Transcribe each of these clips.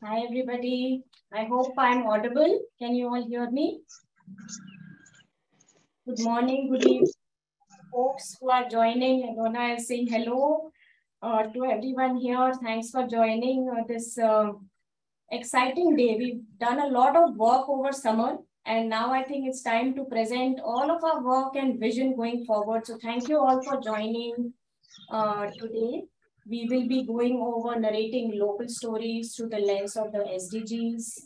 Hi, everybody. I hope I'm audible. Can you all hear me? Good morning, good evening, folks who are joining. Adona is saying hello uh, to everyone here. Thanks for joining uh, this uh, exciting day. We've done a lot of work over summer, and now I think it's time to present all of our work and vision going forward. So thank you all for joining uh, today. We will be going over narrating local stories through the lens of the SDGs,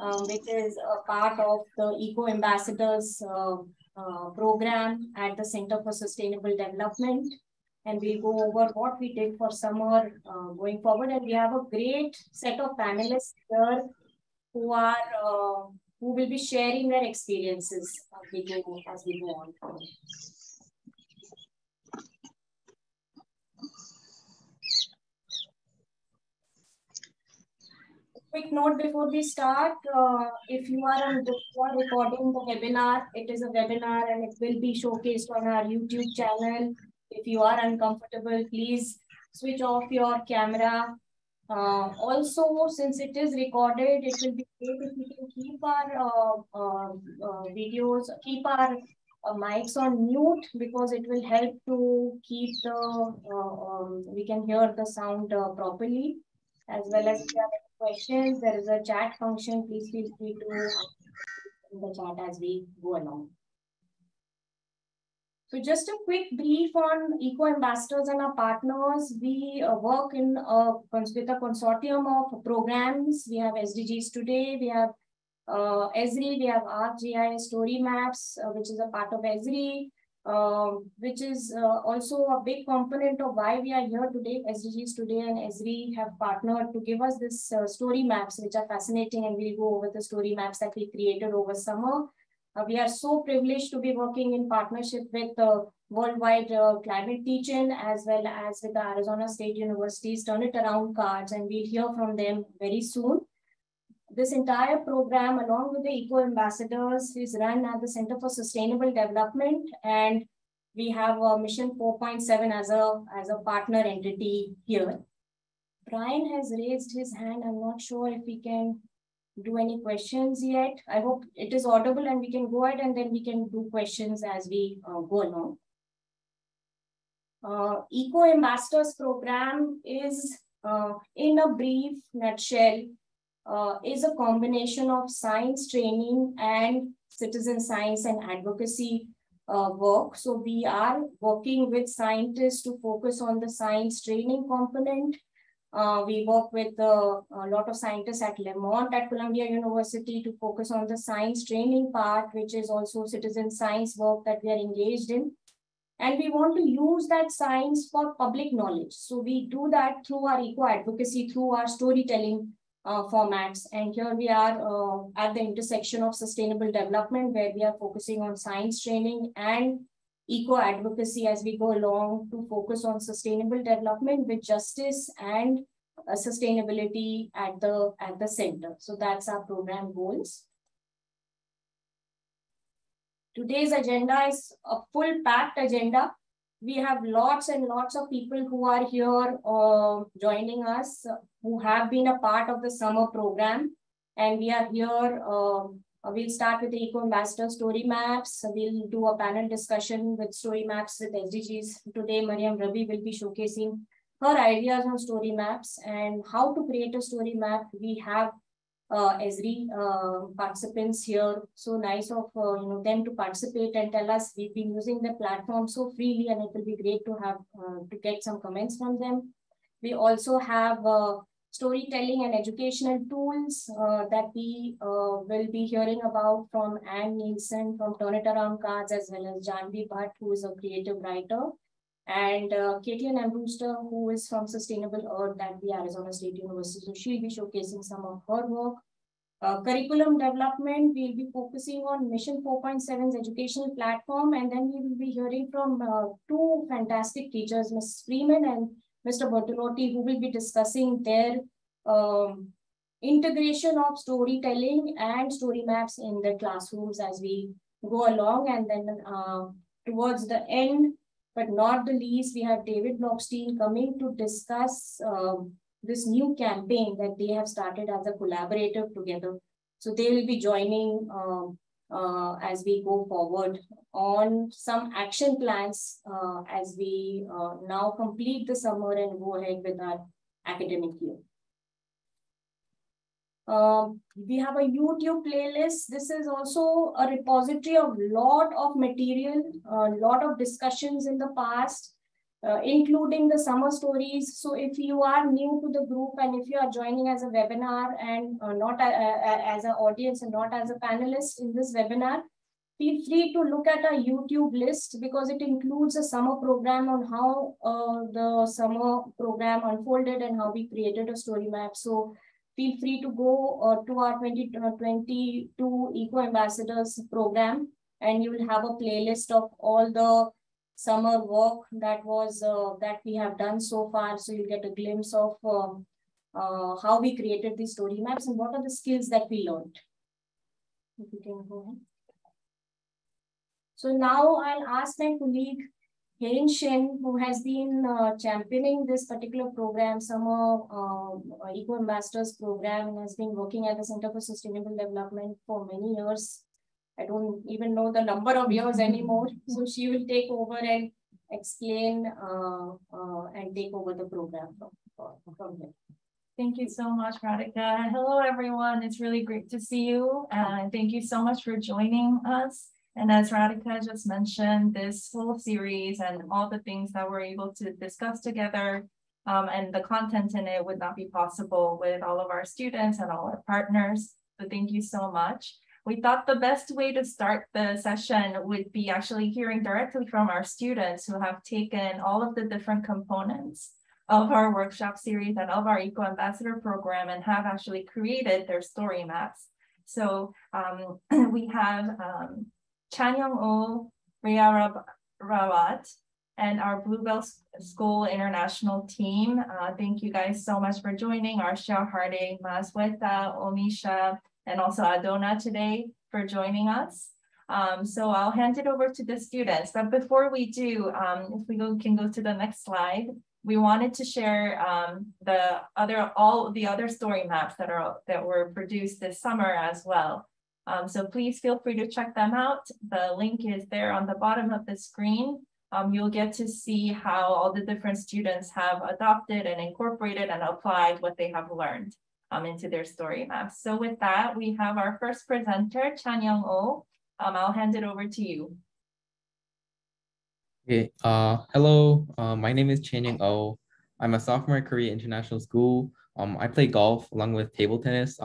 um, which is a part of the Eco Ambassadors uh, uh, program at the Center for Sustainable Development. And we'll go over what we did for summer uh, going forward. And we have a great set of panelists here who are uh, who will be sharing their experiences as we go as we go on. Quick note before we start. Uh, if you are on the, recording the webinar, it is a webinar and it will be showcased on our YouTube channel. If you are uncomfortable, please switch off your camera. Uh, also, since it is recorded, it will be great if we can keep our uh, uh, uh videos, keep our uh, mics on mute because it will help to keep the, um, we can hear the sound properly as well as if you have any questions, there is a chat function. Please feel free to in the chat as we go along. So just a quick brief on Eco Ambassadors and our partners. We uh, work in a, with a consortium of programs. We have SDGs today. We have uh, Esri. We have ArcGIS Story Maps, uh, which is a part of Esri. Um, which is uh, also a big component of why we are here today. SDGs today and Esri have partnered to give us this uh, story maps, which are fascinating, and we'll go over the story maps that we created over summer. Uh, we are so privileged to be working in partnership with the Worldwide uh, Climate Teach-In as well as with the Arizona State University's Turn It Around cards, and we'll hear from them very soon. This entire program, along with the Eco Ambassadors, is run at the Center for Sustainable Development, and we have a Mission 4.7 as a, as a partner entity here. Brian has raised his hand. I'm not sure if we can do any questions yet. I hope it is audible and we can go ahead and then we can do questions as we uh, go along. Uh, Eco Ambassadors program is, uh, in a brief nutshell, uh, is a combination of science training and citizen science and advocacy uh, work. So we are working with scientists to focus on the science training component. Uh, we work with uh, a lot of scientists at Lamont at Columbia University to focus on the science training part, which is also citizen science work that we are engaged in. And we want to use that science for public knowledge. So we do that through our eco advocacy, through our storytelling uh, formats. And here we are uh, at the intersection of sustainable development, where we are focusing on science training and eco advocacy as we go along to focus on sustainable development with justice and uh, sustainability at the at the center. So that's our program goals. Today's agenda is a full packed agenda we have lots and lots of people who are here uh, joining us who have been a part of the summer program. And we are here, uh, we'll start with the Eco Ambassador Story Maps. We'll do a panel discussion with Story Maps with SDGs. Today, Mariam Rabi will be showcasing her ideas on story maps and how to create a story map. We have uh, Esri uh, participants here. So nice of uh, you know them to participate and tell us we've been using the platform so freely, and it will be great to have uh, to get some comments from them. We also have uh, storytelling and educational tools uh, that we will be hearing about from Anne Nielsen from Turn It Around Cards, as well as Janvi Bhatt, who is a creative writer and uh, Katie and Brewster, who is from Sustainable Earth at the Arizona State University. So she'll be showcasing some of her work. Uh, curriculum development, we'll be focusing on Mission 4.7's educational platform, and then we will be hearing from uh, two fantastic teachers, Ms. Freeman and Mr. Bertolotti, who will be discussing their um, integration of storytelling and story maps in the classrooms as we go along. And then uh, towards the end, but not the least, we have David Blockstein coming to discuss um, this new campaign that they have started as a collaborative together. So they will be joining um, uh, as we go forward on some action plans uh, as we uh, now complete the summer and go ahead with our academic year. Um, we have a YouTube playlist. This is also a repository of lot of material, a lot of discussions in the past, uh, including the summer stories. So if you are new to the group and if you are joining as a webinar and uh, not a, a, as an audience and not as a panelist in this webinar, feel free to look at our YouTube list because it includes a summer program on how uh, the summer program unfolded and how we created a story map. So feel free to go uh, to our 2022 uh, Eco Ambassadors program and you will have a playlist of all the summer work that was uh, that we have done so far. So you'll get a glimpse of um, uh, how we created these story maps and what are the skills that we learned. If you can go ahead. So now I'll ask my colleague Hein Shin, who has been uh, championing this particular program, Summer uh, Eco Ambassadors program, and has been working at the Center for Sustainable Development for many years. I don't even know the number of years anymore. So she will take over and explain uh, uh and take over the program from, from here. Thank you so much, Radhika. Hello, everyone. It's really great to see you. And thank you so much for joining us. And as Radhika just mentioned, this whole series and all the things that we're able to discuss together um, and the content in it would not be possible with all of our students and all our partners. So thank you so much. We thought the best way to start the session would be actually hearing directly from our students who have taken all of the different components of our workshop series and of our Eco Ambassador program and have actually created their story maps. So um, we have um, Chanyong O, Ria Rawat, and our Bluebell School International team. Uh, thank you guys so much for joining Arshia Hardik, Masweta, Omisha, and also Adona today for joining us. Um, so I'll hand it over to the students. But before we do, um, if we go, can go to the next slide, we wanted to share um, the other all the other story maps that are that were produced this summer as well. Um, so please feel free to check them out. The link is there on the bottom of the screen. Um, you'll get to see how all the different students have adopted and incorporated and applied what they have learned um, into their story maps. So with that, we have our first presenter, Chan Young Oh. Um, I'll hand it over to you. Okay, uh, hello, uh, my name is Chan Young Oh. I'm a sophomore at Korea International School. Um, I play golf along with table tennis.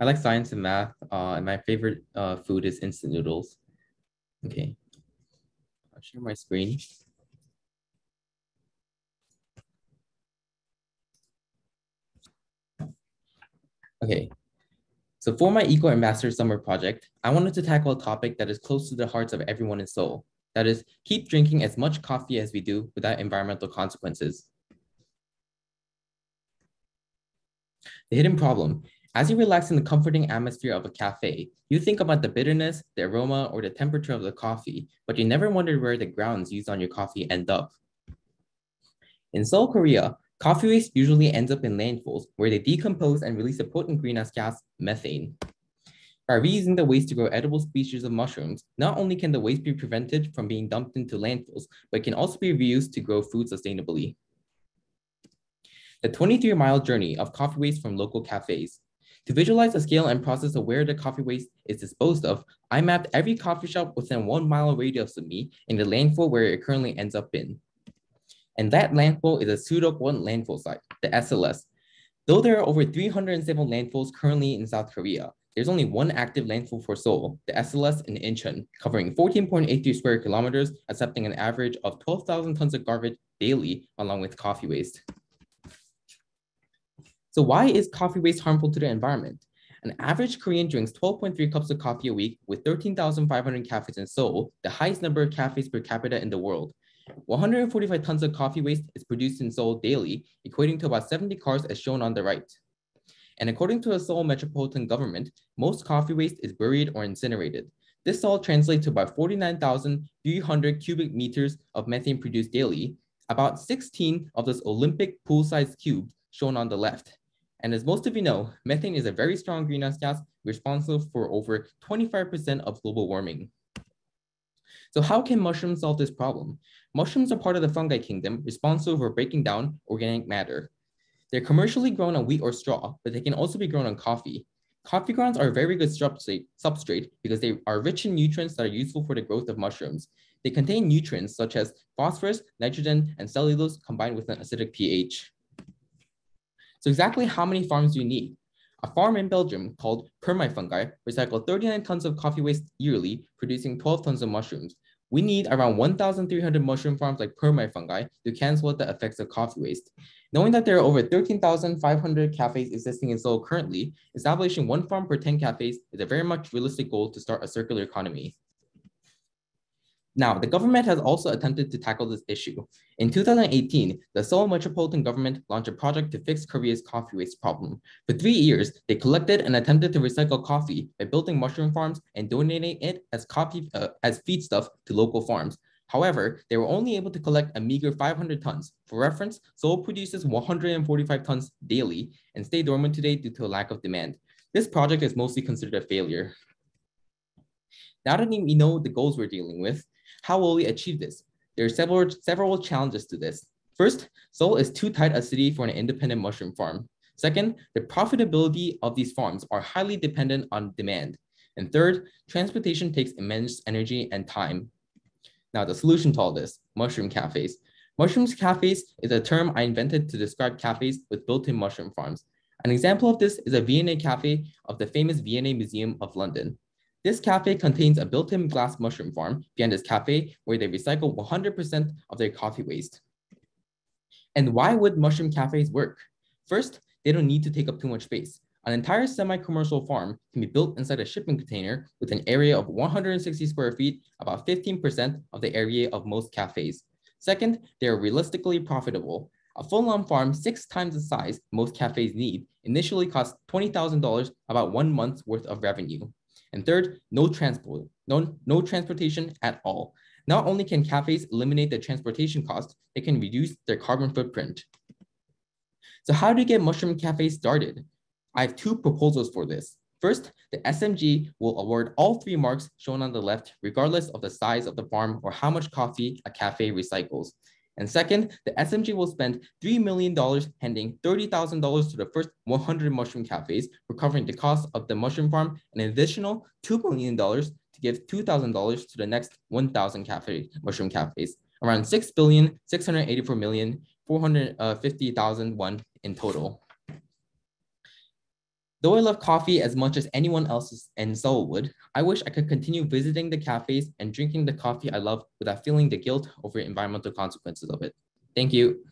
I like science and math, uh, and my favorite uh, food is instant noodles. Okay, I'll share my screen. Okay, so for my Eco Ambassador Summer project, I wanted to tackle a topic that is close to the hearts of everyone in Seoul. That is, keep drinking as much coffee as we do without environmental consequences. The hidden problem as you relax in the comforting atmosphere of a cafe, you think about the bitterness, the aroma, or the temperature of the coffee, but you never wondered where the grounds used on your coffee end up. In Seoul, Korea, coffee waste usually ends up in landfills where they decompose and release a potent greenhouse gas, methane. By reusing the waste to grow edible species of mushrooms, not only can the waste be prevented from being dumped into landfills, but can also be reused to grow food sustainably. The 23 mile journey of coffee waste from local cafes to visualize the scale and process of where the coffee waste is disposed of, I mapped every coffee shop within one mile radius of me in the landfill where it currently ends up in. And that landfill is a Sudokwon landfill site, the SLS. Though there are over 307 landfills currently in South Korea, there's only one active landfill for Seoul, the SLS in Incheon, covering 14.83 square kilometers, accepting an average of 12,000 tons of garbage daily, along with coffee waste. So why is coffee waste harmful to the environment? An average Korean drinks 12.3 cups of coffee a week with 13,500 cafes in Seoul, the highest number of cafes per capita in the world. 145 tons of coffee waste is produced in Seoul daily, equating to about 70 cars as shown on the right. And according to the Seoul metropolitan government, most coffee waste is buried or incinerated. This all translates to about 49,300 cubic meters of methane produced daily. About 16 of those Olympic pool-sized cubes shown on the left. And as most of you know, methane is a very strong greenhouse gas responsible for over 25% of global warming. So how can mushrooms solve this problem? Mushrooms are part of the fungi kingdom responsible for breaking down organic matter. They're commercially grown on wheat or straw, but they can also be grown on coffee. Coffee grounds are a very good substrate, because they are rich in nutrients that are useful for the growth of mushrooms. They contain nutrients such as phosphorus, nitrogen, and cellulose combined with an acidic pH. So exactly how many farms do you need? A farm in Belgium called Permafungi recycled 39 tons of coffee waste yearly, producing 12 tons of mushrooms. We need around 1,300 mushroom farms like Permafungi to cancel out the effects of coffee waste. Knowing that there are over 13,500 cafes existing in Seoul currently, establishing one farm per 10 cafes is a very much realistic goal to start a circular economy. Now, the government has also attempted to tackle this issue. In 2018, the Seoul Metropolitan Government launched a project to fix Korea's coffee waste problem. For three years, they collected and attempted to recycle coffee by building mushroom farms and donating it as coffee uh, as feedstuff to local farms. However, they were only able to collect a meager 500 tons. For reference, Seoul produces 145 tons daily and stay dormant today due to a lack of demand. This project is mostly considered a failure. Now that we know the goals we're dealing with, how will we achieve this? There are several, several challenges to this. First, Seoul is too tight a city for an independent mushroom farm. Second, the profitability of these farms are highly dependent on demand. And third, transportation takes immense energy and time. Now, the solution to all this, mushroom cafes. Mushrooms cafes is a term I invented to describe cafes with built-in mushroom farms. An example of this is a V&A cafe of the famous V&A Museum of London. This cafe contains a built-in glass mushroom farm behind this cafe where they recycle 100% of their coffee waste. And why would mushroom cafes work? First, they don't need to take up too much space. An entire semi-commercial farm can be built inside a shipping container with an area of 160 square feet, about 15% of the area of most cafes. Second, they are realistically profitable. A full-on farm six times the size most cafes need initially costs $20,000, about one month's worth of revenue. And third, no transport, no, no transportation at all. Not only can cafes eliminate the transportation cost, they can reduce their carbon footprint. So how do you get mushroom cafes started? I have two proposals for this. First, the SMG will award all three marks shown on the left, regardless of the size of the farm or how much coffee a cafe recycles. And second, the SMG will spend $3 million handing $30,000 to the first 100 mushroom cafes, recovering the cost of the mushroom farm, and an additional $2 million to give $2,000 to the next 1,000 cafe, mushroom cafes, around 6 billion, 684 million, 450,000 uh, won in total. Though I love coffee as much as anyone else in Seoul would, I wish I could continue visiting the cafes and drinking the coffee I love without feeling the guilt over environmental consequences of it. Thank you.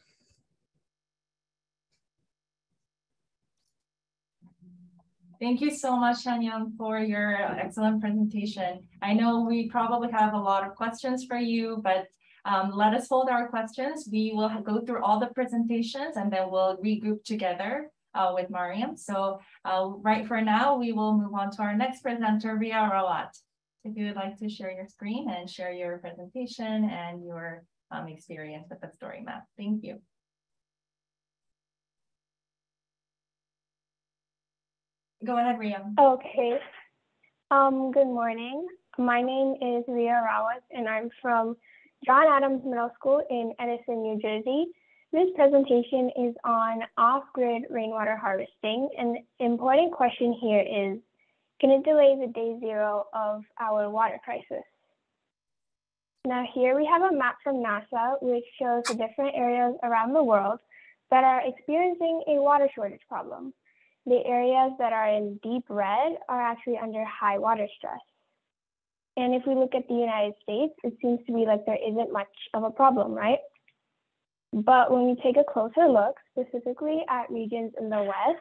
Thank you so much, Young, for your excellent presentation. I know we probably have a lot of questions for you, but um, let us hold our questions. We will go through all the presentations and then we'll regroup together uh, with Mariam. So uh, right for now, we will move on to our next presenter, Ria Rawat. If you would like to share your screen and share your presentation and your um, experience with the story map. Thank you. Go ahead, Ria. Okay. Um, good morning. My name is Ria Rawat, and I'm from John Adams Middle School in Edison, New Jersey. This presentation is on off-grid rainwater harvesting. and the important question here is, can it delay the day zero of our water crisis? Now here we have a map from NASA which shows the different areas around the world that are experiencing a water shortage problem. The areas that are in deep red are actually under high water stress. And if we look at the United States, it seems to be like there isn't much of a problem, right? But when we take a closer look, specifically at regions in the West,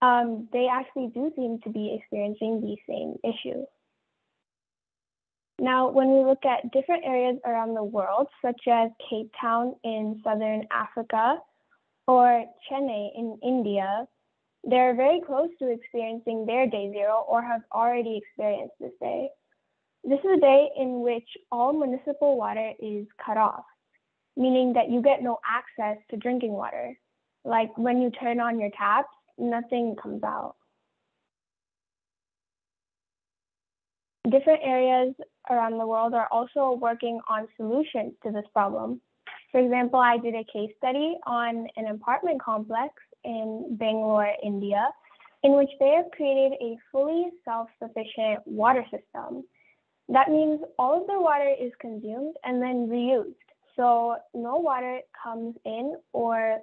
um, they actually do seem to be experiencing the same issue. Now, when we look at different areas around the world, such as Cape Town in Southern Africa or Chennai in India, they're very close to experiencing their day zero or have already experienced this day. This is a day in which all municipal water is cut off meaning that you get no access to drinking water. Like when you turn on your taps, nothing comes out. Different areas around the world are also working on solutions to this problem. For example, I did a case study on an apartment complex in Bangalore, India, in which they have created a fully self-sufficient water system. That means all of their water is consumed and then reused. So no water comes in or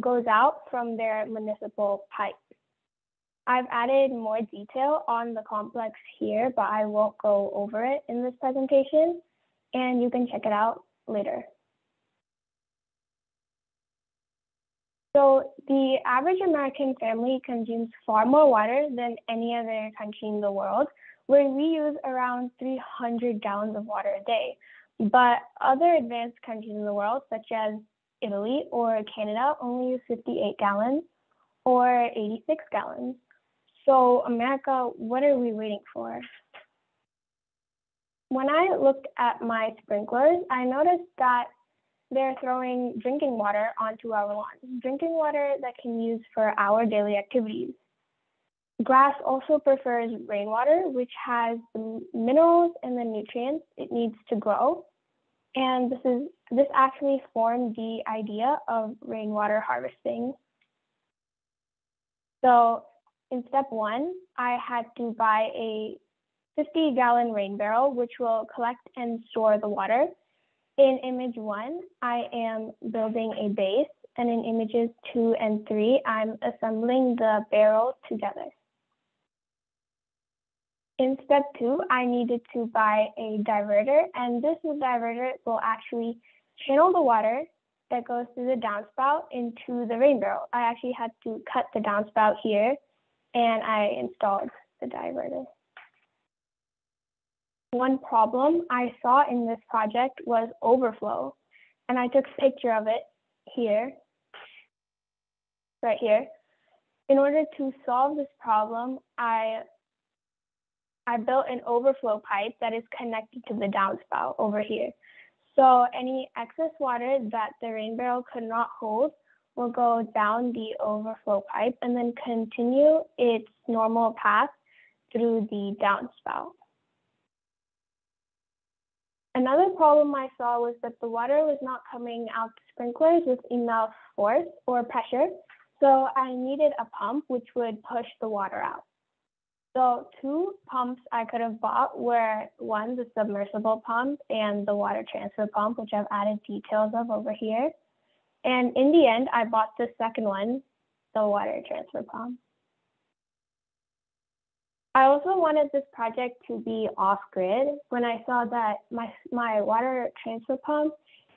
goes out from their municipal pipes. I've added more detail on the complex here, but I won't go over it in this presentation, and you can check it out later. So the average American family consumes far more water than any other country in the world, where we use around 300 gallons of water a day. But other advanced countries in the world, such as Italy or Canada, only use 58 gallons or 86 gallons. So America, what are we waiting for? When I looked at my sprinklers, I noticed that they're throwing drinking water onto our lawn, drinking water that can use for our daily activities. Grass also prefers rainwater, which has the minerals and the nutrients it needs to grow. And this is this actually formed the idea of rainwater harvesting. So in step one, I had to buy a 50 gallon rain barrel, which will collect and store the water. In image one, I am building a base, and in images two and three, I'm assembling the barrel together. In step two, I needed to buy a diverter, and this diverter will actually channel the water that goes through the downspout into the rain barrel. I actually had to cut the downspout here, and I installed the diverter. One problem I saw in this project was overflow, and I took a picture of it here, right here. In order to solve this problem, I I built an overflow pipe that is connected to the downspout over here. So any excess water that the rain barrel could not hold will go down the overflow pipe and then continue its normal path through the downspout. Another problem I saw was that the water was not coming out the sprinklers with enough force or pressure, so I needed a pump which would push the water out. So two pumps I could have bought were one, the submersible pump and the water transfer pump, which I've added details of over here. And in the end, I bought the second one, the water transfer pump. I also wanted this project to be off grid when I saw that my, my water transfer pump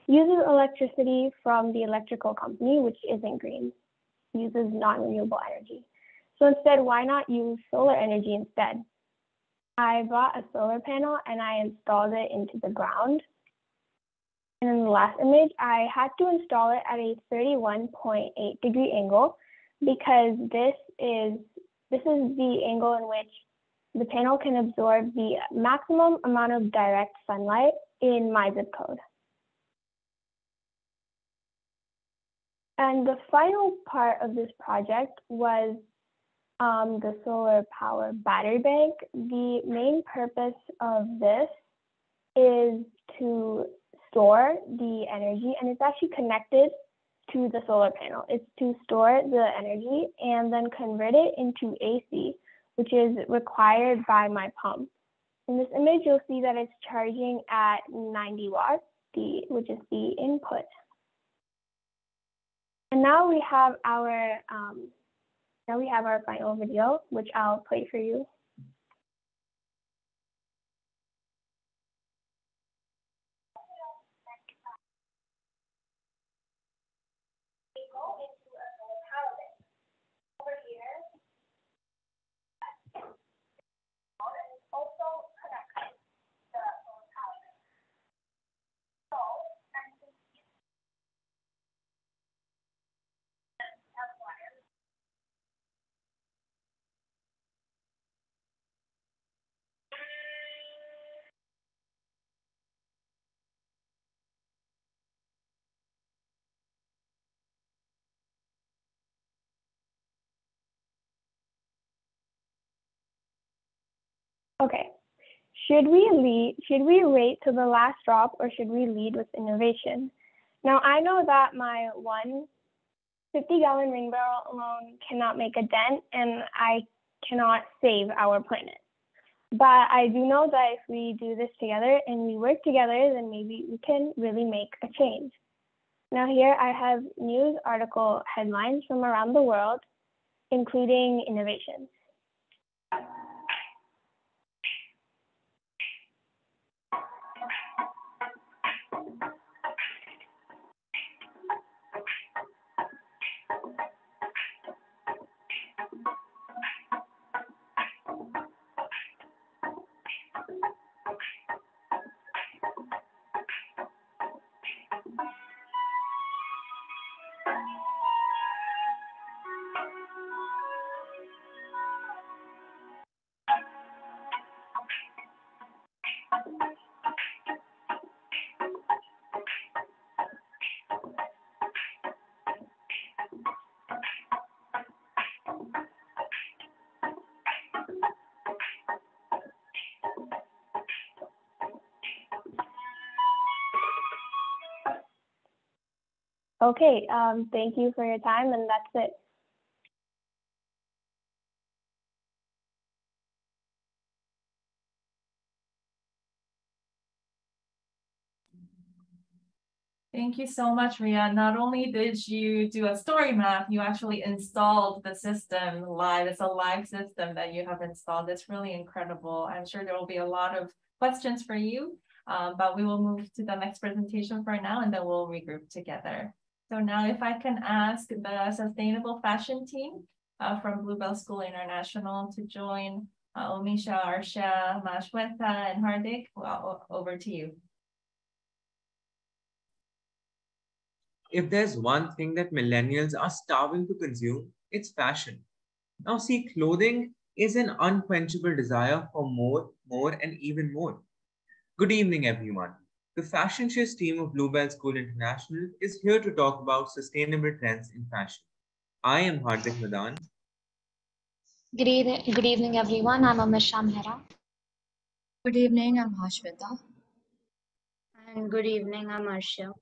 uses electricity from the electrical company, which isn't green, uses non-renewable energy. So instead, why not use solar energy instead? I bought a solar panel and I installed it into the ground. And in the last image, I had to install it at a 31.8 degree angle because this is this is the angle in which the panel can absorb the maximum amount of direct sunlight in my zip code. And the final part of this project was um, the solar power battery bank. The main purpose of this is to store the energy and it's actually connected to the solar panel. It's to store the energy and then convert it into AC, which is required by my pump. In this image, you'll see that it's charging at 90 watts, the, which is the input. And now we have our um, now we have our final video, which I'll play for you. Okay. Should we lead, should we wait to the last drop or should we lead with innovation? Now, I know that my one 50 gallon rain barrel alone cannot make a dent and I cannot save our planet. But I do know that if we do this together and we work together, then maybe we can really make a change. Now, here I have news article headlines from around the world, including innovations. Okay, um, thank you for your time, and that's it. You so much, Ria. Not only did you do a story map, you actually installed the system live. It's a live system that you have installed. It's really incredible. I'm sure there will be a lot of questions for you, um, but we will move to the next presentation for now, and then we'll regroup together. So now if I can ask the sustainable fashion team uh, from Bluebell School International to join uh, Omisha, Arsha, Mashweta, and Hardik, well, over to you. If there's one thing that millennials are starving to consume, it's fashion. Now, see, clothing is an unquenchable desire for more, more, and even more. Good evening, everyone. The Fashion Shiz team of Bluebell School International is here to talk about sustainable trends in fashion. I am Hardik Madan. Good evening, good evening, everyone. I'm Amisha Mehra. Good evening, I'm Hashweta. And good evening, I'm Arsha.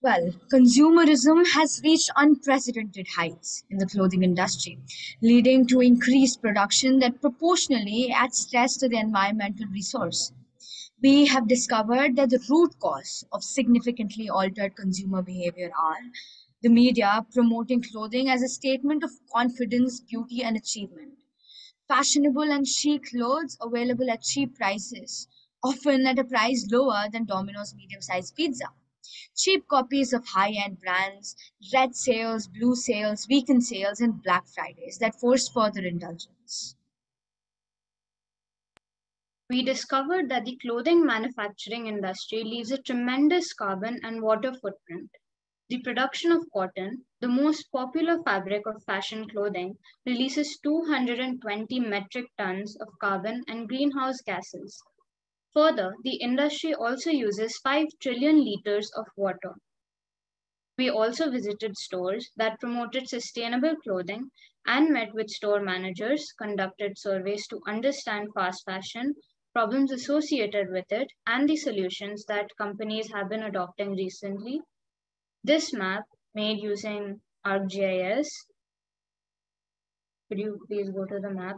Well, consumerism has reached unprecedented heights in the clothing industry, leading to increased production that proportionally adds stress to the environmental resource. We have discovered that the root cause of significantly altered consumer behavior are the media promoting clothing as a statement of confidence, beauty, and achievement. Fashionable and chic clothes available at cheap prices, often at a price lower than Domino's medium sized pizza cheap copies of high-end brands, red sales, blue sales, weekend sales, and Black Fridays that force further indulgence. We discovered that the clothing manufacturing industry leaves a tremendous carbon and water footprint. The production of cotton, the most popular fabric of fashion clothing, releases 220 metric tons of carbon and greenhouse gases, Further, the industry also uses 5 trillion liters of water. We also visited stores that promoted sustainable clothing and met with store managers, conducted surveys to understand fast fashion, problems associated with it, and the solutions that companies have been adopting recently. This map, made using ArcGIS, could you please go to the map?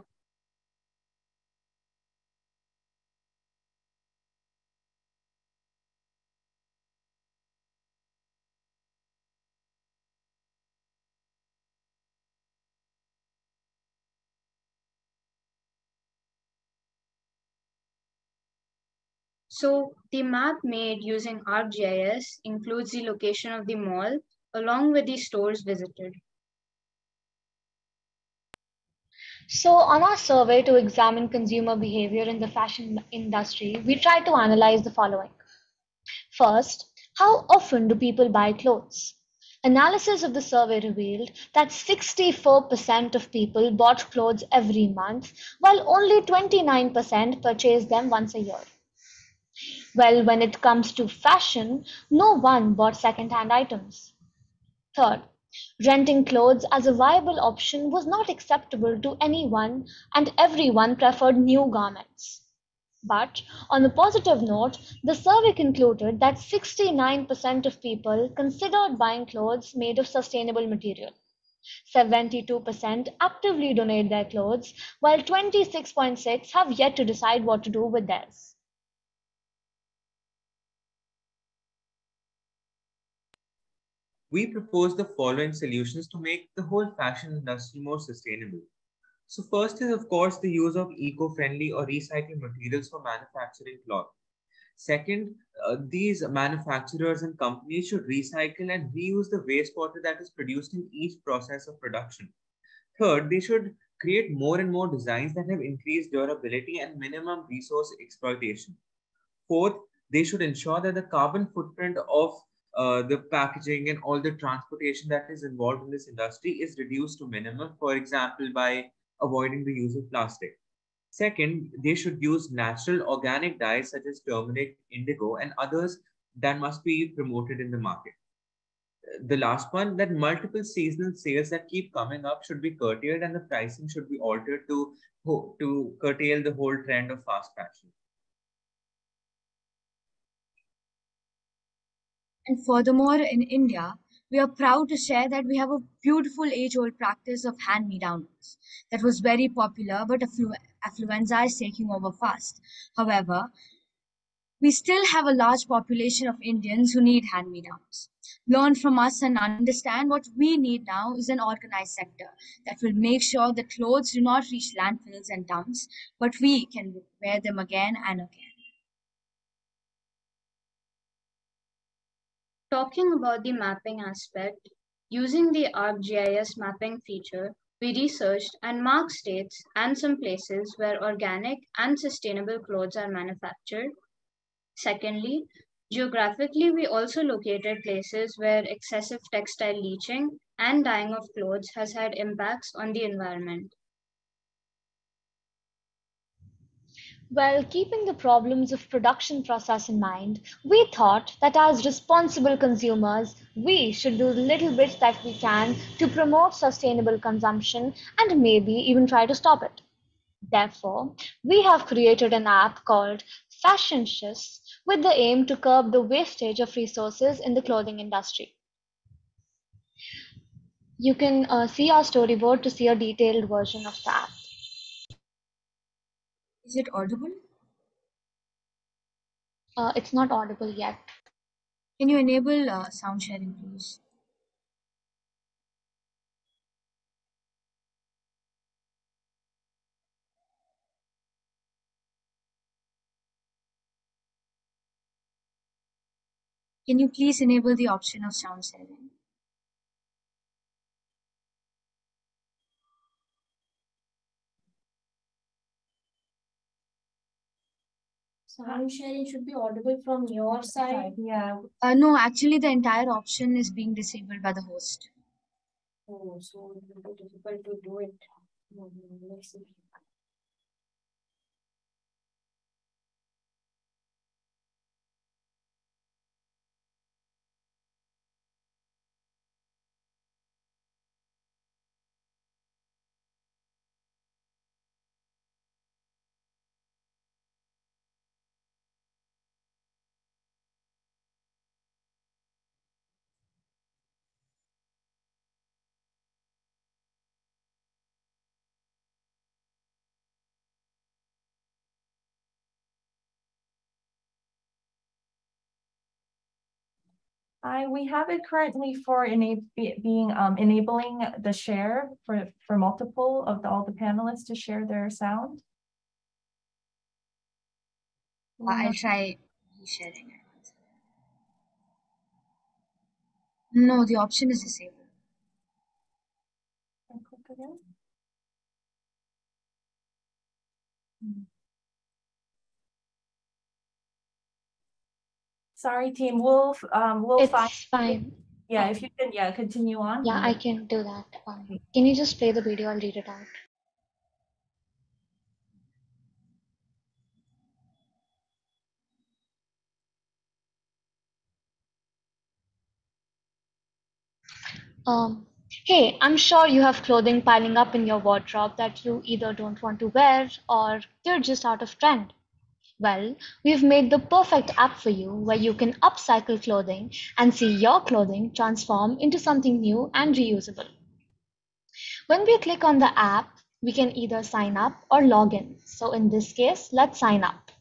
So the map made using ArcGIS includes the location of the mall along with the stores visited. So, on our survey to examine consumer behavior in the fashion industry, we tried to analyze the following. First, how often do people buy clothes? Analysis of the survey revealed that 64% of people bought clothes every month, while only 29% purchased them once a year. Well, when it comes to fashion, no one bought second-hand items. Third, Renting clothes as a viable option was not acceptable to anyone and everyone preferred new garments. But on a positive note, the survey concluded that 69% of people considered buying clothes made of sustainable material. 72% actively donate their clothes, while 26.6 have yet to decide what to do with theirs. We propose the following solutions to make the whole fashion industry more sustainable. So first is of course the use of eco-friendly or recycled materials for manufacturing cloth. Second, uh, these manufacturers and companies should recycle and reuse the wastewater that is produced in each process of production. Third, they should create more and more designs that have increased durability and minimum resource exploitation. Fourth, they should ensure that the carbon footprint of uh, the packaging and all the transportation that is involved in this industry is reduced to minimum, for example, by avoiding the use of plastic. Second, they should use natural organic dyes such as turmeric, indigo, and others that must be promoted in the market. The last one, that multiple seasonal sales that keep coming up should be curtailed and the pricing should be altered to, to curtail the whole trend of fast fashion. And furthermore, in India, we are proud to share that we have a beautiful age old practice of hand me downs that was very popular, but afflu- affluenza is taking over fast. However, we still have a large population of Indians who need hand me downs. Learn from us and understand what we need now is an organized sector that will make sure that clothes do not reach landfills and dumps, but we can wear them again and again. Talking about the mapping aspect, using the ArcGIS mapping feature, we researched and marked states and some places where organic and sustainable clothes are manufactured. Secondly, geographically, we also located places where excessive textile leaching and dyeing of clothes has had impacts on the environment. While keeping the problems of production process in mind, we thought that as responsible consumers, we should do the little bits that we can to promote sustainable consumption and maybe even try to stop it. Therefore, we have created an app called Fashiontious with the aim to curb the wastage of resources in the clothing industry. You can uh, see our storyboard to see a detailed version of the app. Is it audible? Uh, it's not audible yet. Can you enable uh, sound sharing, please? Can you please enable the option of sound sharing? Sound sharing should be audible from your side. Yeah, Uh, no, actually, the entire option is being disabled by the host. Oh, so it will be difficult to do it. I, we have it currently for enab- being, um, enabling the share for, for multiple of the, all the panelists to share their sound. Uh, I'll try sharing it. No, the option is disabled. Click again? Sorry, team, we'll, um, we'll find, It's fine. yeah, if you can, yeah, continue on. Yeah, I can do that. Um, can you just play the video? I'll read it out. Um, hey, I'm sure you have clothing piling up in your wardrobe that you either don't want to wear or they're just out of trend. Well, we've made the perfect app for you where you can upcycle clothing and see your clothing transform into something new and reusable. When we click on the app, we can either sign up or log in. So in this case, let's sign up.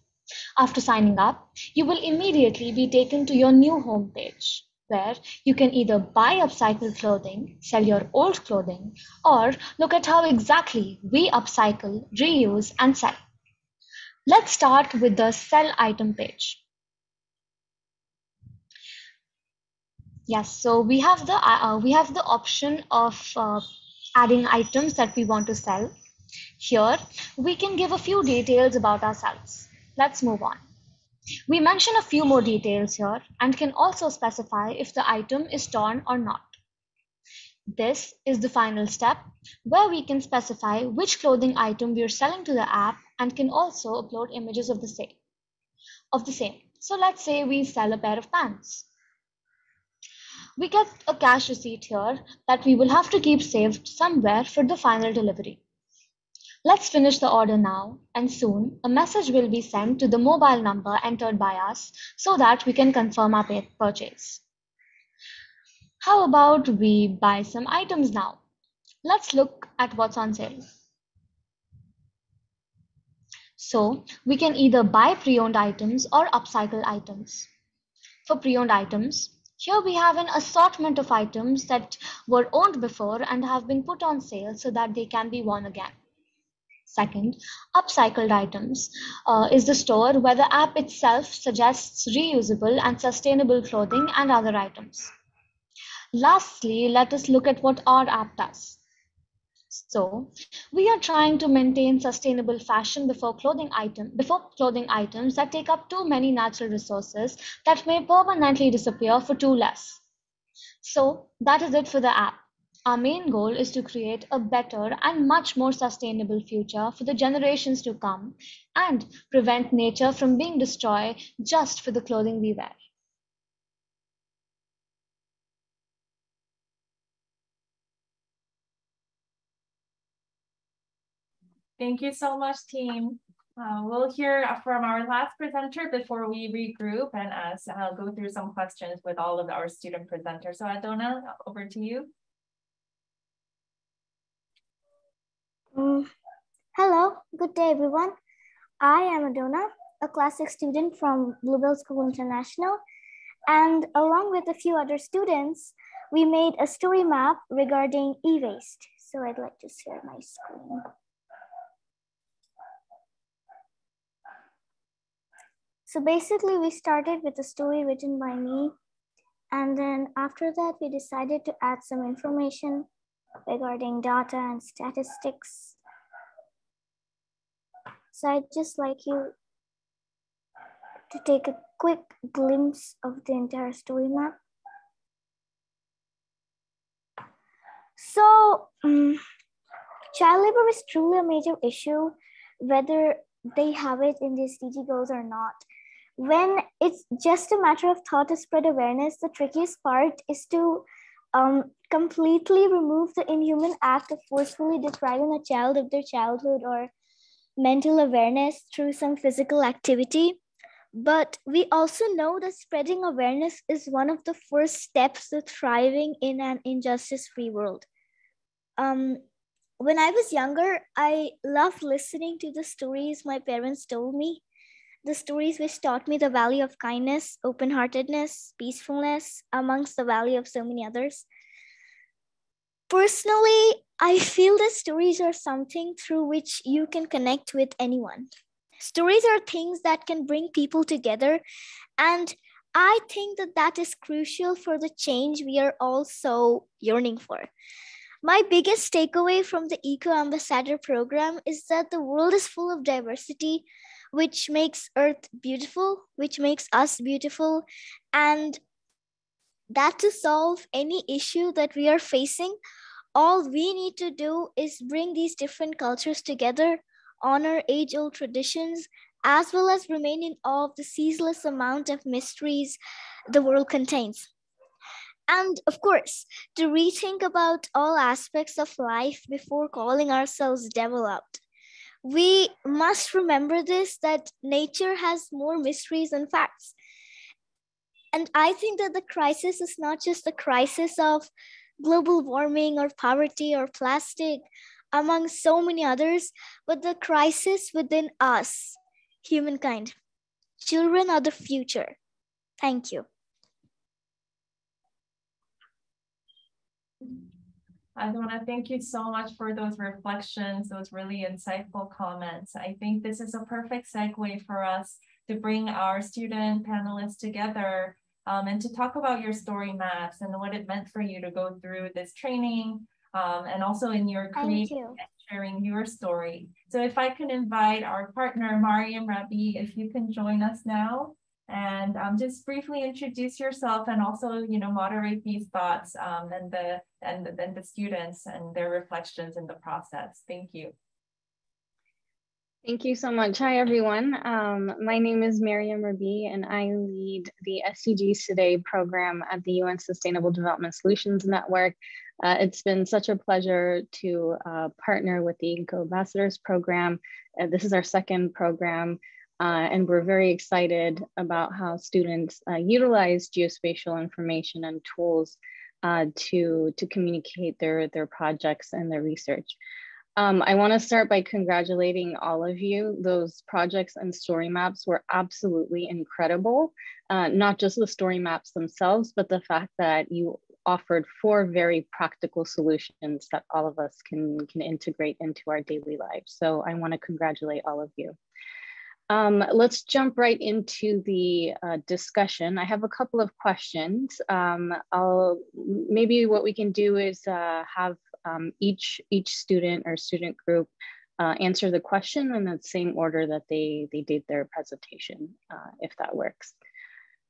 After signing up, you will immediately be taken to your new homepage where you can either buy upcycled clothing, sell your old clothing, or look at how exactly we upcycle, reuse, and sell. Let's start with the sell item page. Yes, so we have the uh, we have the option of uh, adding items that we want to sell. Here, we can give a few details about ourselves. Let's move on. We mention a few more details here and can also specify if the item is torn or not. This is the final step where we can specify which clothing item we are selling to the app and can also upload images of the same. Of the same. So let's say we sell a pair of pants. We get a cash receipt here that we will have to keep saved somewhere for the final delivery. Let's finish the order now and soon a message will be sent to the mobile number entered by us so that we can confirm our purchase. How about we buy some items now? Let's look at what's on sale. So we can either buy pre-owned items or upcycle items. For pre-owned items, here we have an assortment of items that were owned before and have been put on sale so that they can be worn again. Second, upcycled items uh, is the store where the app itself suggests reusable and sustainable clothing and other items. Lastly, let us look at what our app does. So we are trying to maintain sustainable fashion before clothing item before clothing items that take up too many natural resources that may permanently disappear for too less. So that is it for the app. Our main goal is to create a better and much more sustainable future for the generations to come and prevent nature from being destroyed just for the clothing we wear. Thank you so much, team. Uh, we'll hear from our last presenter before we regroup and as I'll go through some questions with all of our student presenters. So Adona, over to you. Um, hello, good day everyone. I am Adona, a class 6 student from Bluebells School International. And along with a few other students, we made a story map regarding e-waste. So I'd like to share my screen. So basically we started with a story written by me. And then after that, we decided to add some information regarding data and statistics. So I'd just like you to take a quick glimpse of the entire story map. So um, child labor is truly a major issue, whether they have it in the SDG goals or not when it's just a matter of thought to spread awareness, the trickiest part is to um, completely remove the inhuman act of forcefully depriving a child of their childhood or mental awareness through some physical activity. But we also know that spreading awareness is one of the first steps to thriving in an injustice free world. Um, when I was younger, I loved listening to the stories my parents told me the stories which taught me the value of kindness, open heartedness, peacefulness, amongst the value of so many others. Personally, I feel that stories are something through which you can connect with anyone. Stories are things that can bring people together. And I think that that is crucial for the change we are all so yearning for. My biggest takeaway from the Eco Ambassador program is that the world is full of diversity, which makes Earth beautiful, which makes us beautiful, and that to solve any issue that we are facing, all we need to do is bring these different cultures together, honor age old traditions, as well as remain in awe of the ceaseless amount of mysteries the world contains. And of course, to rethink about all aspects of life before calling ourselves developed. We must remember this that nature has more mysteries than facts. And I think that the crisis is not just the crisis of global warming or poverty or plastic, among so many others, but the crisis within us, humankind. Children are the future. Thank you. I want to thank you so much for those reflections, those really insightful comments. I think this is a perfect segue for us to bring our student panelists together um, and to talk about your story maps and what it meant for you to go through this training um, and also in your creating you. sharing your story. So if I can invite our partner, Mariam Rabi, if you can join us now and um, just briefly introduce yourself and also, you know, moderate these thoughts um, and the and then the students and their reflections in the process. Thank you. Thank you so much. Hi, everyone. Um, my name is Miriam Rabi, and I lead the SDGs Today program at the UN Sustainable Development Solutions Network. Uh, it's been such a pleasure to uh, partner with the Eco Ambassadors program. Uh, this is our second program, uh, and we're very excited about how students uh, utilize geospatial information and tools uh, to, to communicate their, their projects and their research. Um, I want to start by congratulating all of you. Those projects and story maps were absolutely incredible. Uh, not just the story maps themselves, but the fact that you offered four very practical solutions that all of us can, can integrate into our daily lives. So I want to congratulate all of you. Um, let's jump right into the uh, discussion. I have a couple of questions. Um, I'll maybe what we can do is uh, have um, each each student or student group uh, answer the question in the same order that they they did their presentation, uh, if that works.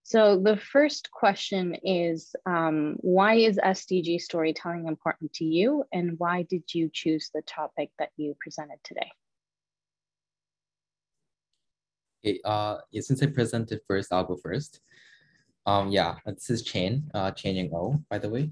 So the first question is, um, why is SDG storytelling important to you, and why did you choose the topic that you presented today? Okay, uh, yeah, since I presented first, I'll go first. Um, yeah, this is Chain, uh, Chain Yang O, by the way.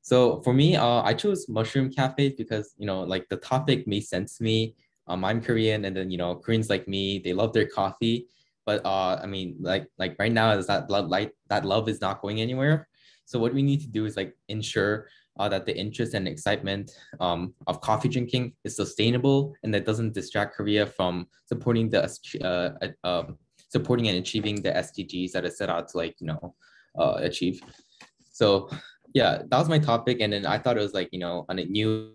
So for me, uh, I chose Mushroom Cafe because, you know, like the topic made sense to me. Um, I'm Korean and then, you know, Koreans like me, they love their coffee. But uh, I mean, like, like right now is that love, like that love is not going anywhere. So what we need to do is like ensure uh, that the interest and excitement um, of coffee drinking is sustainable and that doesn't distract Korea from supporting the uh, uh, supporting and achieving the SDGs that is set out to like you know uh, achieve. So yeah, that was my topic, and then I thought it was like you know a new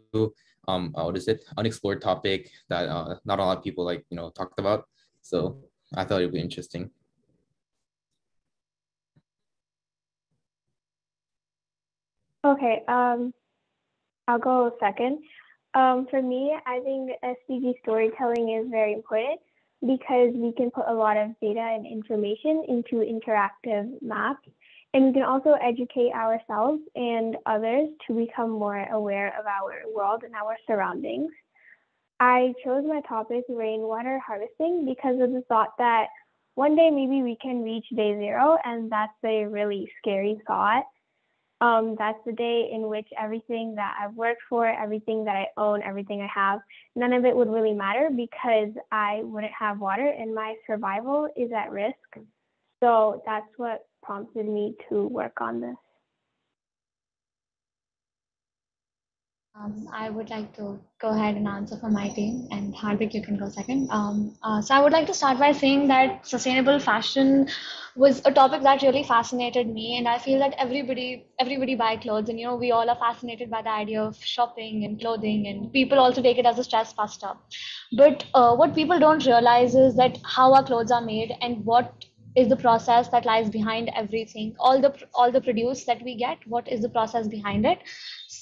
um uh, what is it unexplored topic that uh, not a lot of people like you know talked about. So I thought it would be interesting. Okay, um, I'll go second. Um, for me, I think SDG storytelling is very important because we can put a lot of data and information into interactive maps. And we can also educate ourselves and others to become more aware of our world and our surroundings. I chose my topic, rainwater harvesting, because of the thought that one day maybe we can reach day zero, and that's a really scary thought. Um, that's the day in which everything that I've worked for, everything that I own, everything I have, none of it would really matter because I wouldn't have water and my survival is at risk. So that's what prompted me to work on this. Um, I would like to go ahead and answer for my team, and Hardik, you can go second. Um, uh, so I would like to start by saying that sustainable fashion was a topic that really fascinated me, and I feel that everybody everybody buy clothes, and you know we all are fascinated by the idea of shopping and clothing, and people also take it as a stress buster. But uh, what people don't realize is that how our clothes are made and what is the process that lies behind everything all the all the produce that we get what is the process behind it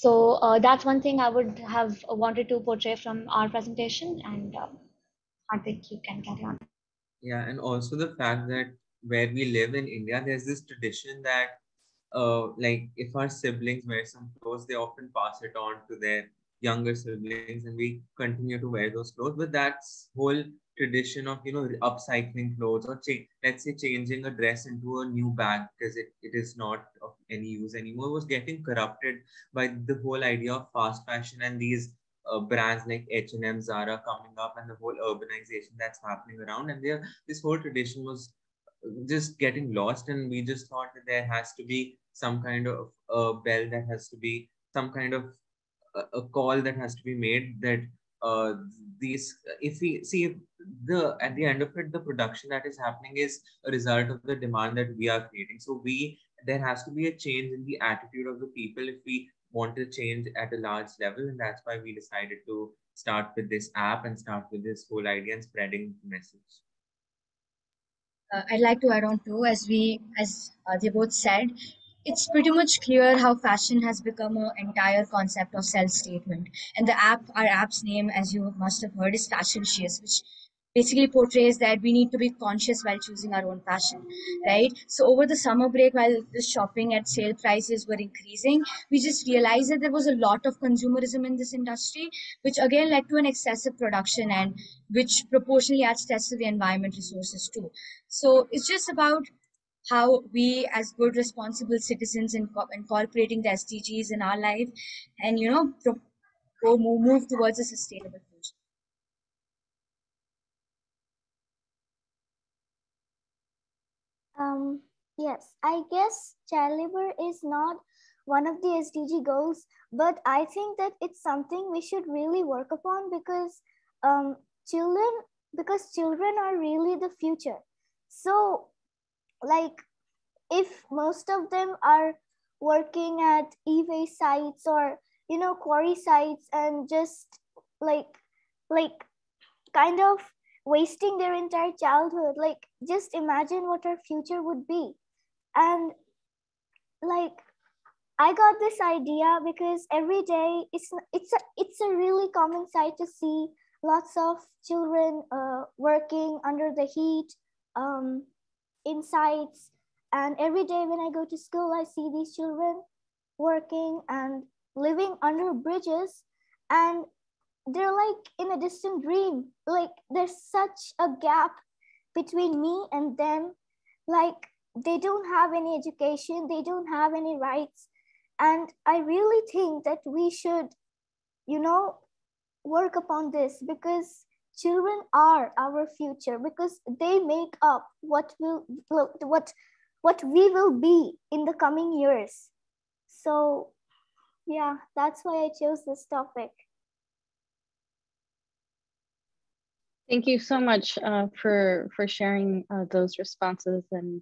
so uh, that's one thing i would have wanted to portray from our presentation and um, i think you can carry on. Yeah and also the fact that where we live in india there's this tradition that uh, like if our siblings wear some clothes they often pass it on to their younger siblings and we continue to wear those clothes. But that's whole tradition of you know upcycling clothes or cha- let's say changing a dress into a new bag because it, it is not of any use anymore was getting corrupted by the whole idea of fast fashion and these uh, brands like H&M, Zara coming up and the whole urbanization that's happening around. And there this whole tradition was just getting lost and we just thought that there has to be some kind of a bell that has to be some kind of a, a call that has to be made that uh, these if we see the at the end of it the production that is happening is a result of the demand that we are creating so we there has to be a change in the attitude of the people if we want to change at a large level and that's why we decided to start with this app and start with this whole idea and spreading the message uh, I'd like to add on too, as we, as uh, they both said, it's pretty much clear how fashion has become an entire concept of self-statement. And the app, our app's name, as you must have heard, is Fashionscious, which basically portrays that we need to be conscious while choosing our own fashion, right? So over the summer break, while the shopping at sale prices were increasing, we just realized that there was a lot of consumerism in this industry, which again led to an excessive production and which proportionally adds stress to the environment resources too. So it's just about how we as good responsible citizens inco- incorporating the sdgs in our life and you know pro- move towards a sustainable Um, yes, I guess child labor is not one of the SDG goals, but I think that it's something we should really work upon because um, children, because children are really the future. So, like, if most of them are working at e-waste sites or you know quarry sites and just like like kind of wasting their entire childhood. Like just imagine what our future would be. And like i got this idea because every day it's it's a it's a really common sight to see lots of children uh, working under the heat um, in sites. And every day when i go to school i see these children working and living under bridges. And they're like in a distant dream. Like there's such a gap between me and them. Like they don't have any education. They don't have any rights. And i really think that we should you know work upon this because children are our future because they make up what will what what we will be in the coming years. So yeah that's why i chose this topic Thank you so much uh, for for sharing uh, those responses and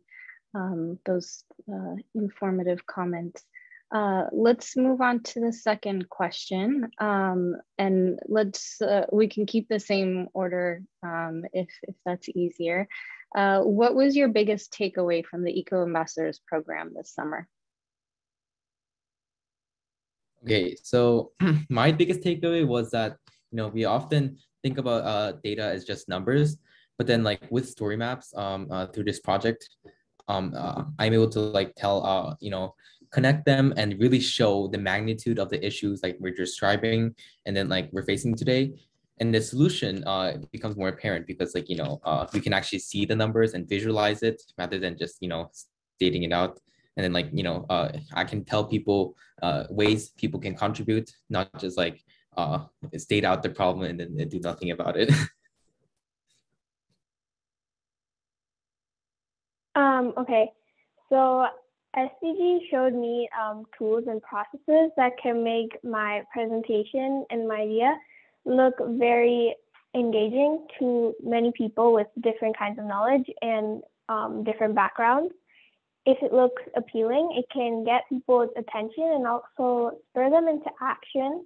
um, those uh, informative comments. Uh, let's move on to the second question, um, and let's uh, we can keep the same order um, if if that's easier. Uh, what was your biggest takeaway from the Eco Ambassadors program this summer? Okay, so my biggest takeaway was that you know we often think about uh, data as just numbers, but then like with story maps um, uh, through this project, um, uh, I'm able to like tell, uh, you know, connect them and really show the magnitude of the issues like we're describing and then like we're facing today. And the solution uh, becomes more apparent because like, you know, uh, we can actually see the numbers and visualize it rather than just, you know, stating it out. And then like, you know, uh, I can tell people uh, ways people can contribute, not just like, uh, state out the problem and then do nothing about it. um, okay, so SDG showed me um, tools and processes that can make my presentation and my idea look very engaging to many people with different kinds of knowledge and um, different backgrounds. If it looks appealing, it can get people's attention and also spur them into action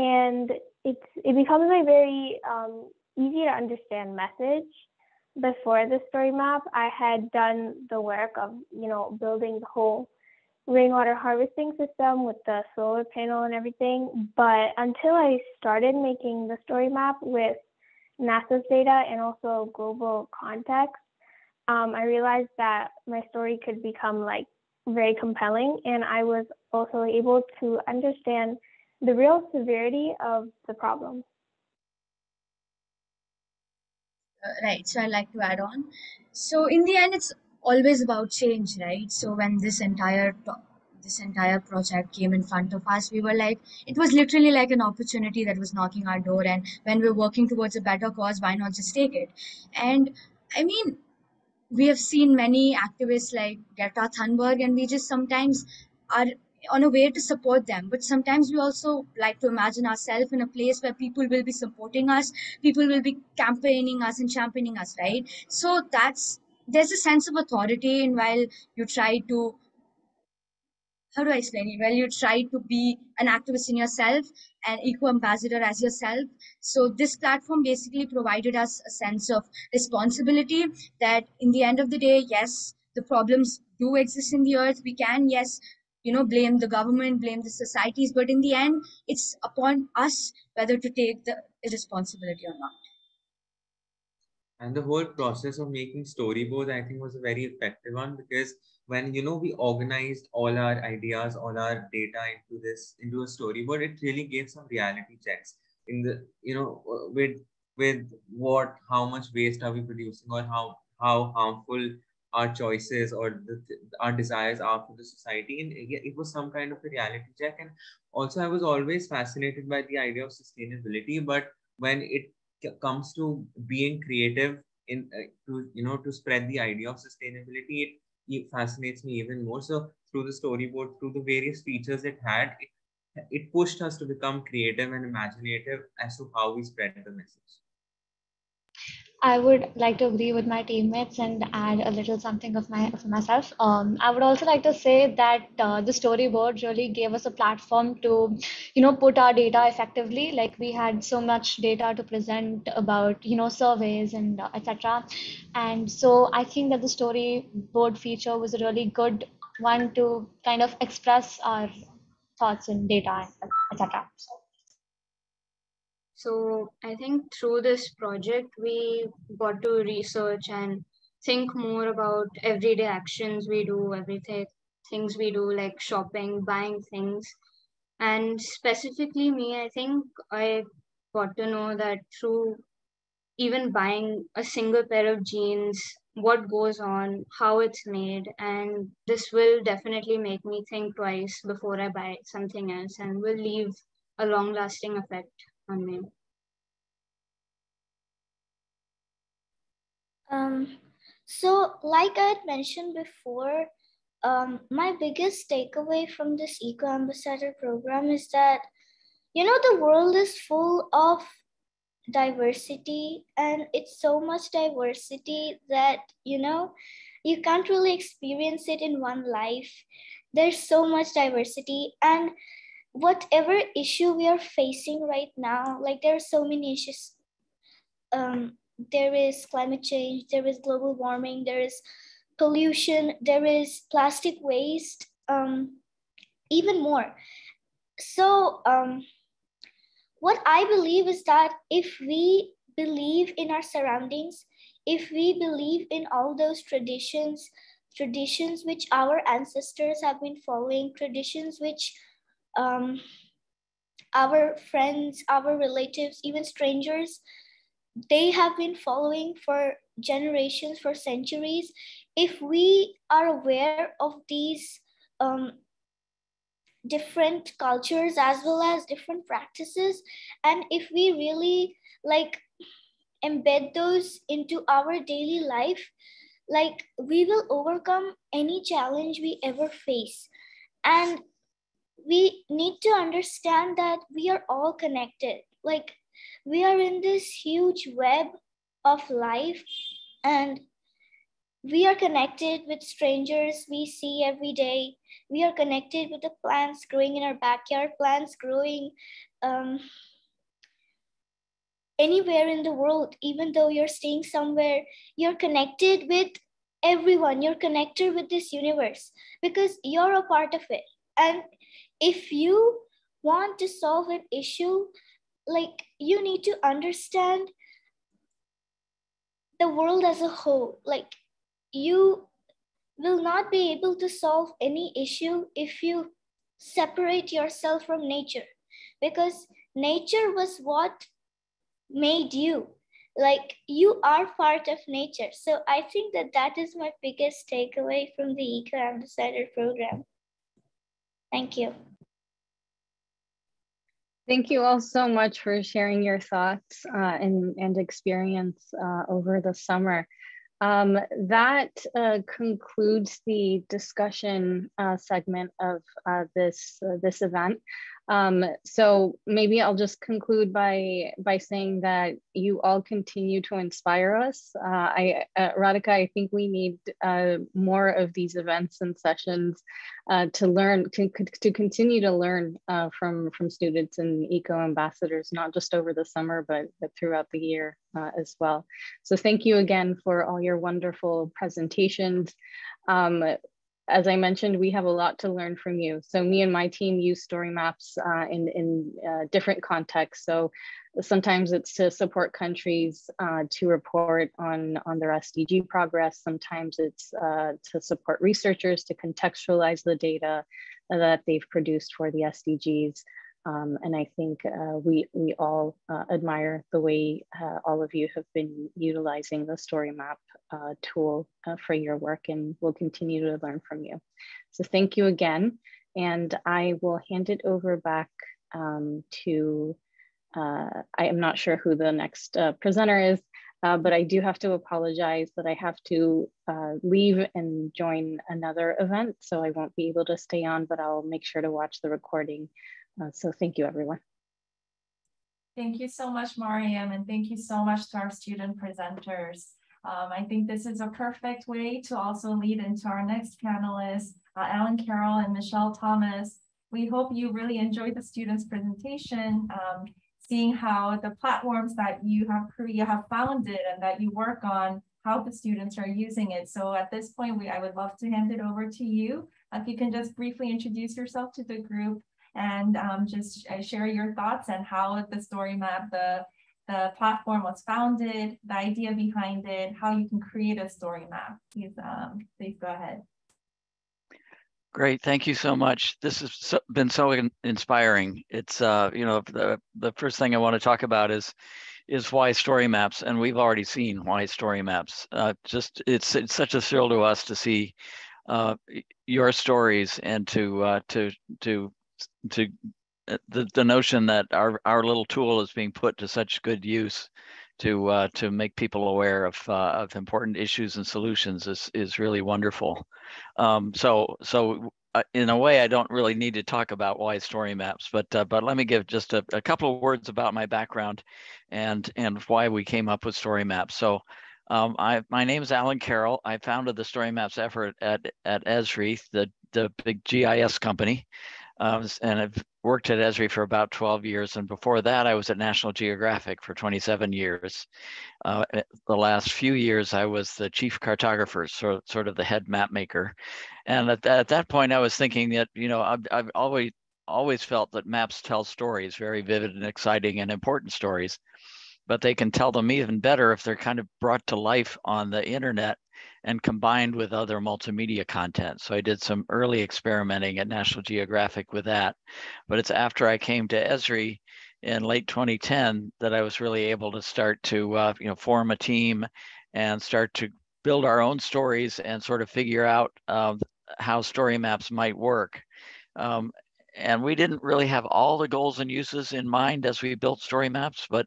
and it's it becomes a very um, easy to understand message. Before the story map, I had done the work of you know building the whole rainwater harvesting system with the solar panel and everything. But until I started making the story map with NASA's data and also global context, um, I realized that my story could become like very compelling, and I was also able to understand the real severity of the problem. uh, right. So I like to add on. So in the end, it's always about change, right? So when this entire this entire project came in front of us, we were like, it was literally like an opportunity that was knocking our door. And when we're working towards a better cause, why not just take it? And I mean, we have seen many activists like Greta Thunberg, and we just sometimes are on a way to support them. But sometimes we also like to imagine ourselves in a place where people will be supporting us, people will be campaigning us and championing us, right? So that's there's a sense of authority in while you try to how do I explain it? Well, you try to be an activist in yourself, an eco ambassador as yourself. So this platform basically provided us a sense of responsibility that in the end of the day, yes, the problems do exist in the earth. We can, yes, you know, blame the government, blame the societies, but in the end, it's upon us whether to take the responsibility or not. And the whole process of making storyboards, I think, was a very effective one because when you know we organized all our ideas, all our data into this into a storyboard, it really gave some reality checks in the you know uh, with with what how much waste are we producing or how how harmful our choices or the, our desires are for the society. And it was some kind of a reality check. And also i was always fascinated by the idea of sustainability. But when it comes to being creative in uh, to you know to spread the idea of sustainability it, it fascinates me even more. So through the storyboard through the various features it had it, it pushed us to become creative and imaginative as to how we spread the message I would like to agree with my teammates and add a little something of my of myself. Um, I would also like to say that uh, the storyboard really gave us a platform to, you know, put our data effectively. Like we had so much data to present about, you know, surveys and uh, etc. And so I think that the storyboard feature was a really good one to kind of express our thoughts and data, etc. So. So I think through this project, we got to research and think more about everyday actions we do, everything things we do like shopping, buying things. And specifically me, I think I got to know that through even buying a single pair of jeans, what goes on, how it's made, and this will definitely make me think twice before I buy something else and will leave a long lasting effect me. Um, so, like I had mentioned before, um, my biggest takeaway from this Eco Ambassador program is that, you know, the world is full of diversity and it's so much diversity that, you know, you can't really experience it in one life. There's so much diversity and whatever issue we are facing right now, like there are so many issues um, there is climate change, there is global warming, there is pollution, there is plastic waste, um, even more. So, um, what I believe is that if we believe in our surroundings, if we believe in all those traditions, traditions which our ancestors have been following, traditions which um, our friends, our relatives, even strangers they have been following for generations, for centuries. If we are aware of these um, different cultures as well as different practices, and if we really like embed those into our daily life, like we will overcome any challenge we ever face. And we need to understand that we are all connected. Like we are in this huge web of life and we are connected with strangers we see every day. We are connected with the plants growing in our backyard, plants growing um, anywhere in the world, even though you're staying somewhere, you're connected with everyone. You're connected with this universe because you're a part of it. And if you want to solve an issue, like you need to understand the world as a whole like you will not be able to solve any issue if you separate yourself from nature because nature was what made you like you are part of nature. So I think that that is my biggest takeaway from the Eco Ambassador program. Thank you. Thank you all so much for sharing your thoughts uh, and, and experience uh, over the summer. Um, that uh, concludes the discussion uh, segment of uh, this, uh, this event. Um, so maybe I'll just conclude by by saying that you all continue to inspire us. Uh, I, uh, Radhika, I think we need uh, more of these events and sessions uh, to learn, to, to continue to learn uh, from from students and eco ambassadors, not just over the summer, but, but throughout the year uh, as well. So thank you again for all your wonderful presentations. Um, as I mentioned, we have a lot to learn from you. So me and my team use story maps uh, in, in uh, different contexts. So sometimes it's to support countries uh, to report on, on their SDG progress. Sometimes it's uh, to support researchers to contextualize the data that they've produced for the SDGs. Um, and I think uh, we, we all uh, admire the way uh, all of you have been utilizing the story map uh, tool uh, for your work and we'll continue to learn from you. So thank you again. And I will hand it over back um, to, uh, I am not sure who the next presenter is, but I do have to apologize that I have to leave and join another event. So I won't be able to stay on, but I'll make sure to watch the recording uh, so thank you, everyone. Thank you so much, Mariam, and thank you so much to our student presenters. Um, I think this is a perfect way to also lead into our next panelists, uh, Allen Carroll and Michelle Thomas. We hope you really enjoyed the students' presentation, um, seeing how the platforms that you have you have founded and that you work on, how the students are using it. So at this point, we I would love to hand it over to you. If you can just briefly introduce yourself to the group and um, just uh, share your thoughts and how the story map, the, the platform was founded, the idea behind it, how you can create a story map. Please, um, please go ahead. Great, thank you so much. This has so, been so in, inspiring. It's uh, you know the the first thing I want to talk about is is why story maps, and we've already seen why story maps. Uh, just it's it's such a thrill to us to see uh, your stories and to uh, to to to uh, the, the notion that our, our little tool is being put to such good use to uh, to make people aware of uh, of important issues and solutions is is really wonderful. Um, so so uh, in a way, I don't really need to talk about why story maps, but uh, but let me give just a, a, couple of words about my background and and why we came up with story maps. So. Um, I, my name is Allen Carroll. I founded the Story Maps effort at, at Esri, the, the big GIS company. Um, and I've worked at Esri for about 12 years. And before that, I was at National Geographic for 27 years. Uh, eh, the last few years, I was the chief cartographer, so, sort of the head map maker. And at, at that point, I was thinking that, you know, I've, I've always, always felt that maps tell stories, very vivid and exciting and important stories but they can tell them even better if they're kind of brought to life on the internet and combined with other multimedia content. So I did some early experimenting at National Geographic with that. But it's after I came to Esri in late 2010 that I was really able to start to uh, you know form a team and start to build our own stories and sort of figure out uh, how story maps might work. Um, and we didn't really have all the goals and uses in mind as we built story maps, but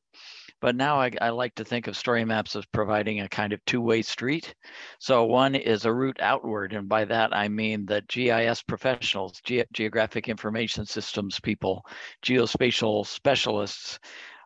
but now I, I, like to think of story maps as providing a kind of two-way street. So one is a route outward, and by that I mean that GIS professionals, Ge geographic information systems people, geospatial specialists,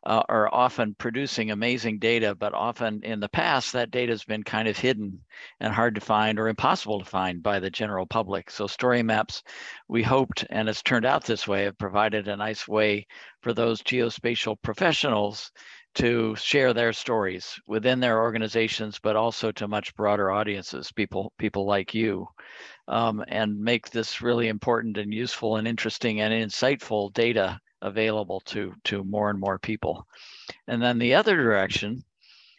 uh, are often producing amazing data, but often in the past, that data has been kind of hidden and hard to find or impossible to find by the general public. So story maps, we hoped, and it's turned out this way, have provided a nice way for those geospatial professionals to share their stories within their organizations, but also to much broader audiences, people people like you, um, and make this really important and useful and interesting and insightful data available to to more and more people. And then the other direction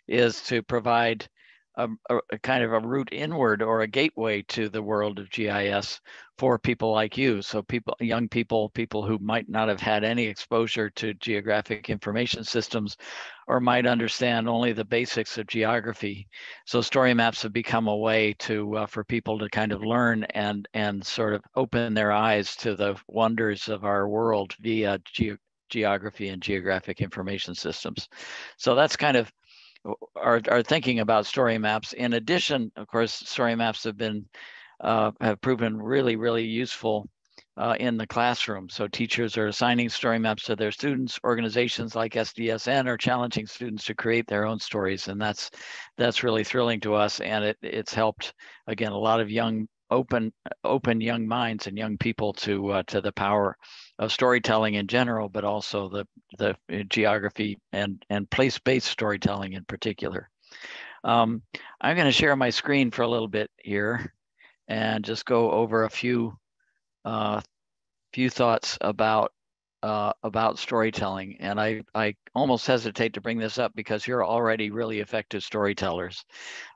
is to provide a, a, kind of a route inward or a gateway to the world of GIS for people like you. So people, young people, people who might not have had any exposure to geographic information systems or might understand only the basics of geography. So story maps have become a way to uh, for people to kind of learn and and sort of open their eyes to the wonders of our world via ge geography and geographic information systems. So that's kind of are, are thinking about story maps. In addition, of course, story maps have been uh, have proven really, really useful uh, in the classroom. So teachers are assigning story maps to their students. Organizations like SDSN are challenging students to create their own stories, and that's that's really thrilling to us. And it it's helped again a lot of young open open young minds and young people to uh, to the power of storytelling in general, but also the the uh, geography and and place based storytelling in particular. Um, I'm going to share my screen for a little bit here, and just go over a few uh, few thoughts about uh, about storytelling. And I, I almost hesitate to bring this up because you're already really effective storytellers.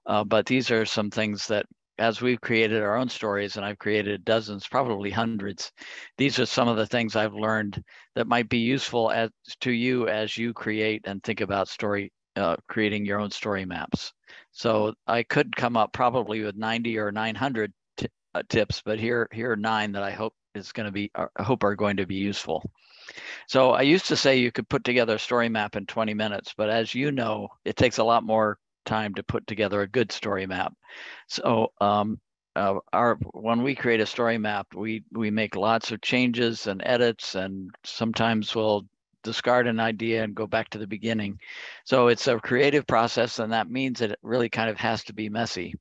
Uh, but these are some things that as we've created our own stories, and I've created dozens, probably hundreds, these are some of the things I've learned that might be useful as to you as you create and think about story, uh, creating your own story maps. So I could come up probably with 90 or 900 uh, tips, but here, here are nine that I hope is going to be, uh, I hope are going to be useful. So I used to say you could put together a story map in 20 minutes, but as you know, it takes a lot more time to put together a good story map. So um, uh, our when we create a story map, we we make lots of changes and edits, and sometimes we'll discard an idea and go back to the beginning. So it's a creative process, and that means that it really kind of has to be messy.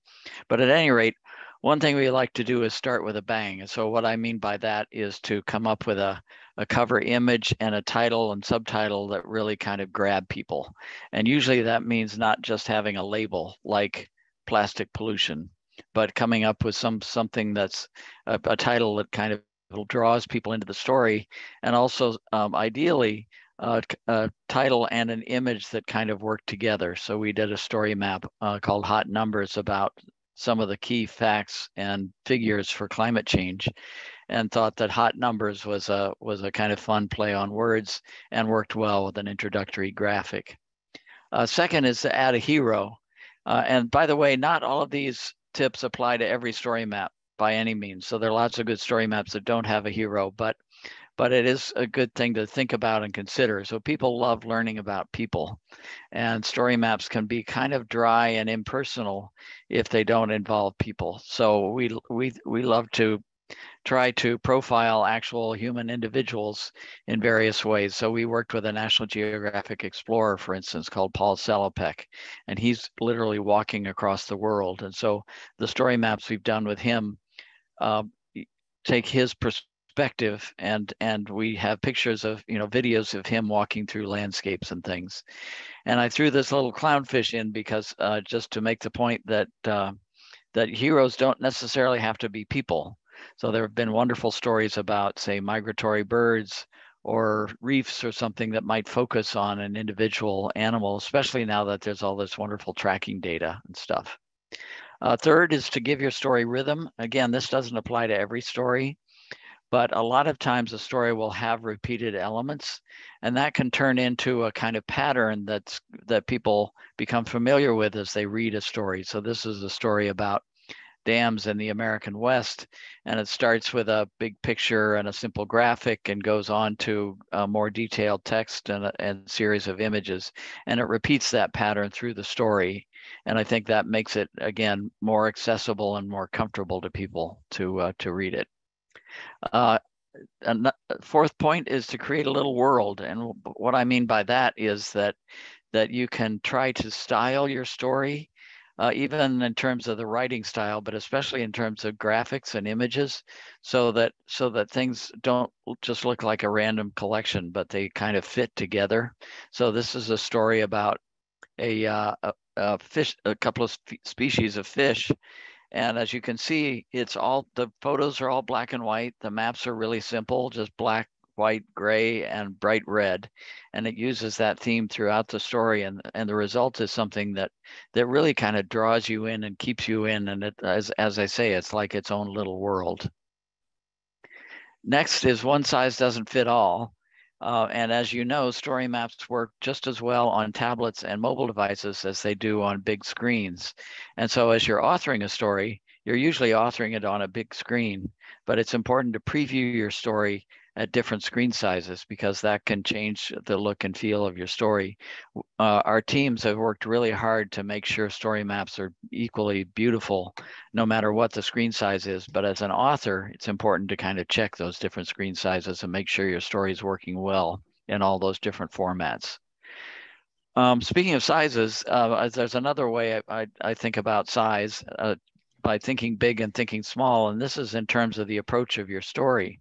But at any rate, one thing we like to do is start with a bang. And so what I mean by that is to come up with a, a cover image and a title and subtitle that really kind of grab people. And usually that means not just having a label like plastic pollution, but coming up with some something that's a, a title that kind of draws people into the story and also um, ideally uh, a title and an image that kind of work together. So we did a story map uh, called Hot Numbers about some of the key facts and figures for climate change and thought that hot numbers was a was a kind of fun play on words and worked well with an introductory graphic. Uh, second is to add a hero. Uh, and by the way, not all of these tips apply to every story map by any means. So there are lots of good story maps that don't have a hero, but but it is a good thing to think about and consider. So people love learning about people and story maps can be kind of dry and impersonal if they don't involve people. So we, we, we love to try to profile actual human individuals in various ways. So we worked with a National Geographic explorer, for instance, called Paul Salopek, and he's literally walking across the world. And so the story maps we've done with him uh, take his perspective and and we have pictures of you know videos of him walking through landscapes and things and i threw this little clownfish in because uh, just to make the point that uh, that heroes don't necessarily have to be people so there have been wonderful stories about say migratory birds or reefs or something that might focus on an individual animal especially now that there's all this wonderful tracking data and stuff uh, third is to give your story rhythm. Again, this doesn't apply to every story, but a lot of times a story will have repeated elements and that can turn into a kind of pattern that's that people become familiar with as they read a story so this is a story about dams in the american west and it starts with a big picture and a simple graphic and goes on to a more detailed text and a and series of images. And it repeats that pattern through the story. And i think that makes it again more accessible and more comfortable to people to uh, to read it. Uh, and fourth point is to create a little world. And what I mean by that is that that you can try to style your story, uh, even in terms of the writing style, but especially in terms of graphics and images, so that so that things don't just look like a random collection, but they kind of fit together. So this is a story about a, uh, a, a fish, a couple of species of fish and as you can see, it's all the photos are all black and white. The maps are really simple, just black white, gray, and bright red. And it uses that theme throughout the story. And, and the result is something that that really kind of draws you in and keeps you in. And it, as, as I say, it's like its own little world. Next is one size doesn't fit all. Uh, and as you know, story maps work just as well on tablets and mobile devices as they do on big screens. And so as you're authoring a story, you're usually authoring it on a big screen, but it's important to preview your story at different screen sizes because that can change the look and feel of your story. Uh, our teams have worked really hard to make sure story maps are equally beautiful no matter what the screen size is. But as an author, it's important to kind of check those different screen sizes and make sure your story is working well in all those different formats. Um, speaking of sizes, uh, there's another way I, I, I think about size uh, by thinking big and thinking small, and this is in terms of the approach of your story.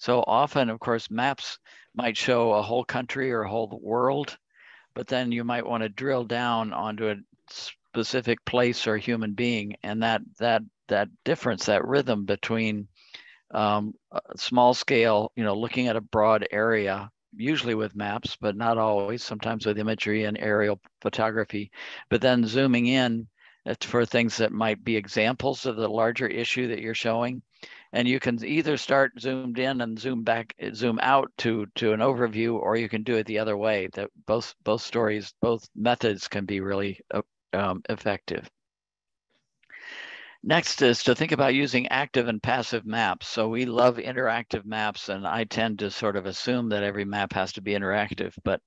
So often, of course, maps might show a whole country or a whole world, but then you might want to drill down onto a specific place or human being, and that that that difference, that rhythm between um, small scale, you know, looking at a broad area, usually with maps, but not always. Sometimes with imagery and aerial photography, but then zooming in for things that might be examples of the larger issue that you're showing and you can either start zoomed in and zoom back zoom out to to an overview or you can do it the other way that both both stories both methods can be really uh, um, effective Next is to think about using active and passive maps. So we love interactive maps and I tend to sort of assume that every map has to be interactive, but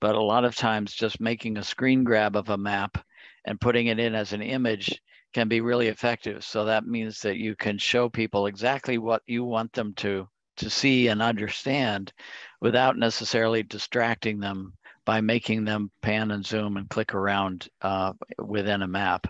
but a lot of times just making a screen grab of a map and putting it in as an image can be really effective. So that means that you can show people exactly what you want them to to see and understand without necessarily distracting them by making them pan and zoom and click around uh, within a map.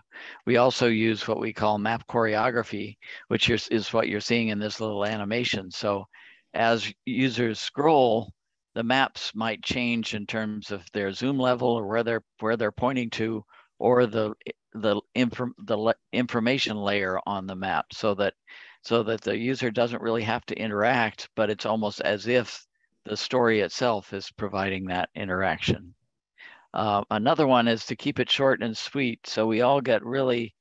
We also use what we call map choreography, which is, is what you're seeing in this little animation. So as users scroll, the maps might change in terms of their zoom level or where they're where they're pointing to or the the, inform, the information layer on the map so that so that the user doesn't really have to interact, but it's almost as if the story itself is providing that interaction. Uh, another one is to keep it short and sweet. So we all get really,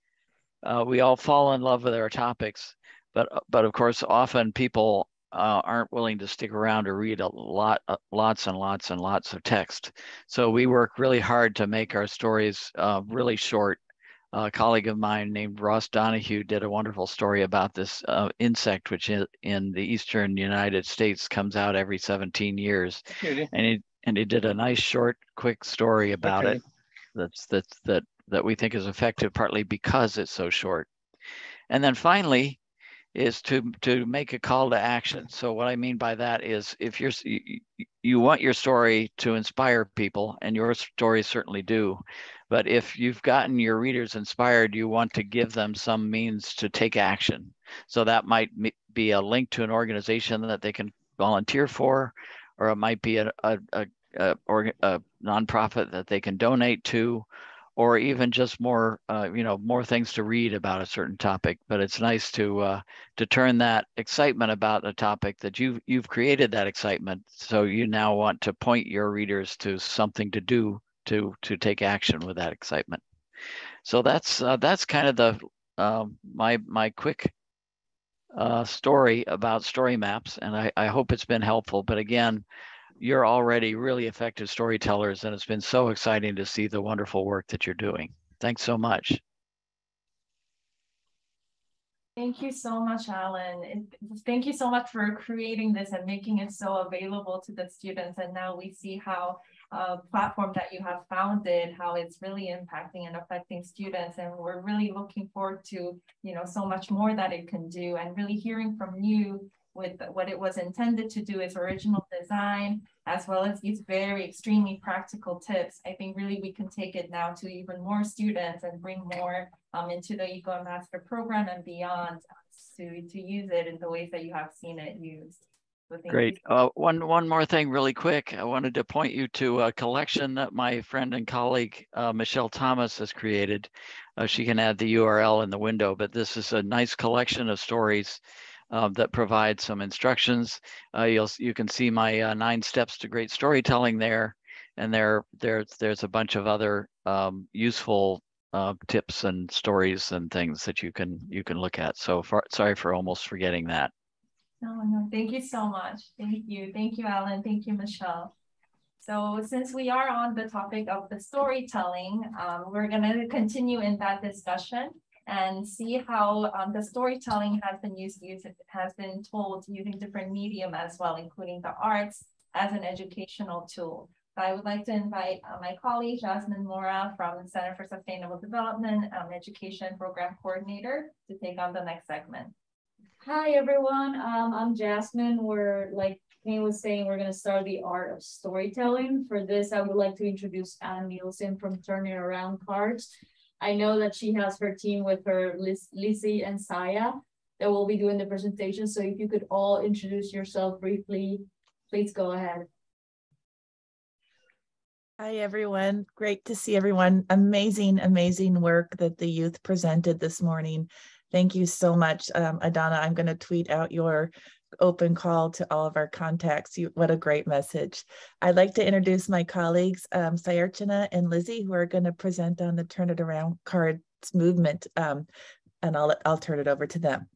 uh, we all fall in love with our topics, but but of course often people uh, aren't willing to stick around to read a lot, uh, lots and lots and lots of text. So we work really hard to make our stories uh, really short a colleague of mine named Ross Donahue did a wonderful story about this uh, insect, which in in, the eastern United States comes out every 17 years. And he and he did a nice short, quick story about okay. it. That's that's that that we think is effective partly because it's so short. And then finally, is to to make a call to action. So what I mean by that is if you're you, want your story to inspire people, and your stories certainly do, but if you've gotten your readers inspired, you want to give them some means to take action. So that might be a link to an organization that they can volunteer for, or it might be a, a, a, a, a nonprofit that they can donate to, or even just more, uh, you know, more things to read about a certain topic. But it's nice to uh, to turn that excitement about a topic that you've you've created that excitement. So you now want to point your readers to something to do to to take action with that excitement. So that's uh, that's kind of the um, my my quick uh, story about story maps, and I, I hope it's been helpful. But again, you're already really effective storytellers, and it's been so exciting to see the wonderful work that you're doing. Thanks so much. Thank you so much, Allen. Thank you so much for creating this and making it so available to the students. And now we see how uh, platform that you have founded, how it's really impacting and affecting students. And we're really looking forward to, you know, so much more that it can do and really hearing from you with what it was intended to do, its original design, as well as these very extremely practical tips. I think really we can take it now to even more students and bring more um, into the Eco Ambassador program and beyond to, to use it in the ways that you have seen it used. Great. Uh, one one more thing, really quick. I wanted to point you to a collection that my friend and colleague uh, Michelle Thomas has created. Uh, she can add the URL in the window, but this is a nice collection of stories uh, that provide some instructions. Uh, you'll you can see my uh, nine steps to great storytelling there, and there there there's a bunch of other um, useful uh, tips and stories and things that you can you can look at. So far, sorry for almost forgetting that. No, no, thank you so much. Thank you, thank you, Allen. Thank you, Michelle. So since we are on the topic of the storytelling, um, we're gonna continue in that discussion and see how um, the storytelling has been used, used, has been told using different medium as well, including the arts as an educational tool. I would like to invite uh, my colleague, Jasmine Mora from the Center for Sustainable Development um, Education Program Coordinator to take on the next segment. Hi, everyone. Um, I'm Jasmine. We're like Kane was saying, we're going to start the art of storytelling. For this, I would like to introduce Anna Nielsen from Turn It Around Cards. I know that she has her team with her Liz, Lizzie and Saya that will be doing the presentation. So if you could all introduce yourself briefly, please go ahead. Hi, everyone. Great to see everyone. Amazing, amazing work that the youth presented this morning. Thank you so much, um, Adana. I'm going to tweet out your open call to all of our contacts. You, what a great message. I'd like to introduce my colleagues, um, Sayarchana and Lizzie, who are going to present on the Turn It Around cards movement. Um, and I'll, I'll turn it over to them.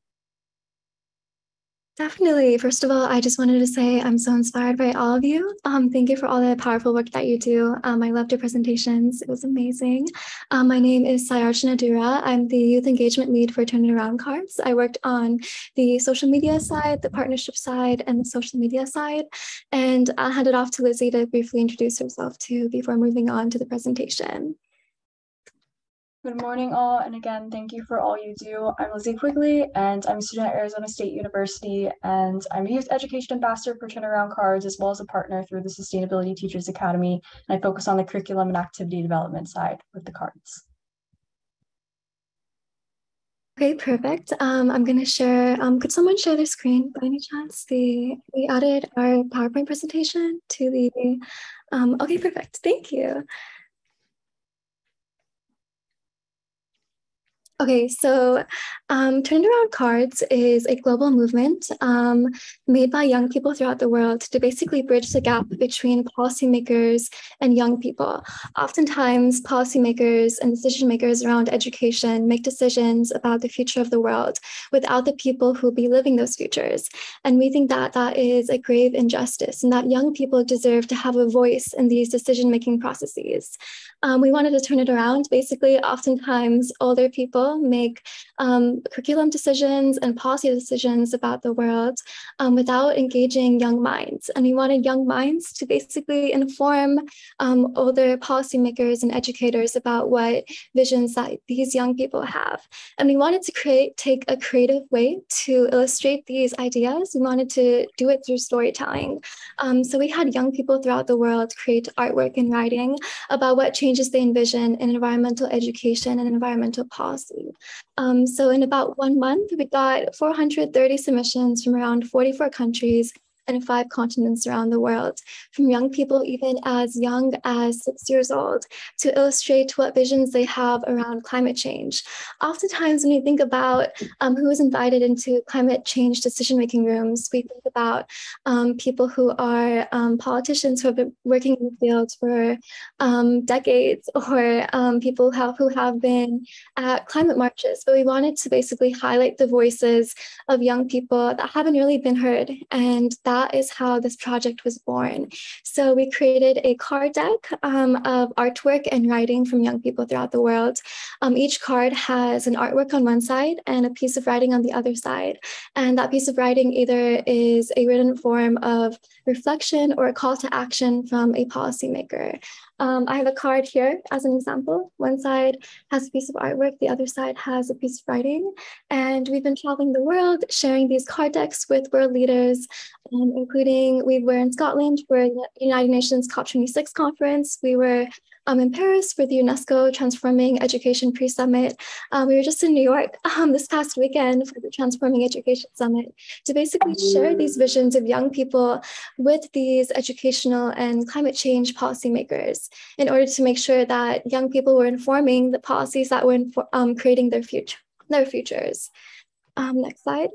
Definitely. First of all, I just wanted to say I'm so inspired by all of you. Um, thank you for all the powerful work that you do. Um, I loved your presentations. It was amazing. Um, my name is Sayarchana Dura. I'm the Youth Engagement Lead for Turn It Around Cards. I worked on the social media side, the partnership side, and the social media side. And I'll hand it off to Lizzie to briefly introduce herself too before moving on to the presentation. Good morning, all, and again, thank you for all you do. I'm Lizzie Quigley, and I'm a student at Arizona State University, and I'm a youth education ambassador for Turnaround Cards, as well as a partner through the Sustainability Teachers Academy. And I focus on the curriculum and activity development side with the cards. Okay, perfect. Um, I'm going to share. Um, could someone share their screen by any chance? The we added our PowerPoint presentation to the. Um, okay, perfect. Thank you. Okay, so um, Turn It Around Cards is a global movement um, made by young people throughout the world to basically bridge the gap between policymakers and young people. Oftentimes, policymakers and decision makers around education make decisions about the future of the world without the people who will be living those futures. And we think that that is a grave injustice and that young people deserve to have a voice in these decision making processes. Um, we wanted to turn it around. Basically, oftentimes, older people make um, curriculum decisions and policy decisions about the world um, without engaging young minds. And we wanted young minds to basically inform um, older policymakers and educators about what visions that these young people have. And we wanted to create, take a creative way to illustrate these ideas. We wanted to do it through storytelling. Um, so we had young people throughout the world create artwork and writing about what changes they envision in environmental education and environmental policy. Um, so in about one month, we got 430 submissions from around 44 countries and five continents around the world, from young people even as young as six years old, to illustrate what visions they have around climate change. Oftentimes, when we think about um, who is invited into climate change decision making rooms, we think about um, people who are um, politicians who have been working in the field for um, decades, or um, people who have, who have been at climate marches. But we wanted to basically highlight the voices of young people that haven't really been heard and that that is how this project was born. So we created a card deck um, of artwork and writing from young people throughout the world. Um, each card has an artwork on one side and a piece of writing on the other side. And that piece of writing either is a written form of reflection or a call to action from a policymaker. Um, I have a card here as an example. One side has a piece of artwork, the other side has a piece of writing. And we've been traveling the world sharing these card decks with world leaders, um, including we were in Scotland for the United Nations COP26 conference. We were um, in Paris for the UNESCO Transforming Education Pre-Summit. Um, we were just in New York um, this past weekend for the Transforming Education Summit to basically share these visions of young people with these educational and climate change policymakers in order to make sure that young people were informing the policies that were um, creating their future, their futures. Um, next slide.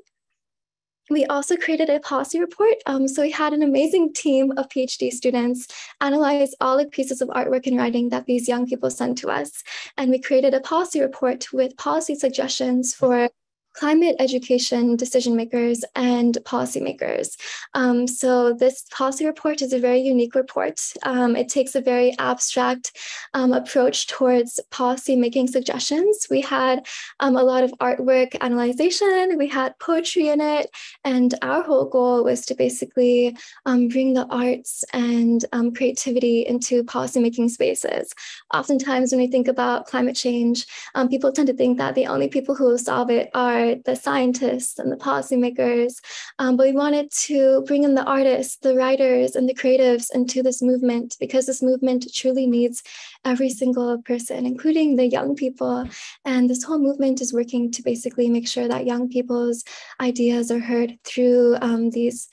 We also created a policy report. Um, so we had an amazing team of PhD students analyze all the pieces of artwork and writing that these young people sent to us. And we created a policy report with policy suggestions for climate education decision makers and policymakers. Um, so this policy report is a very unique report. Um, it takes a very abstract um, approach towards policy making suggestions. We had um, a lot of artwork analysis, we had poetry in it, and our whole goal was to basically um, bring the arts and um, creativity into policymaking spaces. Oftentimes when we think about climate change, people tend to think that the only people who will solve it are the scientists and the policymakers, um, but we wanted to bring in the artists, the writers, and the creatives into this movement because this movement truly needs every single person, including the young people. And this whole movement is working to basically make sure that young people's ideas are heard through um, these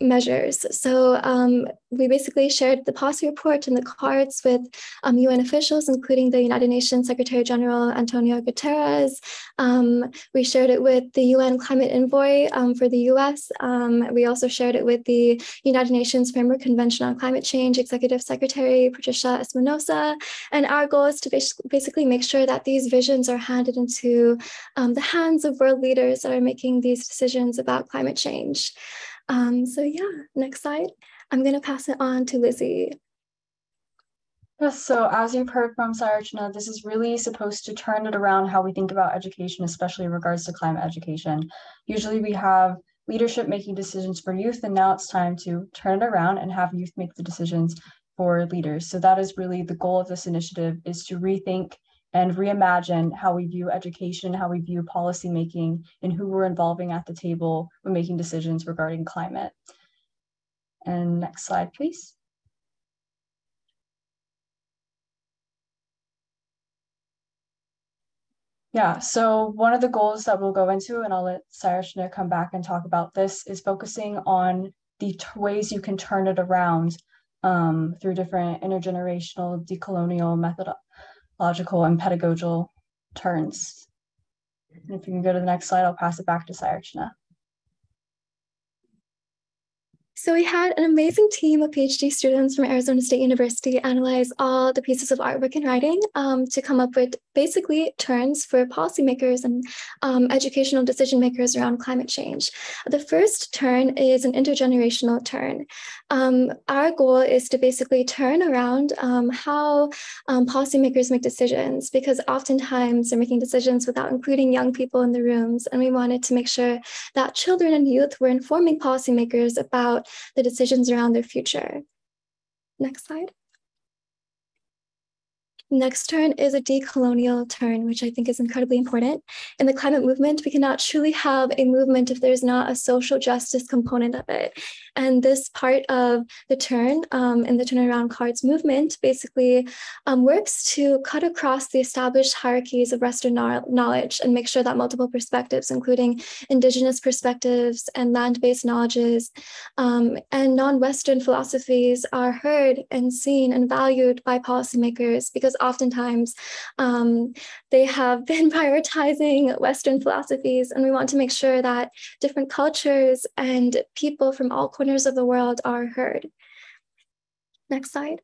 measures. So um, we basically shared the policy report and the cards with um, UN officials, including the United Nations Secretary General Antonio Guterres. Um, we shared it with the UN Climate Envoy um, for the US. Um, we also shared it with the United Nations Framework Convention on Climate Change Executive Secretary Patricia Espinosa. And our goal is to basically make sure that these visions are handed into um, the hands of world leaders that are making these decisions about climate change. Um, so yeah, next slide. I'm going to pass it on to Lizzie. Yes, so as you've heard from Sayarchana, this is really supposed to turn it around how we think about education, especially in regards to climate education. Usually we have leadership making decisions for youth, and now it's time to turn it around and have youth make the decisions for leaders. So that is really the goal of this initiative is to rethink and reimagine how we view education, how we view policymaking, and who we're involving at the table when making decisions regarding climate. And next slide, please. Yeah, so one of the goals that we'll go into, and I'll let Sayarchana come back and talk about this, is focusing on the ways you can turn it around um, through different intergenerational decolonial method logical and pedagogical turns. And if you can go to the next slide, I'll pass it back to Sayarchana. So we had an amazing team of PhD students from Arizona State University analyze all the pieces of artwork and writing um, to come up with basically turns for policymakers and um, educational decision makers around climate change. The first turn is an intergenerational turn. Um, our goal is to basically turn around um, how um, policymakers make decisions because oftentimes they're making decisions without including young people in the rooms. And we wanted to make sure that children and youth were informing policymakers about the decisions around their future. Next slide. Next turn is a decolonial turn, which I think is incredibly important. In the climate movement, we cannot truly have a movement if there's not a social justice component of it. And this part of the turn um, in the turnaround cards movement basically um, works to cut across the established hierarchies of Western knowledge and make sure that multiple perspectives, including Indigenous perspectives and land based knowledges um, and non Western philosophies, are heard and seen and valued by policymakers because oftentimes um, they have been prioritizing Western philosophies, and we want to make sure that different cultures and people from all corners of the world are heard. Next slide.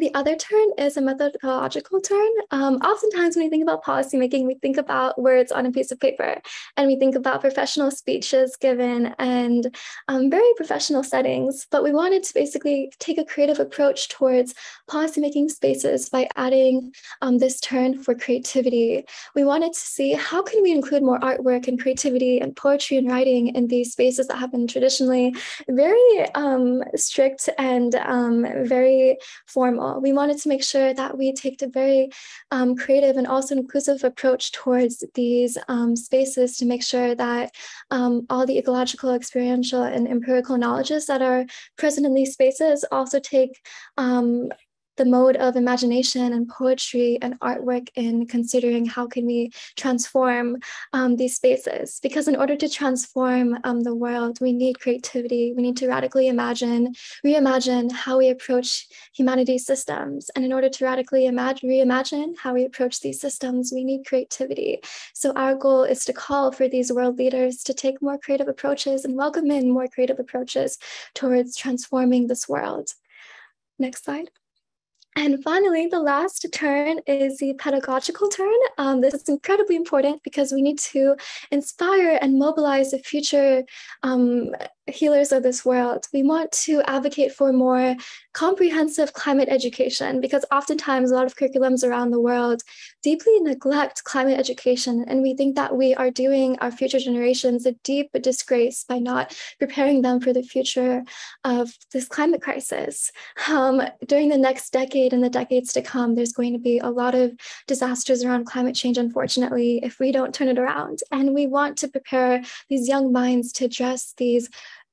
The other turn is a methodological turn. Um, oftentimes, when we think about policymaking, we think about words on a piece of paper and we think about professional speeches given and um, very professional settings. But we wanted to basically take a creative approach towards policymaking spaces by adding um, this turn for creativity. We wanted to see how can we include more artwork and creativity and poetry and writing in these spaces that have been traditionally very um, strict and um, very formal We wanted to make sure that we take a very um, creative and also inclusive approach towards these um, spaces to make sure that um, all the ecological, experiential, and empirical knowledges that are present in these spaces also take um, the mode of imagination and poetry and artwork in considering how can we transform um, these spaces. Because in order to transform um, the world, we need creativity. We need to radically imagine, reimagine how we approach humanities systems. And in order to radically imagine, reimagine how we approach these systems, we need creativity. So our goal is to call for these world leaders to take more creative approaches and welcome in more creative approaches towards transforming this world. Next slide. And finally, the last turn is the pedagogical turn. Um, this is incredibly important because we need to inspire and mobilize the future um, healers of this world. We want to advocate for more comprehensive climate education because oftentimes a lot of curriculums around the world deeply neglect climate education. And we think that we are doing our future generations a deep disgrace by not preparing them for the future of this climate crisis. Um, during the next decade and the decades to come, there's going to be a lot of disasters around climate change, unfortunately, if we don't turn it around. And we want to prepare these young minds to address these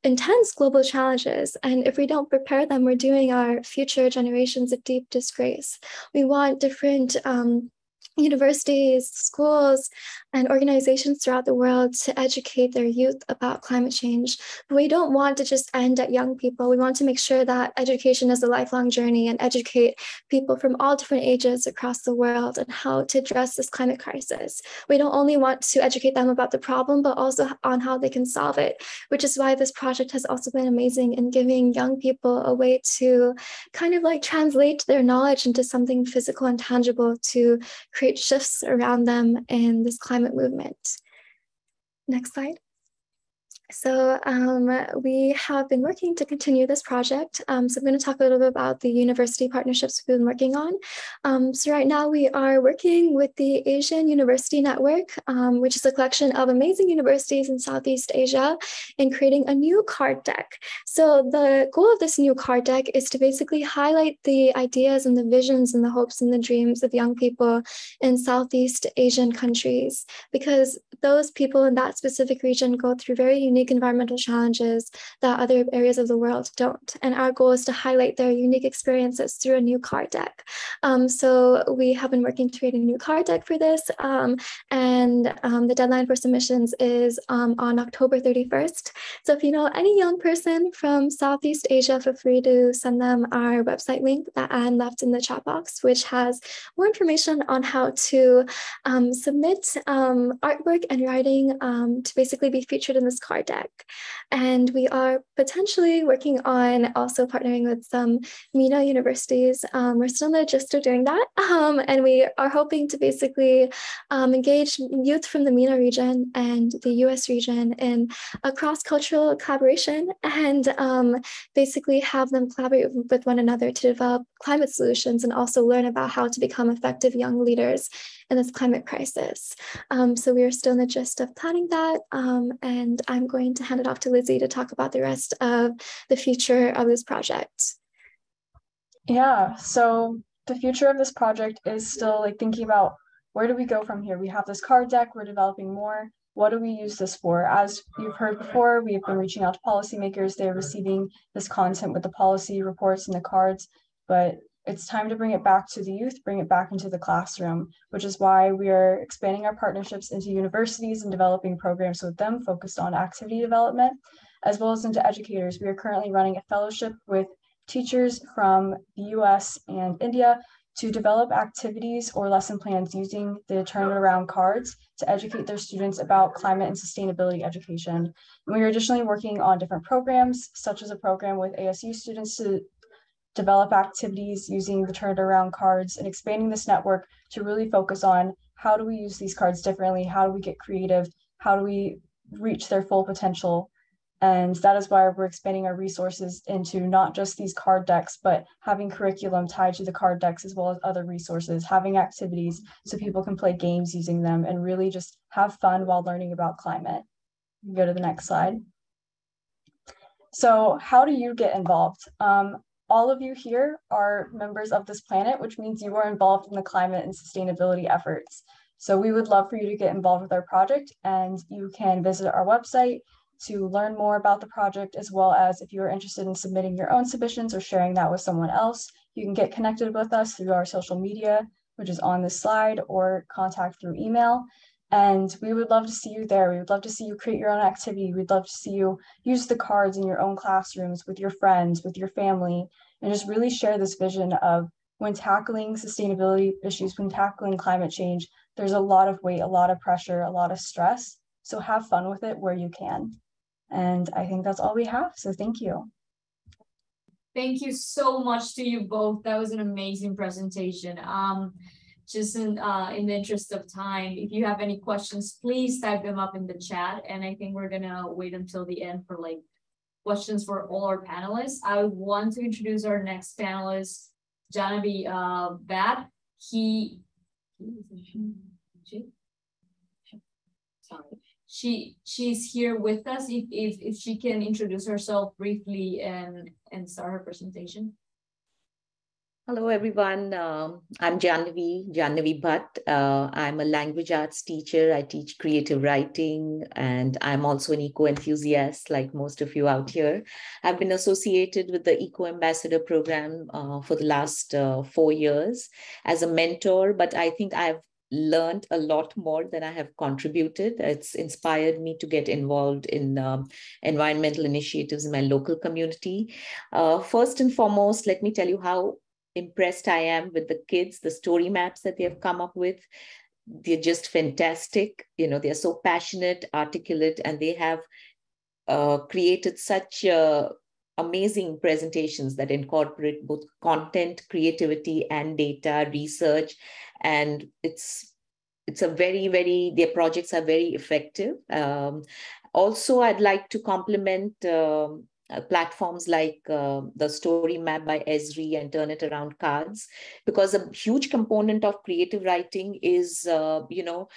intense global challenges. And if we don't prepare them, we're doing our future generations a deep disgrace. We want different um, universities, schools, and organizations throughout the world to educate their youth about climate change. But we don't want to just end at young people. We want to make sure that education is a lifelong journey and educate people from all different ages across the world on how to address this climate crisis. We don't only want to educate them about the problem, but also on how they can solve it, which is why this project has also been amazing in giving young people a way to kind of like translate their knowledge into something physical and tangible to create create shifts around them in this climate movement. Next slide. So um, we have been working to continue this project. Um, so I'm going to talk a little bit about the university partnerships we've been working on. Um, so right now we are working with the ASEAN University Network, um, which is a collection of amazing universities in Southeast Asia, in creating a new card deck. So the goal of this new card deck is to basically highlight the ideas and the visions and the hopes and the dreams of young people in Southeast Asian countries, because those people in that specific region go through very unique unique environmental challenges that other areas of the world don't. And our goal is to highlight their unique experiences through a new card deck. Um, so we have been working to create a new card deck for this. Um, and um, the deadline for submissions is um, on October 31st. So if you know any young person from Southeast Asia, feel free to send them our website link that Anne left in the chat box, which has more information on how to um, submit artwork and writing to basically be featured in this card deck. And we are potentially working on also partnering with some MENA universities. Um, we're still in the gist of doing that. Um, and we are hoping to basically um, engage youth from the MENA region and the US region in a cross-cultural collaboration and um, basically have them collaborate with one another to develop climate solutions and also learn about how to become effective young leaders in this climate crisis. Um, so we are still in the gist of planning that. Um, and I'm going to hand it off to Lizzie to talk about the rest of the future of this project. Yeah, so the future of this project is still like thinking about where do we go from here? We have this card deck, we're developing more. What do we use this for? As you've heard before, we have been reaching out to policymakers. They're receiving this content with the policy reports and the cards, but it's time to bring it back to the youth, bring it back into the classroom, which is why we are expanding our partnerships into universities and developing programs with them focused on activity development, as well as into educators. We are currently running a fellowship with teachers from the US and India to develop activities or lesson plans using the turn around cards to educate their students about climate and sustainability education. And we are additionally working on different programs, such as a program with ASU students to develop activities using the turn it around cards and expanding this network to really focus on how do we use these cards differently? How do we get creative? How do we reach their full potential? And that is why we're expanding our resources into not just these card decks, but having curriculum tied to the card decks as well as other resources, having activities so people can play games using them and really just have fun while learning about climate. Go to the next slide. So how do you get involved? Um, all of you here are members of this planet, which means you are involved in the climate and sustainability efforts. So we would love for you to get involved with our project and you can visit our website to learn more about the project, as well as if you are interested in submitting your own submissions or sharing that with someone else, you can get connected with us through our social media, which is on this slide, or contact through email. And we would love to see you there. We would love to see you create your own activity. We'd love to see you use the cards in your own classrooms with your friends, with your family, and just really share this vision of when tackling sustainability issues, when tackling climate change, there's a lot of weight, a lot of pressure, a lot of stress. So have fun with it where you can. And I think that's all we have. So thank you. Thank you so much to you both. That was an amazing presentation. Um, just in uh, in the interest of time, if you have any questions, please type them up in the chat. And I think we're gonna wait until the end for like questions for all our panelists. I want to introduce our next panelist, Janavi uh, Bhatt. He, sorry, she she's here with us. If if if she can introduce herself briefly and and start her presentation. Hello, everyone. Um, I'm Janvi, Janvi Bhatt. Uh, I'm a language arts teacher. I teach creative writing, and I'm also an eco enthusiast, like most of you out here. I've been associated with the Eco Ambassador program uh, for the last uh, four years as a mentor, but I think I've learned a lot more than I have contributed. It's inspired me to get involved in um, environmental initiatives in my local community. Uh, first and foremost, let me tell you how impressed I am with the kids, the story maps that they have come up with. They're just fantastic. You know, they're so passionate, articulate, and they have uh, created such uh, amazing presentations that incorporate both content, creativity, and data research. And it's it's a very, very, their projects are very effective. Um, also, I'd like to compliment um, uh, platforms like uh, the story map by Esri and turn it around cards because a huge component of creative writing is uh, you know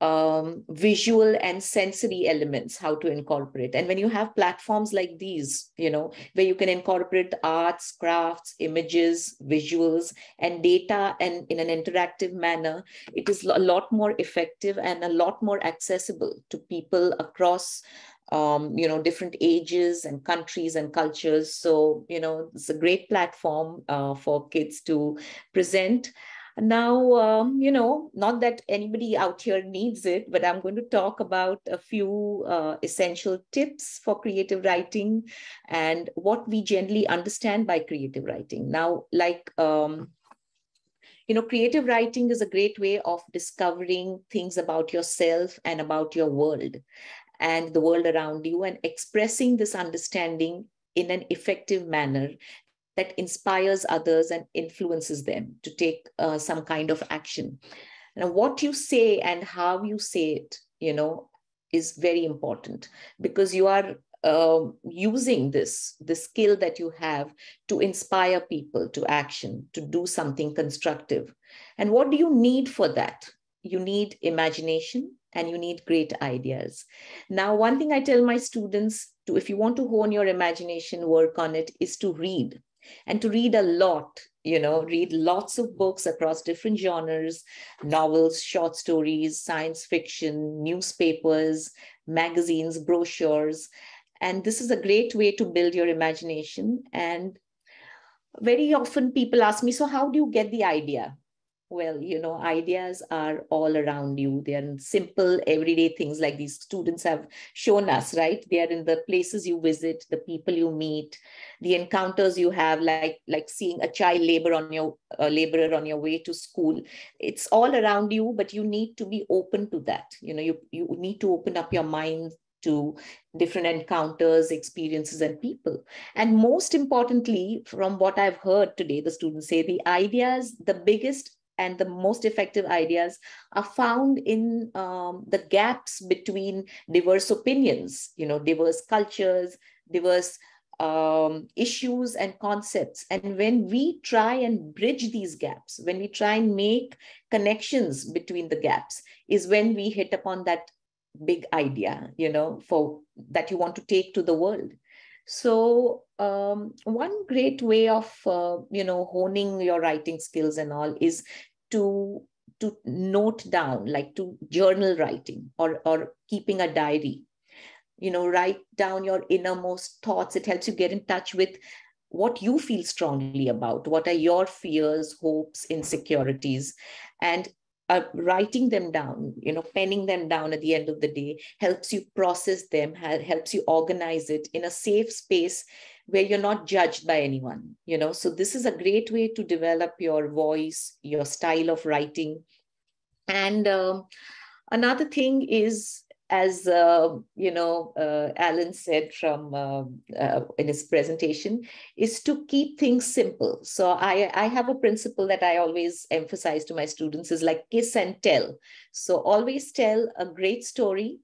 um, visual and sensory elements how to incorporate. And when you have platforms like these you know where you can incorporate arts crafts images visuals and data and in an interactive manner it is a lot more effective and a lot more accessible to people across um, you know, different ages and countries and cultures. So, you know, it's a great platform uh, for kids to present. Now, um, you know, not that anybody out here needs it, but I'm going to talk about a few uh, essential tips for creative writing and what we generally understand by creative writing. Now, like, um, you know, creative writing is a great way of discovering things about yourself and about your world and the world around you and expressing this understanding in an effective manner that inspires others and influences them to take uh, some kind of action. Now, what you say and how you say it, you know, is very important because you are uh, using this, the skill that you have to inspire people to action, to do something constructive. And what do you need for that? You need imagination, and you need great ideas. Now, one thing I tell my students to, if you want to hone your imagination, work on it, is to read and to read a lot, you know, read lots of books across different genres, novels, short stories, science fiction, newspapers, magazines, brochures. And this is a great way to build your imagination. And very often people ask me, so how do you get the idea? Well you know ideas are all around you. They are simple everyday things like these students have shown us right? They are in the places you visit the people you meet the encounters you have like like seeing a child labor on your uh, laborer on your way to school. It's all around you but you need to be open to that. You know you you need to open up your mind to different encounters, experiences, and people. And most importantly, from what I've heard today, the students say the ideas, the biggest and the most effective ideas are found in um, the gaps between diverse opinions, you know, diverse cultures, diverse um, issues and concepts. And when we try and bridge these gaps, when we try and make connections between the gaps, is when we hit upon that big idea, you know, for that you want to take to the world. So um, one great way of uh, you know honing your writing skills and all is to to note down like to journal writing or or keeping a diary. You know write down your innermost thoughts. It helps you get in touch with what you feel strongly about. What are your fears hopes insecurities? And uh, writing them down you know penning them down at the end of the day helps you process them helps you organize it in a safe space where you're not judged by anyone you know. So this is a great way to develop your voice your style of writing. And um, another thing is as uh, you know, uh, Allen said from uh, uh, in his presentation, is to keep things simple. So I, I have a principle that I always emphasize to my students is like kiss and tell. So always tell a great story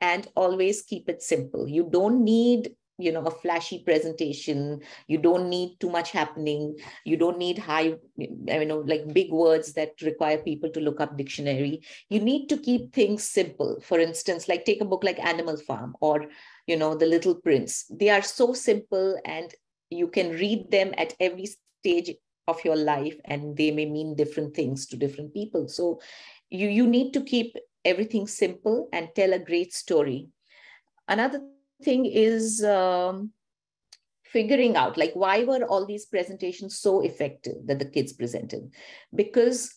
and always keep it simple. You don't need you know a flashy presentation. You don't need too much happening. You don't need high you know like big words that require people to look up dictionary. You need to keep things simple. For instance like take a book like animal farm or you know the little prince. They are so simple and you can read them at every stage of your life and they may mean different things to different people. So you you need to keep everything simple and tell a great story. Another thing is um, figuring out like why were all these presentations so effective that the kids presented? Because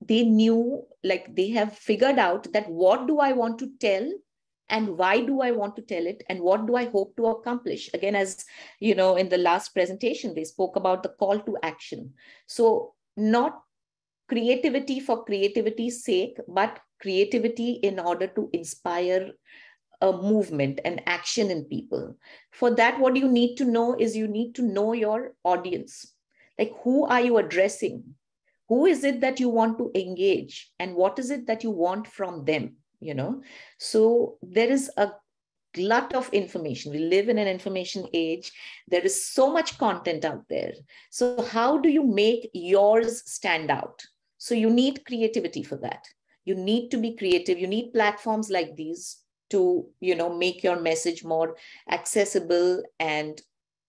they knew like they have figured out that what do i want to tell and why do i want to tell it and what do i hope to accomplish? Again as you know in the last presentation they spoke about the call to action. So not creativity for creativity's sake but creativity in order to inspire a movement and action in people. For that, what you need to know is you need to know your audience. Like, who are you addressing? Who is it that you want to engage? And what is it that you want from them? You know, so there is a glut of information. We live in an information age. There is so much content out there. So, how do you make yours stand out? So, you need creativity for that. You need to be creative. You need platforms like these to you know make your message more accessible and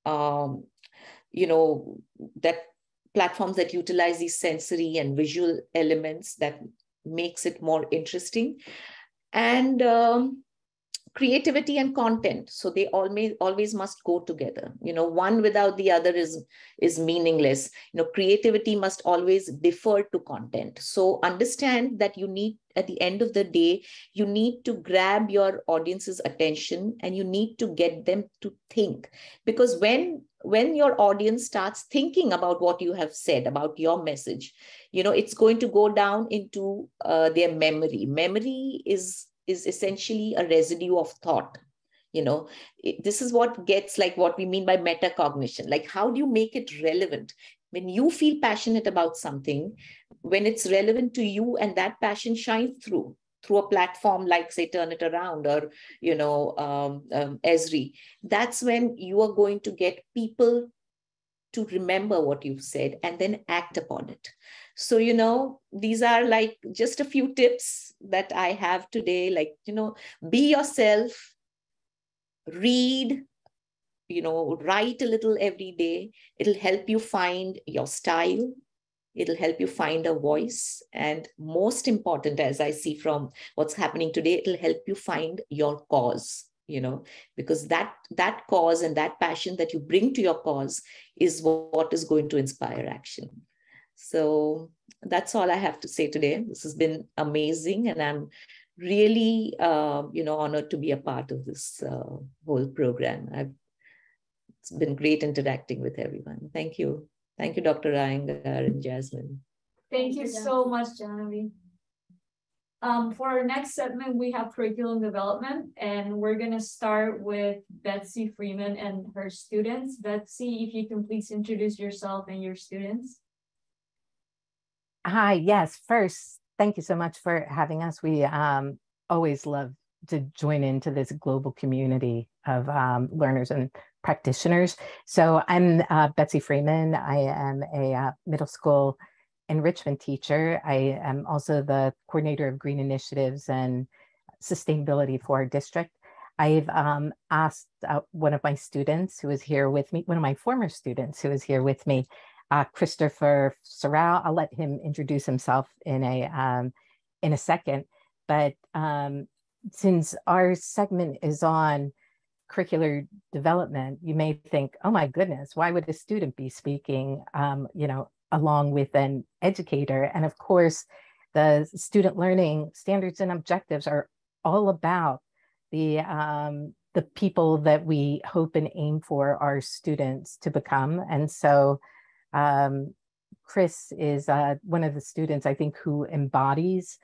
um, you know that platforms that utilize these sensory and visual elements that makes it more interesting. And um, creativity and content. So they always always must go together. You know one without the other is is meaningless. You know creativity must always defer to content. So understand that you need at the end of the day you need to grab your audience's attention and you need to get them to think. Because when when your audience starts thinking about what you have said about your message you know it's going to go down into uh, their memory. Memory is is essentially a residue of thought you know? It, this is what gets like what we mean by metacognition. Like how do you make it relevant? When you feel passionate about something when it's relevant to you and that passion shines through through a platform like say turn it around or you know um, um, esri that's when you are going to get people to remember what you've said and then act upon it so you know these are like just a few tips that i have today like you know be yourself read you know write a little every day. It'll help you find your style. It'll help you find a voice. And most important as i see from what's happening today it'll help you find your cause you know because that that cause and that passion that you bring to your cause is what is going to inspire action so that's all I have to say today. This has been amazing, and I'm really, uh, you know, honored to be a part of this uh, whole program. I've, it's been great interacting with everyone. Thank you. Thank you, Dr. Iyengar and Jasmine. Thank you so much, Janavi. Um, for our next segment, we have curriculum development, and we're going to start with Betsy Freeman and her students. Betsy, if you can please introduce yourself and your students. Hi, yes. First, thank you so much for having us. We um, always love to join into this global community of um, learners and practitioners. So I'm uh, Betsy Freeman. I am a uh, middle school enrichment teacher. I am also the coordinator of green initiatives and sustainability for our district. I've um, asked uh, one of my students who is here with me, one of my former students who is here with me, uh, Christopher Sorrell. I'll let him introduce himself in a um, in a second. But um, since our segment is on curricular development, you may think, oh my goodness, why would a student be speaking, um, you know, along with an educator? And of course, the student learning standards and objectives are all about the um, the people that we hope and aim for our students to become. And so um, Chris is uh, one of the students, I think, who embodies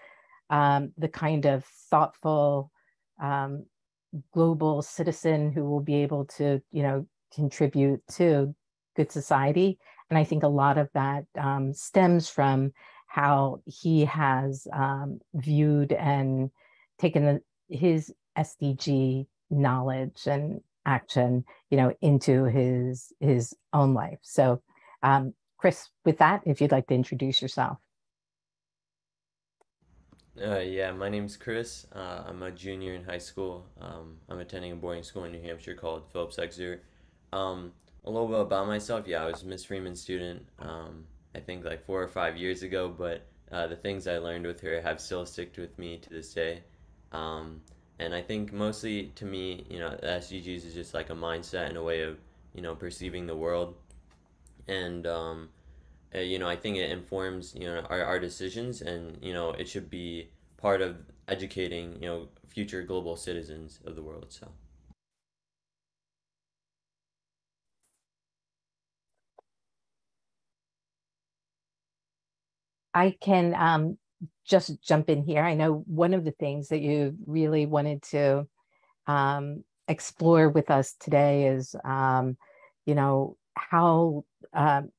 um, the kind of thoughtful um, global citizen who will be able to, you know, contribute to good society. And I think a lot of that um, stems from how he has um, viewed and taken the, his SDG knowledge and action, you know, into his his own life. So, um, Chris, with that, if you'd like to introduce yourself. Uh, yeah, my name's Chris. Uh, I'm a junior in high school. Um, I'm attending a boarding school in New Hampshire called Phillips Exeter. Um, a little bit about myself. Yeah, I was a Miss Freeman student. Um, I think like four or five years ago, but uh, the things I learned with her have still sticked with me to this day. Um, and I think mostly to me, you know, SDGs is just like a mindset and a way of, you know, perceiving the world. And um, uh, you know, I think it informs, you know, our, our decisions and, you know, it should be part of educating, you know, future global citizens of the world. So. I can um, just jump in here. I know one of the things that you really wanted to um, explore with us today is, um, you know, how um,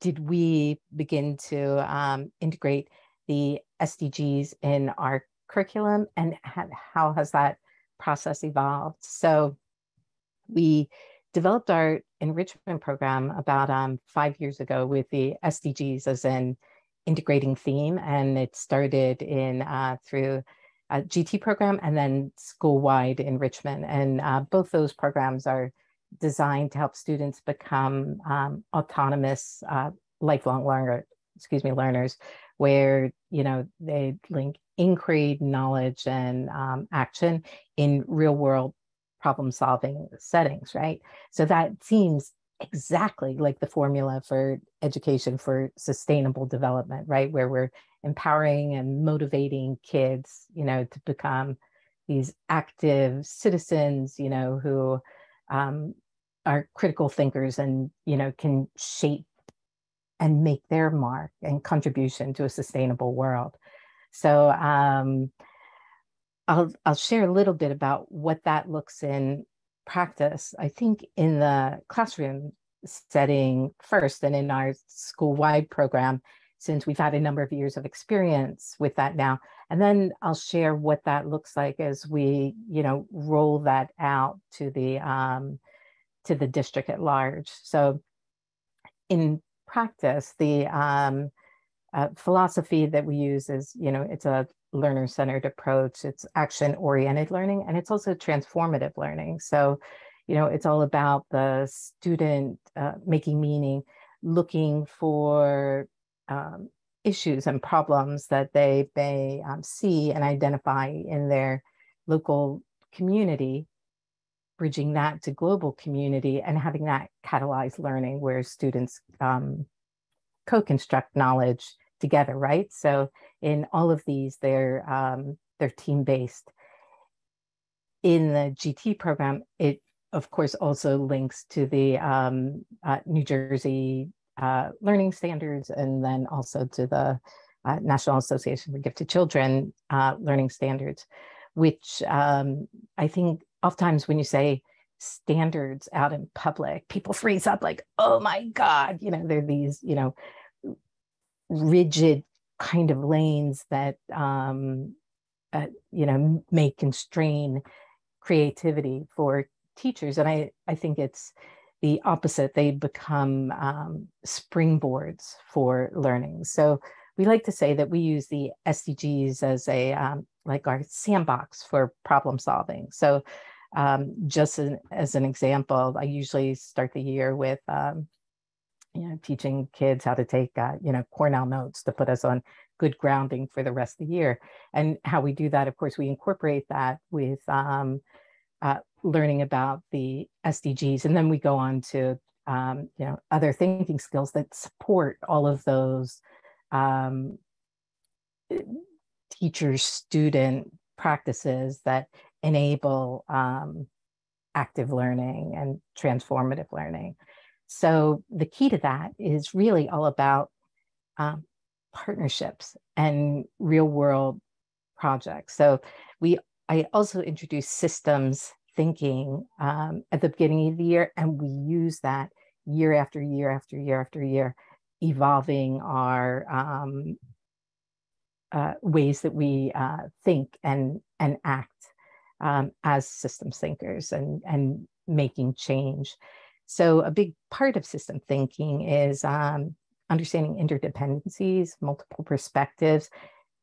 did we begin to um, integrate the SDGs in our curriculum and how has that process evolved? So we developed our enrichment program about um, five years ago with the SDGs as an integrating theme and it started in uh, through a GT program and then school-wide enrichment. And uh, both those programs are designed to help students become um, autonomous uh, lifelong learner, excuse me, learners, where you know they link inquiry, knowledge, and um, action in real world problem solving settings, right? So that seems exactly like the formula for education for sustainable development, right? Where we're empowering and motivating kids, you know, to become these active citizens, you know, who um, are critical thinkers and you know can shape and make their mark and contribution to a sustainable world. So um, I'll, I'll share a little bit about what that looks in practice. I think in the classroom setting first and in our school-wide program since we've had a number of years of experience with that now and then i'll share what that looks like as we you know roll that out to the um, to the district at large. So in practice, the um, uh, philosophy that we use is, you know, it's a learner-centered approach, it's action-oriented learning, and it's also transformative learning. So, you know, it's all about the student uh, making meaning, looking for issues and problems that they may um, see and identify in their local community bridging that to global community and having that catalyze learning where students um, co-construct knowledge together, right? So in all of these, they're um, they're team-based. In the GT program, it of course also links to the um, uh, New Jersey uh, learning standards and then also to the uh, National Association for Gifted Children uh, learning standards, which um, I think oftentimes when you say standards out in public, people freeze up like, oh my God, you know, there are these, you know, rigid kind of lanes that, um, uh, you know, may constrain creativity for teachers. And I, I think it's the opposite. They become um, springboards for learning. So we like to say that we use the SDGs as a, um, like our sandbox for problem solving. So um, just an, as an example, I usually start the year with, um, you know, teaching kids how to take, uh, you know, Cornell notes to put us on good grounding for the rest of the year. And how we do that, of course, we incorporate that with um, uh, learning about the SDGs, and then we go on to, um, you know, other thinking skills that support all of those um, teacher student practices that enable um, active learning and transformative learning. So the key to that is really all about um, partnerships and real world projects. So we I also introduced systems thinking um, at the beginning of the year, and we use that year after year after year after year, evolving our um, uh, ways that we uh, think and and act um, as systems thinkers and and making change. So a big part of system thinking is um, understanding interdependencies, multiple perspectives,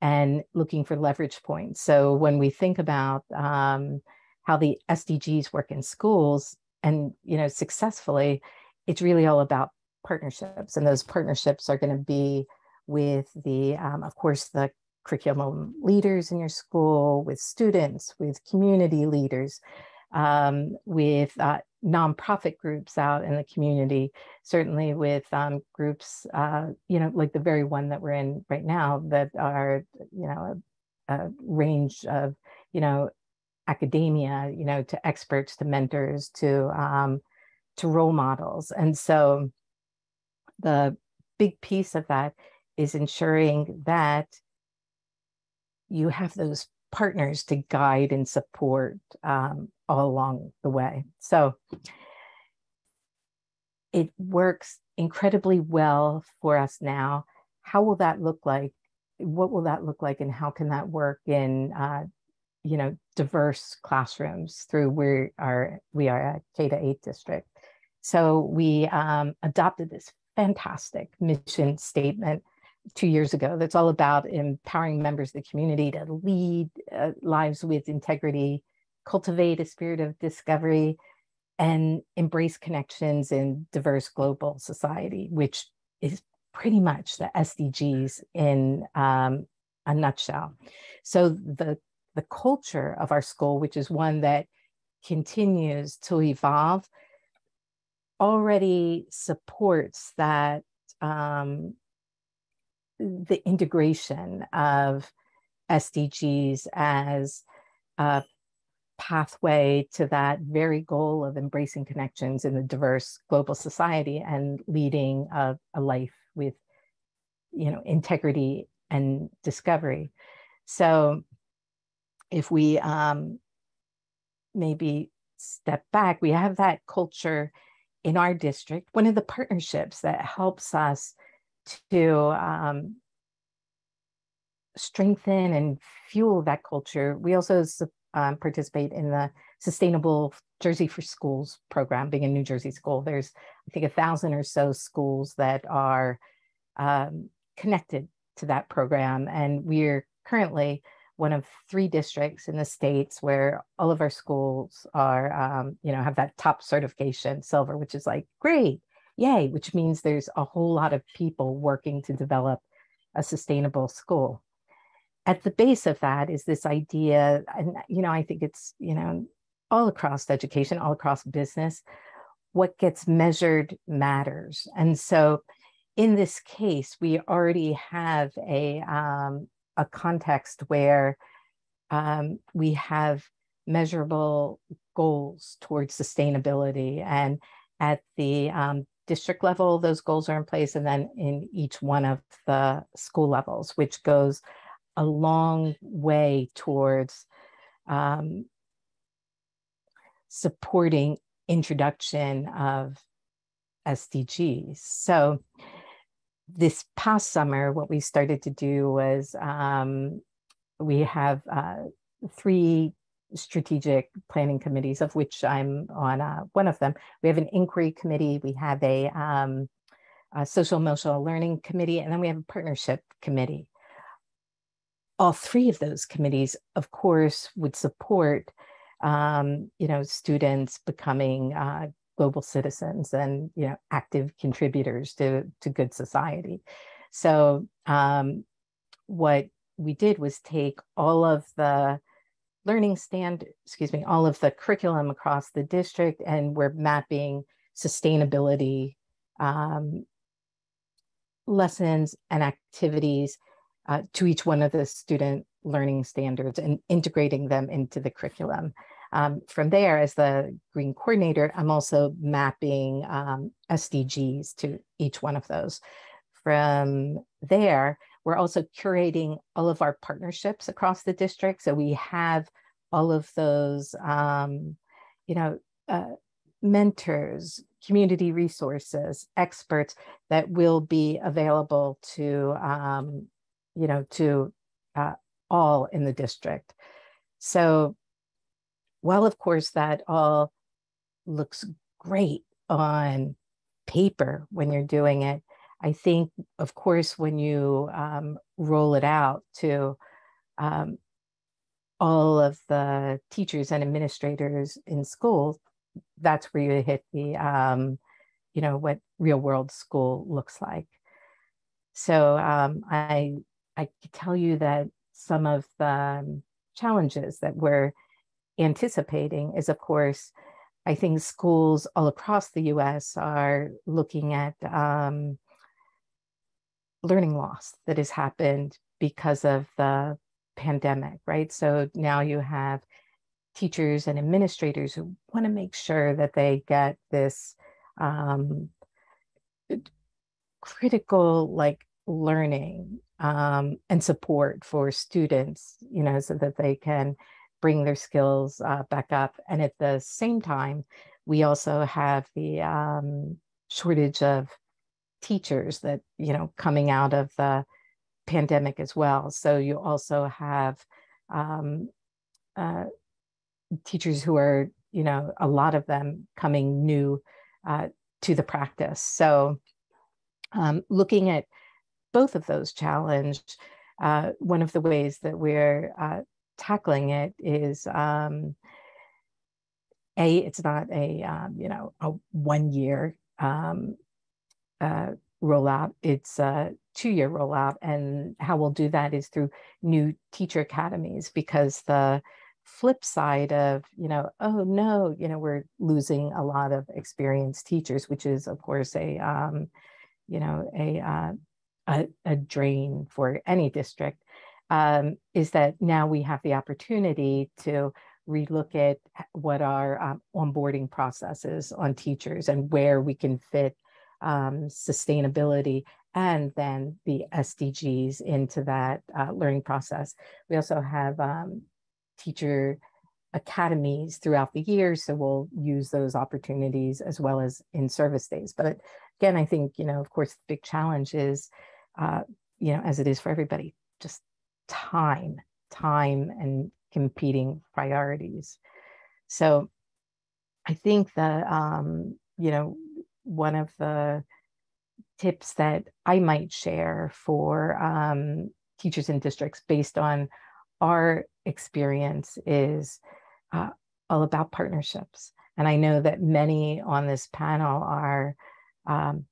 and looking for leverage points. So when we think about um, how the SDGs work in schools and you know successfully, it's really all about partnerships, and those partnerships are going to be with the, um, of course, the curriculum leaders in your school, with students, with community leaders, um, with uh, nonprofit groups out in the community, certainly with um, groups, uh, you know, like the very one that we're in right now that are, you know, a, a range of, you know, academia, you know, to experts, to mentors, to um, to role models. And so the big piece of that is ensuring that you have those partners to guide and support um, all along the way. So it works incredibly well for us now. How will that look like? What will that look like, and how can that work in, uh, you know, diverse classrooms through we are we are a K to eight district. So we um, adopted this fantastic mission statement two years ago that's all about empowering members of the community to lead uh, lives with integrity, cultivate a spirit of discovery, and embrace connections in diverse global society, which is pretty much the SDGs in um, a nutshell. So the the culture of our school, which is one that continues to evolve, already supports that um, the integration of SDGs as a pathway to that very goal of embracing connections in a diverse global society and leading a, a life with you know integrity and discovery. So if we um, maybe step back we have that culture in our district one of the partnerships that helps us to um, strengthen and fuel that culture. We also um, participate in the Sustainable Jersey for Schools program, being a New Jersey school. There's, I think, a thousand or so schools that are um, connected to that program. And we're currently one of three districts in the states where all of our schools are, um, you know, have that top certification, silver, which is like great yay, which means there's a whole lot of people working to develop a sustainable school. At the base of that is this idea, and you know, I think it's, you know, all across education, all across business, what gets measured matters. And so in this case, we already have a, um, a context where um, we have measurable goals towards sustainability and at the um, district level, those goals are in place, and then in each one of the school levels, which goes a long way towards um, supporting introduction of SDGs. So this past summer, what we started to do was um, we have uh, three strategic planning committees, of which I'm on uh, one of them. We have an inquiry committee, we have a, um, a social emotional learning committee, and then we have a partnership committee. All three of those committees, of course, would support um, you know, students becoming uh, global citizens and you know active contributors to to good society. So um, what we did was take all of the learning stand, excuse me, all of the curriculum across the district, and we're mapping sustainability um, lessons and activities uh, to each one of the student learning standards and integrating them into the curriculum. Um, from there, as the green coordinator, I'm also mapping um, SDGs to each one of those. From there, we're also curating all of our partnerships across the district. So we have all of those, um, you know, uh, mentors, community resources, experts that will be available to, um, you know, to uh, all in the district. So while of course that all looks great on paper when you're doing it, I think, of course, when you um, roll it out to um, all of the teachers and administrators in schools, that's where you hit the, um, you know, what real world school looks like. So um, I, I can tell you that some of the challenges that we're anticipating is, of course, I think schools all across the US are looking at um, learning loss that has happened because of the pandemic, right? So now you have teachers and administrators who want to make sure that they get this um, critical like learning um, and support for students, you know, so that they can bring their skills uh, back up. And at the same time, we also have the um, shortage of teachers that, you know, coming out of the pandemic as well. So you also have um, uh, teachers who are, you know, a lot of them coming new uh, to the practice. So um, looking at both of those challenges, uh, one of the ways that we're uh, tackling it is um, a it's not a um, you know a one year um, uh, rollout. It's a two year rollout and how we'll do that is through new teacher academies because the flip side of you know oh no you know we're losing a lot of experienced teachers which is of course a um, you know a, uh, a a drain for any district um, is that now we have the opportunity to relook at what our um, onboarding processes on teachers and where we can fit um, sustainability and then the SDGs into that uh, learning process. We also have um, teacher academies throughout the year, so we'll use those opportunities as well as in service days. But again, I think, you know, of course, the big challenge is, uh, you know, as it is for everybody, just time, time and competing priorities. So I think that, um, you know, one of the tips that I might share for um, teachers in districts based on our experience is uh, all about partnerships. And I know that many on this panel are um,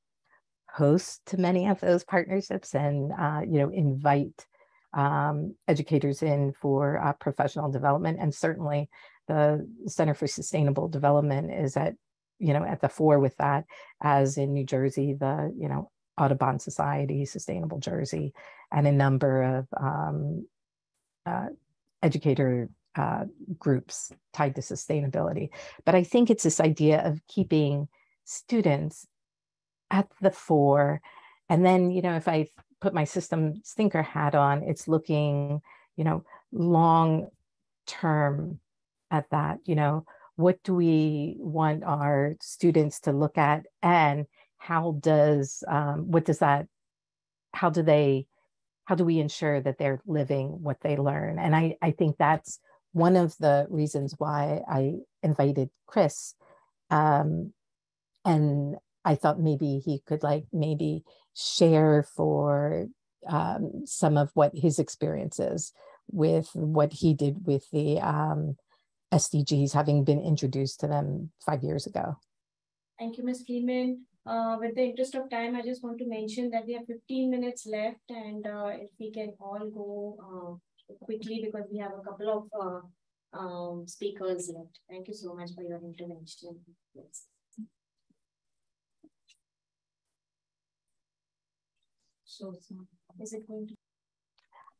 hosts to many of those partnerships and, uh, you know, invite um, educators in for uh, professional development. And certainly the Center for Sustainable Development is at, you know, at the fore with that, as in New Jersey, the, you know, Audubon Society, Sustainable Jersey, and a number of um, uh, educator uh, groups tied to sustainability. But I think it's this idea of keeping students at the fore. And then, you know, if I put my system thinker hat on, it's looking, you know, long term at that, you know, what do we want our students to look at and how does, um, what does that, how do they, how do we ensure that they're living what they learn? And I, I think that's one of the reasons why I invited Chris. Um, and I thought maybe he could like maybe share for um, some of what his experiences with what he did with the um, SDGs having been introduced to them five years ago. Thank you, Ms. Freeman. Uh, with the interest of time, I just want to mention that we have 15 minutes left and uh, if we can all go uh, quickly because we have a couple of uh, um, speakers left. Thank you so much for your intervention. Yes. So, is it going to?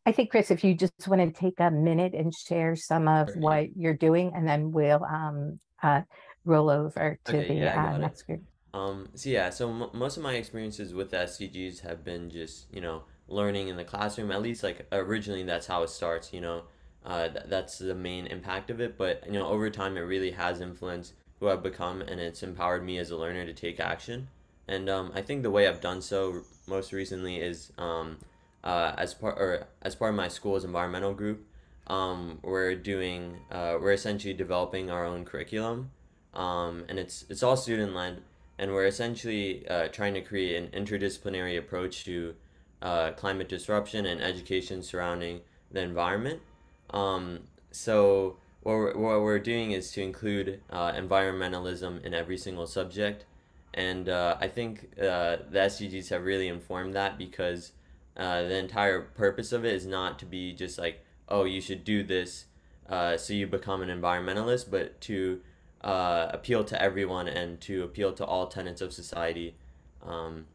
I think, Chris, if you just want to take a minute and share some of what you're doing, and then we'll um, uh, roll over to Okay, the yeah, uh, next group. Um, so yeah, so m most of my experiences with the SDGs have been just, you know, learning in the classroom. At least like originally that's how it starts, you know. Uh, th that's the main impact of it, but you know, over time it really has influenced who I've become and it's empowered me as a learner to take action. And um, I think the way I've done so most recently is um, uh, as part or as part of my school's environmental group. Um, we're doing uh, we're essentially developing our own curriculum, um, and it's it's all student led, and we're essentially uh, trying to create an interdisciplinary approach to uh, climate disruption and education surrounding the environment. Um, so what we're, what we're doing is to include uh, environmentalism in every single subject, and uh, I think the SDGs have really informed that because uh, the entire purpose of it is not to be just like, oh, you should do this uh, so you become an environmentalist, but to uh, appeal to everyone and to appeal to all tenets of society. Um,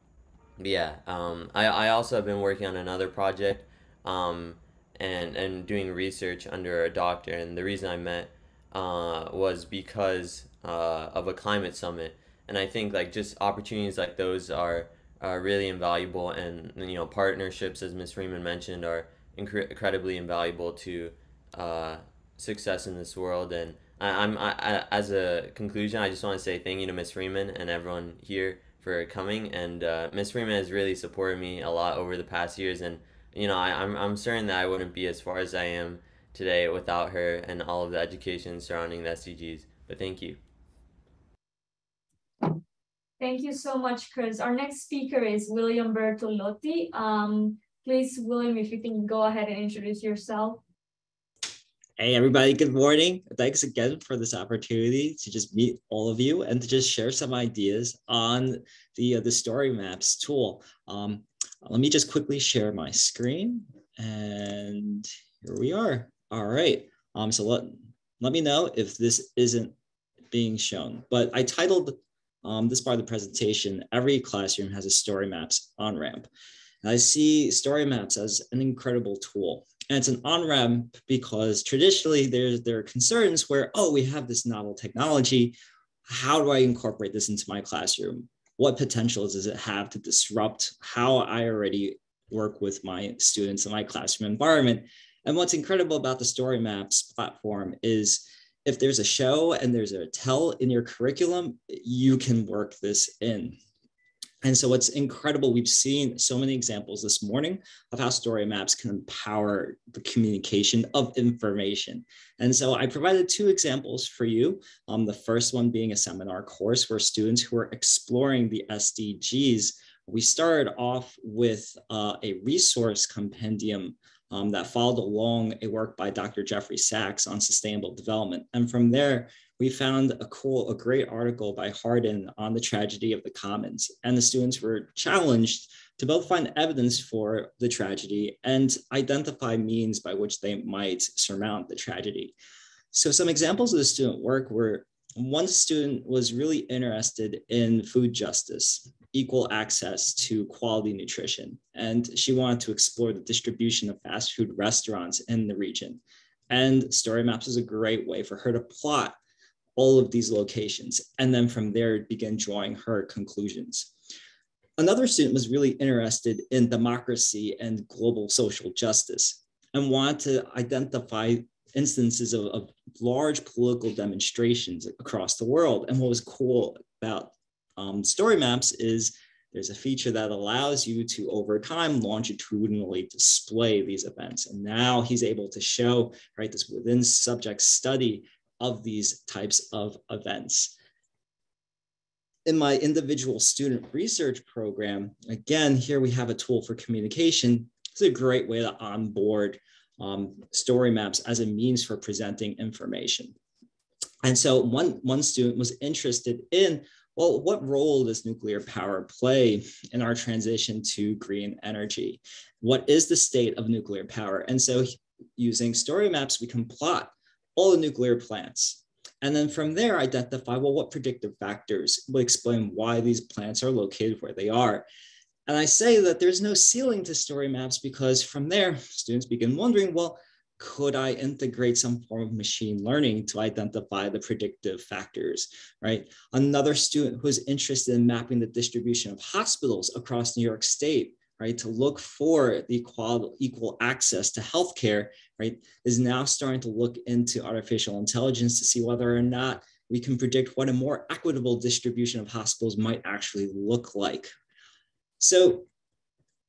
yeah, um, I, I also have been working on another project um, and, and doing research under a doctor. And the reason I met uh, was because uh, of a climate summit. And I think like just opportunities like those are, are really invaluable. And, you know, partnerships, as Ms. Freeman mentioned, are incre- incredibly invaluable to uh, success in this world. And I, I'm I, I, as a conclusion, I just want to say thank you to Miss Freeman and everyone here for coming. And uh, Miss Freeman has really supported me a lot over the past years. And you know, I, I'm I'm certain that I wouldn't be as far as I am today without her and all of the education surrounding the SDGs. But thank you. Thank you so much, Chris. Our next speaker is William Bertolotti. Um, please, William, if you can go ahead and introduce yourself. Hey, everybody, good morning. Thanks again for this opportunity to just meet all of you and to just share some ideas on the, uh, the Story Maps tool. Um, let me just quickly share my screen and here we are. All right. Um, so let, let me know if this isn't being shown, but I titled um, this part of the presentation, Every Classroom Has a Story Maps on-ramp. And I see Story Maps as an incredible tool. And it's an on-ramp because traditionally there's, there are concerns where, oh, we have this novel technology. How do I incorporate this into my classroom? What potential does it have to disrupt how I already work with my students in my classroom environment? And what's incredible about the Story Maps platform is if there's a show and there's a tell in your curriculum, you can work this in. And so what's incredible, we've seen so many examples this morning of how story maps can empower the communication of information. And so I provided two examples for you. Um, the first one being a seminar course where students who are exploring the SDGs, we started off with uh, a resource compendium um, that followed along a work by Dr. Jeffrey Sachs on sustainable development. And from there, we found a cool, a great article by Hardin on the tragedy of the commons. And the students were challenged to both find evidence for the tragedy and identify means by which they might surmount the tragedy. So some examples of the student work were one student was really interested in food justice, equal access to quality nutrition, and she wanted to explore the distribution of fast food restaurants in the region. And Story Maps is a great way for her to plot all of these locations, and then from there begin drawing her conclusions. Another student was really interested in democracy and global social justice and wanted to identify instances of, of large political demonstrations across the world. And what was cool about um, story maps is there's a feature that allows you to, over time, longitudinally display these events. And now he's able to show, right, this within subject study of these types of events. In my individual student research program, again, here we have a tool for communication. It's a great way to onboard um, story maps as a means for presenting information. And so one, one student was interested in well, what role does nuclear power play in our transition to green energy? What is the state of nuclear power? And so using story maps, we can plot all the nuclear plants. And then from there, identify, well, what predictive factors will explain why these plants are located where they are. And I say that there's no ceiling to story maps because from there, students begin wondering, well, could I integrate some form of machine learning to identify the predictive factors, right? Another student who's interested in mapping the distribution of hospitals across New York State, right, to look for the equal, equal access to healthcare, right, is now starting to look into artificial intelligence to see whether or not we can predict what a more equitable distribution of hospitals might actually look like. So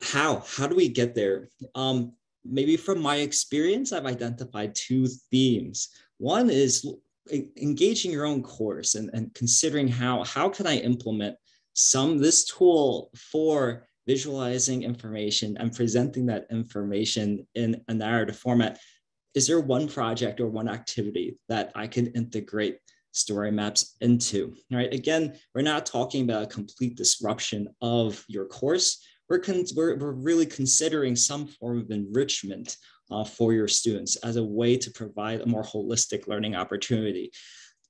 how, how do we get there? Um, maybe from my experience, I've identified two themes. One is engaging your own course and, and considering how, how can I implement some this tool for visualizing information and presenting that information in a narrative format. Is there one project or one activity that I can integrate story maps into? Right. Again, we're not talking about a complete disruption of your course we're, we're, we're really considering some form of enrichment uh, for your students as a way to provide a more holistic learning opportunity.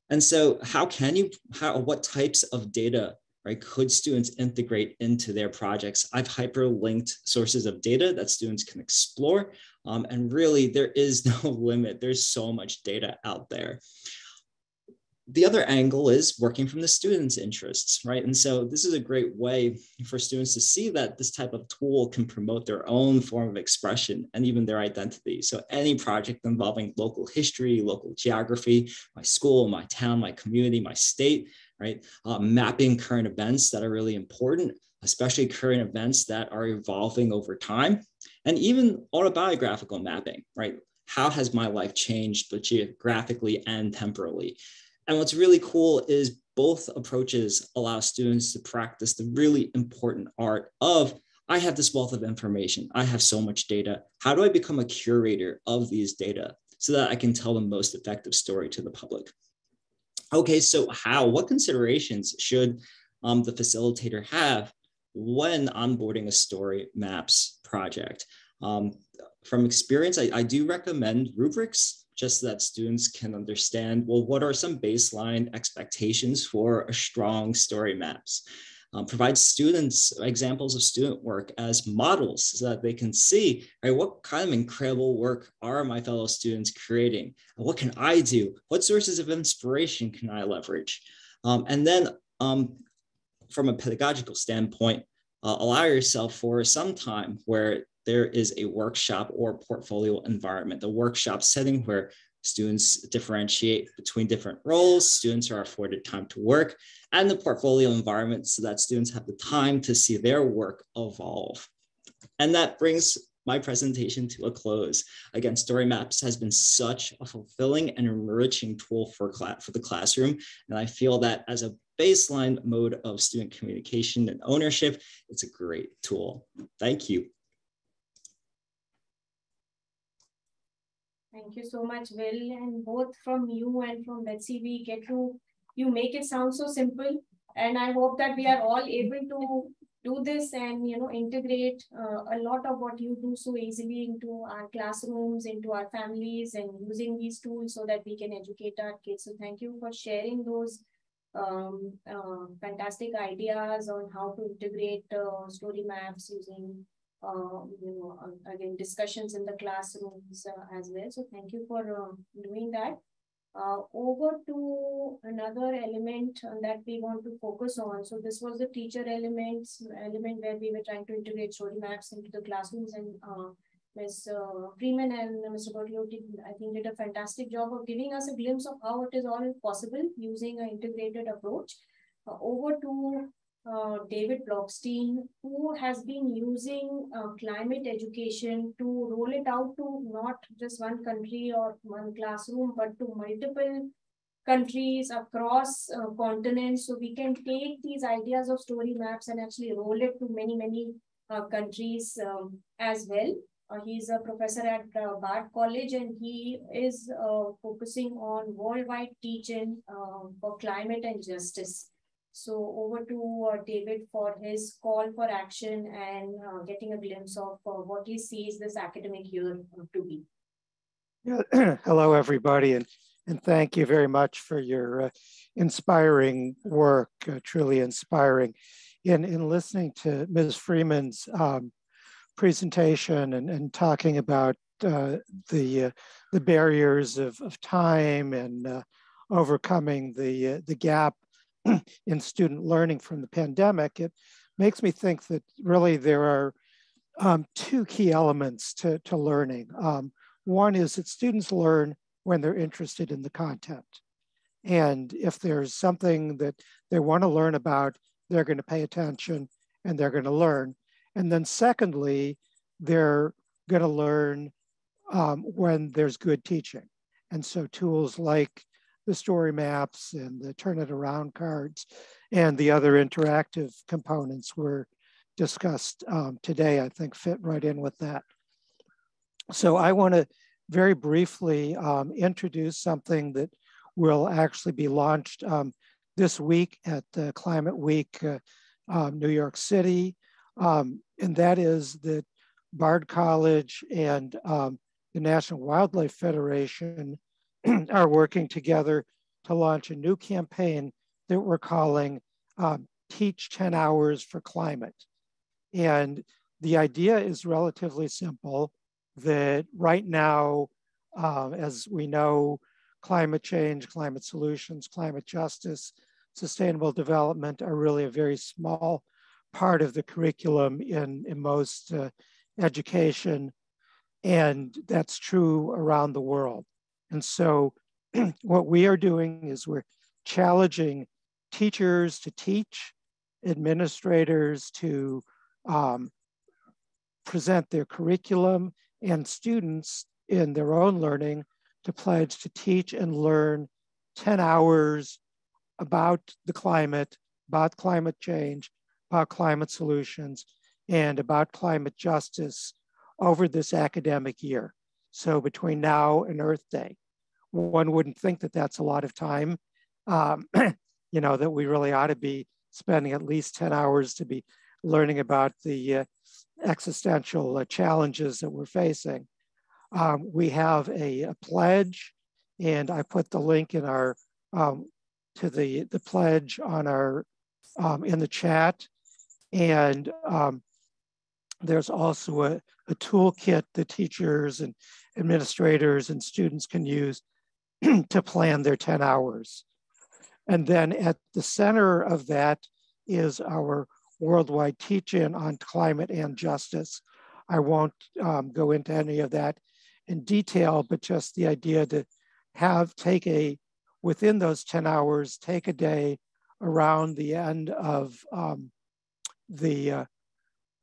And so how can you, how, what types of data right, could students integrate into their projects? I've hyperlinked sources of data that students can explore. Um, and really there is no limit. There's so much data out there the other angle is working from the students' interests, right? And so this is a great way for students to see that this type of tool can promote their own form of expression and even their identity. So any project involving local history, local geography, my school, my town, my community, my state, right? Uh, mapping current events that are really important, especially current events that are evolving over time, and even autobiographical mapping, right? How has my life changed, but geographically and temporally? And what's really cool is both approaches allow students to practice the really important art of I have this wealth of information. I have so much data. How do I become a curator of these data so that I can tell the most effective story to the public? Okay, so how, what considerations should um, the facilitator have when onboarding a story maps project? Um, from experience, I, I do recommend rubrics just so that students can understand, well, what are some baseline expectations for a strong story maps? Um, provide students examples of student work as models so that they can see right, what kind of incredible work are my fellow students creating? What can I do? What sources of inspiration can I leverage? Um, and then um, from a pedagogical standpoint, uh, allow yourself for some time where there is a workshop or portfolio environment, the workshop setting where students differentiate between different roles, students are afforded time to work, and the portfolio environment so that students have the time to see their work evolve. And that brings my presentation to a close. Again, Story Maps has been such a fulfilling and enriching tool for, for the classroom. And I feel that as a baseline mode of student communication and ownership, it's a great tool. Thank you. Thank you so much, Will. And both from you and from Betsy, we get to, you make it sound so simple. And I hope that we are all able to do this and, you know, integrate uh, a lot of what you do so easily into our classrooms, into our families and using these tools so that we can educate our kids. So thank you for sharing those um, uh, fantastic ideas on how to integrate uh, story maps using uh, you know, uh, again, discussions in the classrooms uh, as well. So thank you for uh, doing that. Uh, over to another element that we want to focus on. So this was the teacher elements element where we were trying to integrate story maps into the classrooms and uh, Ms. Uh, Freeman and Mr. Bertolotti, I think did a fantastic job of giving us a glimpse of how it is all possible using an integrated approach. Uh, over to uh, David Blockstein, who has been using uh, climate education to roll it out to not just one country or one classroom, but to multiple countries across uh, continents. So we can take these ideas of story maps and actually roll it to many, many uh, countries um, as well. Uh, he's a professor at Bard College and he is focusing on worldwide teach-in for climate and justice. So over to uh, David for his call for action and uh, getting a glimpse of uh, what he sees this academic year to be. Yeah. Hello, everybody, and, and thank you very much for your uh, inspiring work, uh, truly inspiring. In, in listening to Ms. Freeman's um, presentation and, and talking about uh, the, the barriers of, of time and overcoming the, the gap in student learning from the pandemic, it makes me think that really there are um, two key elements to, to learning. Um, one is that students learn when they're interested in the content. And if there's something that they want to learn about, they're going to pay attention and they're going to learn. And then secondly, they're going to learn um, when there's good teaching. And so tools like the story maps and the turn it around cards and the other interactive components were discussed um, today, I think fit right in with that. So I want to very briefly um, introduce something that will actually be launched um, this week at the Climate Week, uh, um, New York City. Um, and that is that Bard College and um, the National Wildlife Federation are working together to launch a new campaign that we're calling um, Teach 10 Hours for Climate. And the idea is relatively simple that right now, um, as we know, climate change, climate solutions, climate justice, sustainable development are really a very small part of the curriculum in, in most uh, education. And that's true around the world. And so what we are doing is we're challenging teachers to teach, administrators to um, present their curriculum, and students in their own learning to pledge to teach and learn 10 hours about the climate, about climate change, about climate solutions, and about climate justice over this academic year. So between now and Earth Day, one wouldn't think that that's a lot of time. Um, you know, that we really ought to be spending at least 10 hours to be learning about the uh, existential uh, challenges that we're facing. Um, we have a, a, pledge, and I put the link in our um, to the the pledge on our um, in the chat, and um, there's also a, a toolkit that teachers and administrators and students can use to plan their 10 hours. And then at the center of that is our worldwide teach-in on climate and justice. I won't um, go into any of that in detail, but just the idea to have, take a, within those 10 hours, take a day around the end of um, the uh,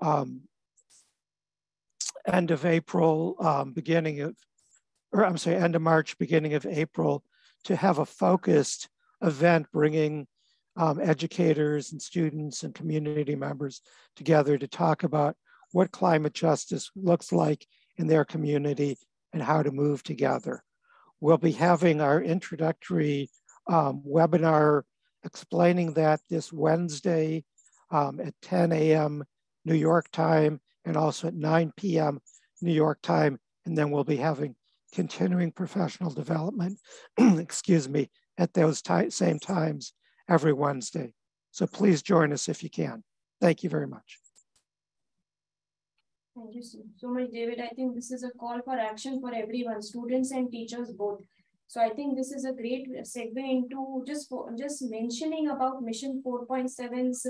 um, end of April, um, beginning of, or I'm sorry, end of March, beginning of April, to have a focused event bringing um, educators and students and community members together to talk about what climate justice looks like in their community and how to move together. We'll be having our introductory um, webinar explaining that this Wednesday um, at 10 a.m. New York time and also at 9 p.m. New York time. And then we'll be having continuing professional development, excuse me, at those same times every Wednesday. So please join us if you can. Thank you very much. Thank you so, much, David. I think this is a call for action for everyone, students and teachers both. So I think this is a great segue into just for, just mentioning about Mission 4.7's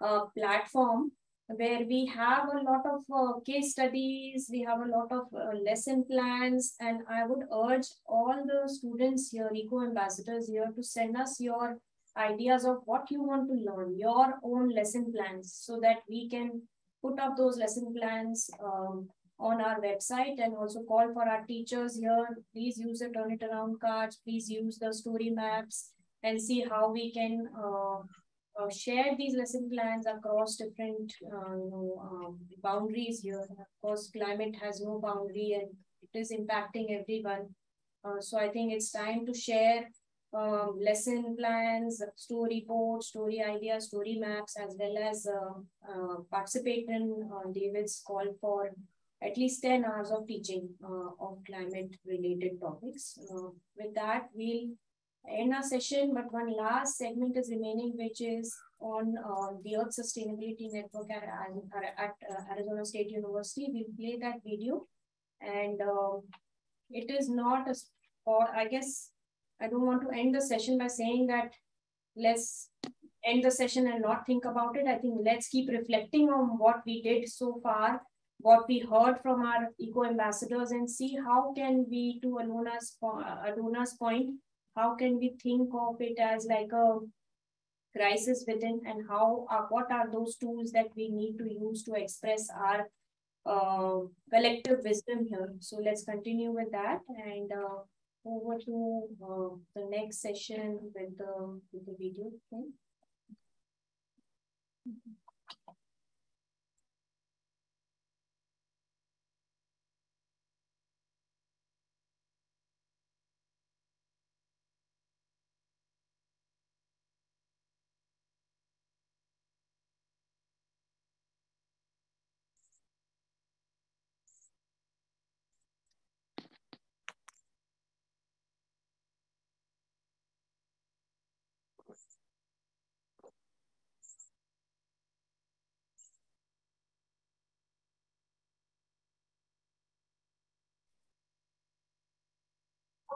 uh, platform where we have a lot of uh, case studies, we have a lot of uh, lesson plans, and I would urge all the students here, eco ambassadors here, to send us your ideas of what you want to learn, your own lesson plans, so that we can put up those lesson plans um, on our website and also call for our teachers here. Please use the turn it around cards, please use the story maps and see how we can uh, uh, share these lesson plans across different uh, you know, um, boundaries here. And of course, climate has no boundary and it is impacting everyone. Uh, so I think it's time to share um, lesson plans, story boards, story ideas, story maps, as well as uh, uh, participate in uh, David's call for at least 10 hours of teaching uh, of climate related topics. With that, we'll end our session, but one last segment is remaining, which is on uh, the Earth Sustainability Network at, at Arizona State University. We'll play that video and um, it is not a sport, I guess I don't want to end the session by saying that let's end the session and not think about it. I think let's keep reflecting on what we did so far, what we heard from our eco ambassadors and see how can we, to Adona's, Adona's point, how can we think of it as like a crisis within and how, uh, what are those tools that we need to use to express our uh, collective wisdom here. So let's continue with that and uh, over to uh, the next session with the, with the video. Okay.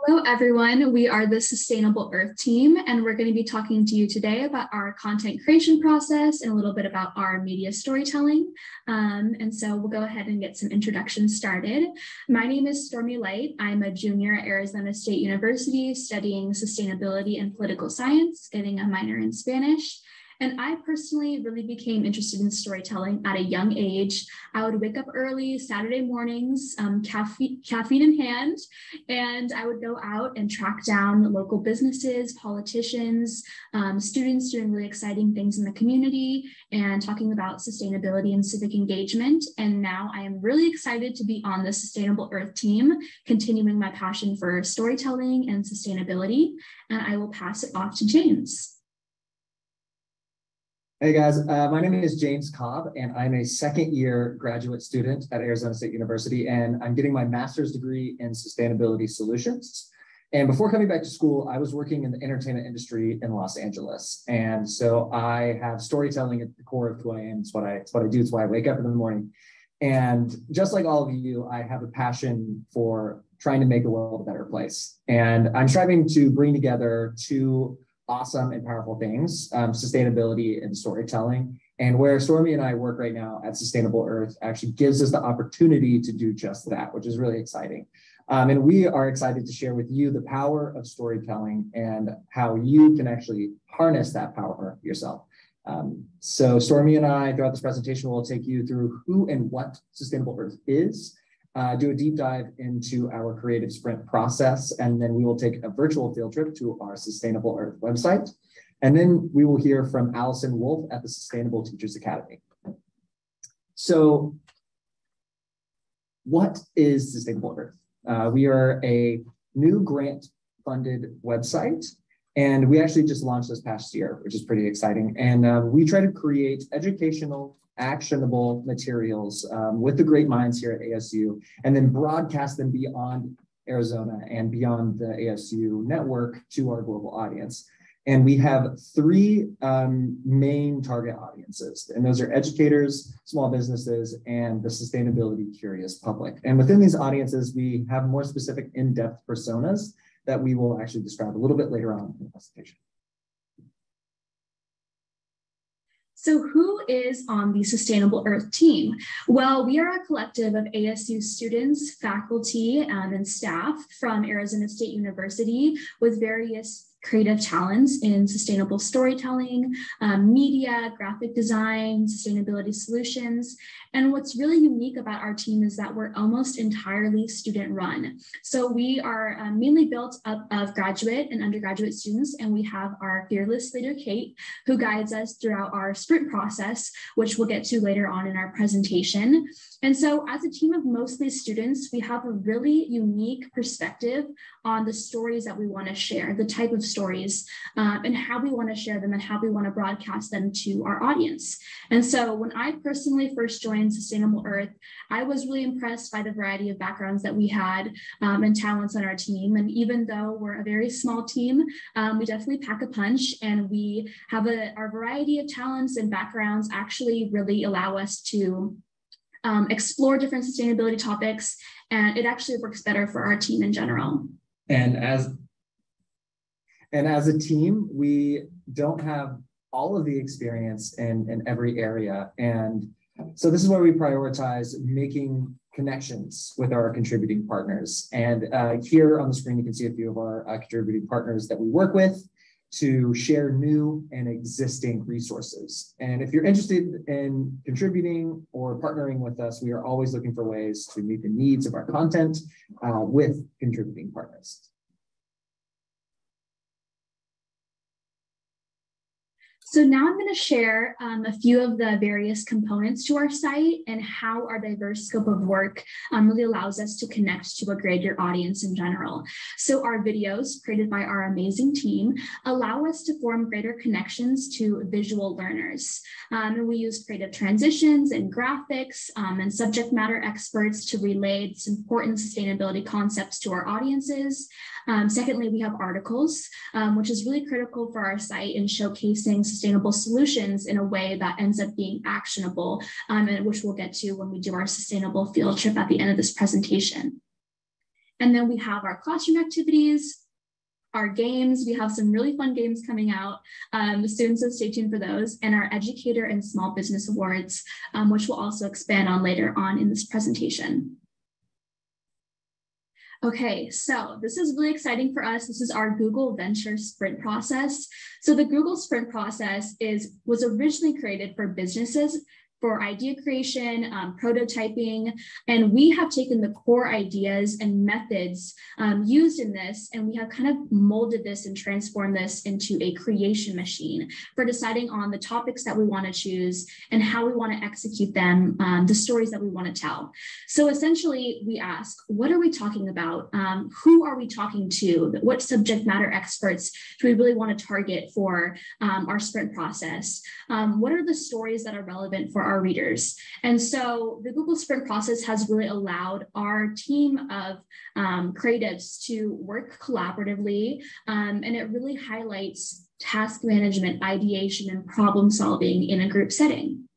Hello, everyone. We are the Sustainable Earth team, and we're going to be talking to you today about our content creation process and a little bit about our media storytelling. Um, and so we'll go ahead and get some introductions started. My name is Stormy Light. I'm a junior at Arizona State University studying sustainability and political science, getting a minor in Spanish. And I personally really became interested in storytelling at a young age. I would wake up early Saturday mornings, um, caffeine, caffeine in hand, and I would go out and track down local businesses, politicians, um, students doing really exciting things in the community and talking about sustainability and civic engagement. And now I am really excited to be on the Sustainable Earth team, continuing my passion for storytelling and sustainability. And I will pass it off to James. Hey guys, uh, my name is James Cobb, and I'm a second year graduate student at Arizona State University, and I'm getting my master's degree in sustainability solutions. And before coming back to school, I was working in the entertainment industry in Los Angeles. And so I have storytelling at the core of who I am. It's what I, it's what I do. It's why I wake up in the morning. And just like all of you, I have a passion for trying to make the world a better place. And I'm striving to bring together two awesome and powerful things, um, sustainability and storytelling. And where Stormy and I work right now at Sustainable Earth actually gives us the opportunity to do just that, which is really exciting. Um, and we are excited to share with you the power of storytelling and how you can actually harness that power yourself. Um, so Stormy and I, throughout this presentation, will take you through who and what Sustainable Earth is, uh, do a deep dive into our creative sprint process, and then we will take a virtual field trip to our Sustainable Earth website. And then we will hear from Allison Wolf at the Sustainable Teachers Academy. So what is Sustainable Earth? Uh, we are a new grant funded website and we actually just launched this past year, which is pretty exciting. And uh, we try to create educational actionable materials um, with the great minds here at ASU and then broadcast them beyond Arizona and beyond the ASU network to our global audience. And we have three um, main target audiences, and those are educators, small businesses, and the sustainability curious public. And within these audiences, we have more specific in-depth personas that we will actually describe a little bit later on in the presentation. So, who is on the Sustainable Earth team? Well, we are a collective of ASU students, faculty, um, and staff from Arizona State University with various creative talents in sustainable storytelling, um, media, graphic design, sustainability solutions. And what's really unique about our team is that we're almost entirely student run. So we are um, mainly built up of graduate and undergraduate students, and we have our fearless leader, Kate, who guides us throughout our sprint process, which we'll get to later on in our presentation. And so as a team of mostly students, we have a really unique perspective on the stories that we wanna share, the type of stories uh, and how we want to share them and how we want to broadcast them to our audience. And so when I personally first joined Sustainable Earth, I was really impressed by the variety of backgrounds that we had um, and talents on our team. And even though we're a very small team, um, we definitely pack a punch and we have a our variety of talents and backgrounds actually really allow us to um, explore different sustainability topics, and it actually works better for our team in general. And as and as a team, we don't have all of the experience in, in every area. And so this is where we prioritize making connections with our contributing partners. And uh, here on the screen, you can see a few of our uh, contributing partners that we work with to share new and existing resources. And if you're interested in contributing or partnering with us, we are always looking for ways to meet the needs of our content uh, with contributing partners. So now I'm going to share um, a few of the various components to our site and how our diverse scope of work um, really allows us to connect to a greater audience in general. So our videos created by our amazing team allow us to form greater connections to visual learners. Um, and we use creative transitions and graphics um, and subject matter experts to relay important sustainability concepts to our audiences. Um, secondly, we have articles, um, which is really critical for our site in showcasing sustainable solutions in a way that ends up being actionable, um, and which we'll get to when we do our sustainable field trip at the end of this presentation. And then we have our classroom activities, our games. We have some really fun games coming out um, soon, so stay tuned for those, and our educator and small business awards, um, which we'll also expand on later on in this presentation. Okay, so this is really exciting for us. This is our Google Venture Sprint process. So the Google Sprint process is was originally created for businesses for idea creation, um, prototyping, and we have taken the core ideas and methods um, used in this, and we have kind of molded this and transformed this into a creation machine for deciding on the topics that we want to choose and how we want to execute them, um, the stories that we want to tell. So essentially, we ask, what are we talking about? Um, who are we talking to? What subject matter experts do we really want to target for um, our sprint process? Um, what are the stories that are relevant for our readers. And so the Google Sprint process has really allowed our team of um, creatives to work collaboratively. Um, and it really highlights task management, ideation, and problem solving in a group setting.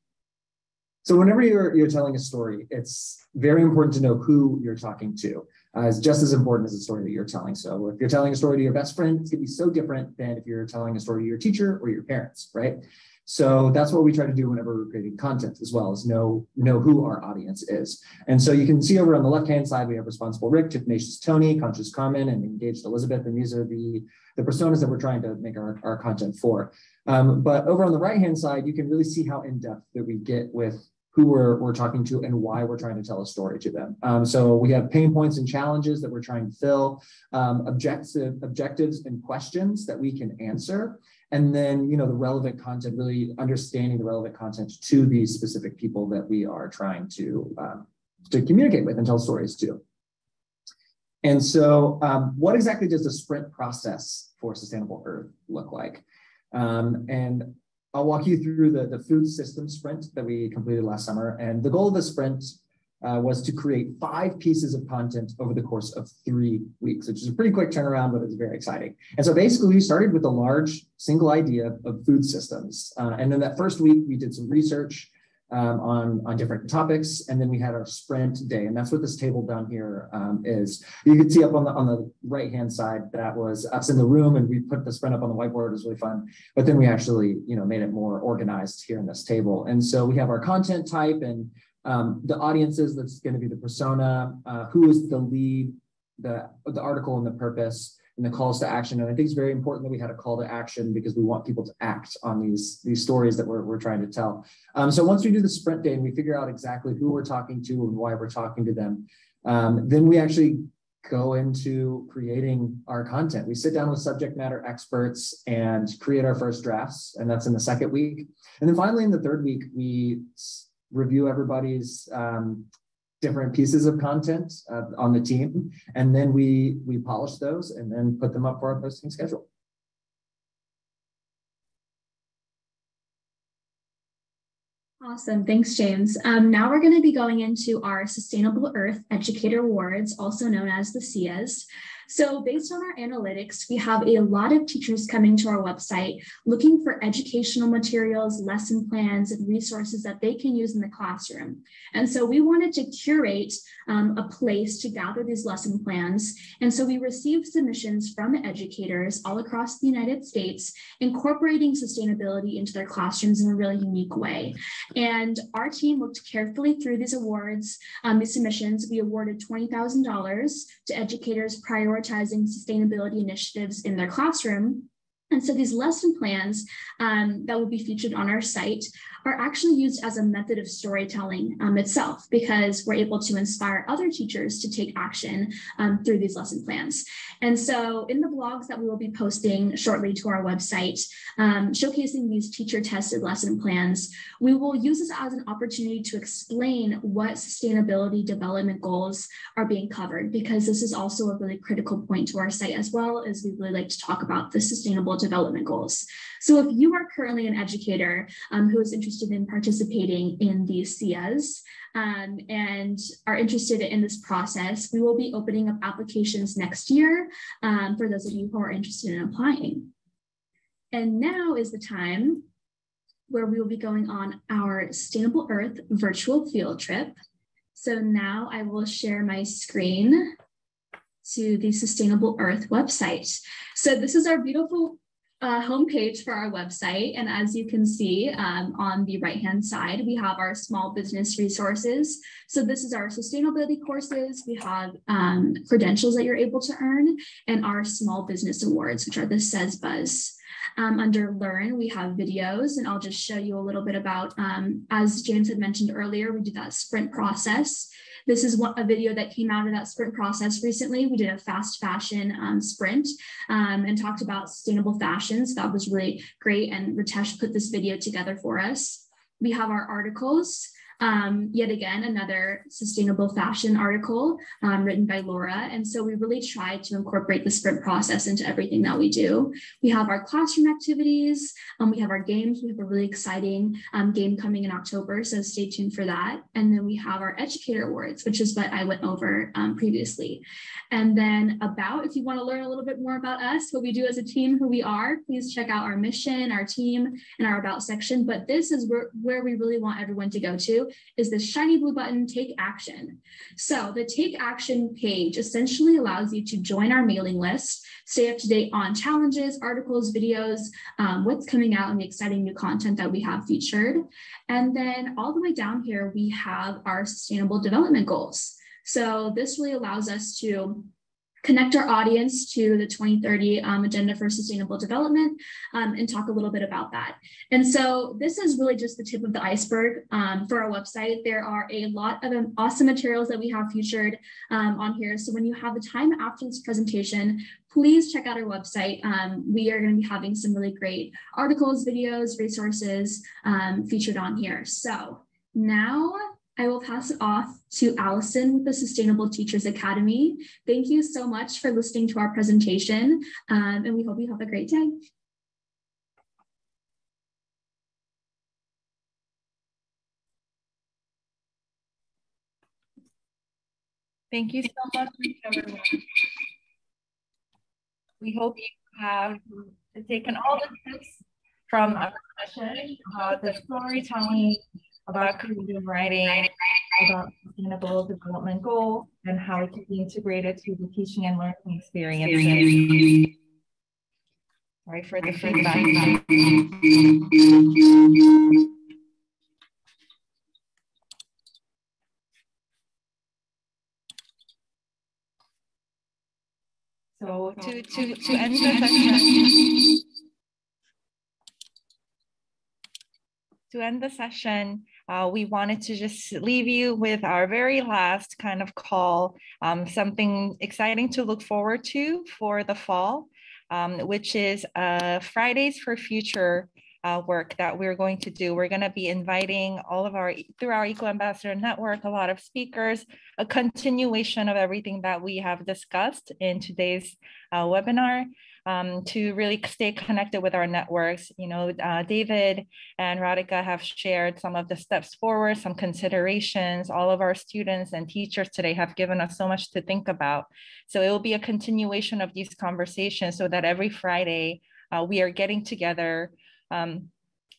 So whenever you're, you're telling a story, it's very important to know who you're talking to. Uh, it's just as important as the story that you're telling. So if you're telling a story to your best friend, it's gonna be so different than if you're telling a story to your teacher or your parents, right? So that's what we try to do whenever we're creating content as well as know, know who our audience is. And so you can see over on the left-hand side, we have Responsible Rick, Tenacious Tony, Conscious Carmen, and Engaged Elizabeth. And these are the, the personas that we're trying to make our, our content for. Um, but over on the right-hand side, you can really see how in-depth that we get with who we're, we're talking to and why we're trying to tell a story to them. Um, so we have pain points and challenges that we're trying to fill, um, objective, objectives and questions that we can answer and then you know the relevant content really understanding the relevant content to these specific people that we are trying to um, to communicate with and tell stories to. And so um, what exactly does the sprint process for sustainable earth look like? Um, and i'll walk you through the, the food system sprint that we completed last summer. And the goal of the sprint uh, was to create five pieces of content over the course of three weeks, which is a pretty quick turnaround, but it's very exciting. And so basically, we started with a large single idea of food systems. Uh, and then that first week, we did some research um, on, on different topics. And then we had our sprint day. And that's what this table down here um, is. You can see up on the, on the right-hand side, that was us in the room and we put the sprint up on the whiteboard. It was really fun. But then we actually, you know, made it more organized here in this table. And so we have our content type and um, the audiences that's going to be the persona, uh, who is the lead, the, the article and the purpose, and the calls to action. And I think it's very important that we had a call to action because we want people to act on these, these stories that we're, we're trying to tell. Um, so once we do the sprint day and we figure out exactly who we're talking to and why we're talking to them, um, then we actually go into creating our content. We sit down with subject matter experts and create our first drafts, and that's in the second week. And then finally, in the third week, we review everybody's um, different pieces of content uh, on the team, and then we we polish those and then put them up for our posting schedule. Awesome. Thanks, James. Um, now we're going to be going into our Sustainable Earth Educator Awards, also known as the SIAs. So based on our analytics, we have a lot of teachers coming to our website looking for educational materials, lesson plans, and resources that they can use in the classroom. And so we wanted to curate um, a place to gather these lesson plans. And so we received submissions from educators all across the United States, incorporating sustainability into their classrooms in a really unique way. And our team looked carefully through these awards, um, these submissions. We awarded $20,000 to educators prioritizing prioritizing sustainability initiatives in their classroom. And so these lesson plans um, that will be featured on our site are actually used as a method of storytelling um, itself because we're able to inspire other teachers to take action um, through these lesson plans. And so in the blogs that we will be posting shortly to our website, um, showcasing these teacher tested lesson plans, we will use this as an opportunity to explain what sustainability development goals are being covered because this is also a really critical point to our site as well as we really like to talk about the sustainable development goals. So if you are currently an educator um, who is interested in participating in these SEIAs um, and are interested in this process, we will be opening up applications next year um, for those of you who are interested in applying. And now is the time where we will be going on our Sustainable Earth virtual field trip. So now I will share my screen to the Sustainable Earth website. So this is our beautiful uh, homepage for our website. And as you can see um, on the right-hand side, we have our small business resources. So this is our sustainability courses. We have um, credentials that you're able to earn and our small business awards, which are the SESBUs. Um, under Learn, we have videos, and I'll just show you a little bit about, um, as James had mentioned earlier, we do that sprint process. This is a video that came out of that sprint process recently. We did a fast fashion um, sprint um, and talked about sustainable fashion. So that was really great. And Ritesh put this video together for us. We have our articles. Um, yet again, another sustainable fashion article um, written by Laura. And so we really try to incorporate the sprint process into everything that we do. We have our classroom activities, um, we have our games. We have a really exciting um, game coming in October, so stay tuned for that. And then we have our educator awards, which is what I went over um, previously. And then about, if you want to learn a little bit more about us, what we do as a team, who we are, please check out our mission, our team, and our about section. But this is where, where we really want everyone to go to is the shiny blue button, take action. So the take action page essentially allows you to join our mailing list, stay up to date on challenges, articles, videos, um, what's coming out and the exciting new content that we have featured. And then all the way down here, we have our sustainable development goals. So this really allows us to connect our audience to the 2030 um, Agenda for Sustainable Development um, and talk a little bit about that. And so this is really just the tip of the iceberg um, for our website. There are a lot of awesome materials that we have featured um, on here. So when you have the time after this presentation, please check out our website. Um, we are going to be having some really great articles, videos, resources um, featured on here. So now I will pass it off to Allison with the Sustainable Teachers Academy. Thank you so much for listening to our presentation, um, and we hope you have a great day. Thank you so much, everyone. We hope you have taken all the tips from our session about the storytelling about creative writing, about sustainable development goals, and how it can be integrated to the teaching and learning experience. Sorry for the feedback. So to, to, to end the session, to end the session, uh, we wanted to just leave you with our very last kind of call, um, something exciting to look forward to for the fall, um, which is uh, Fridays for Future uh, work that we're going to do. We're going to be inviting all of our, through our Eco Ambassador Network, a lot of speakers, a continuation of everything that we have discussed in today's uh, webinar. Um, to really stay connected with our networks. You know, uh, David and Radhika have shared some of the steps forward, some considerations. All of our students and teachers today have given us so much to think about. So it will be a continuation of these conversations so that every Friday uh, we are getting together um,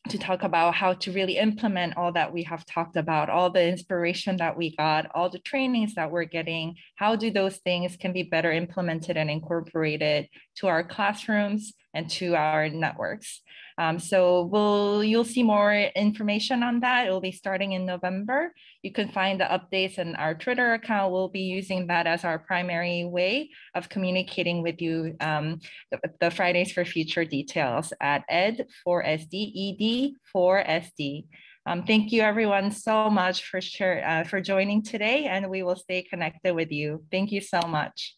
to talk about how to really implement all that we have talked about, all the inspiration that we got, all the trainings that we're getting, how do those things can be better implemented and incorporated to our classrooms and to our networks. Um, so we'll you'll see more information on that. It will be starting in November. You can find the updates in our Twitter account. We'll be using that as our primary way of communicating with you um, the, the, Fridays for Future details at ed 4SD, ed 4SD. Um, thank you everyone so much for sure uh, for joining today and we will stay connected with you. Thank you so much.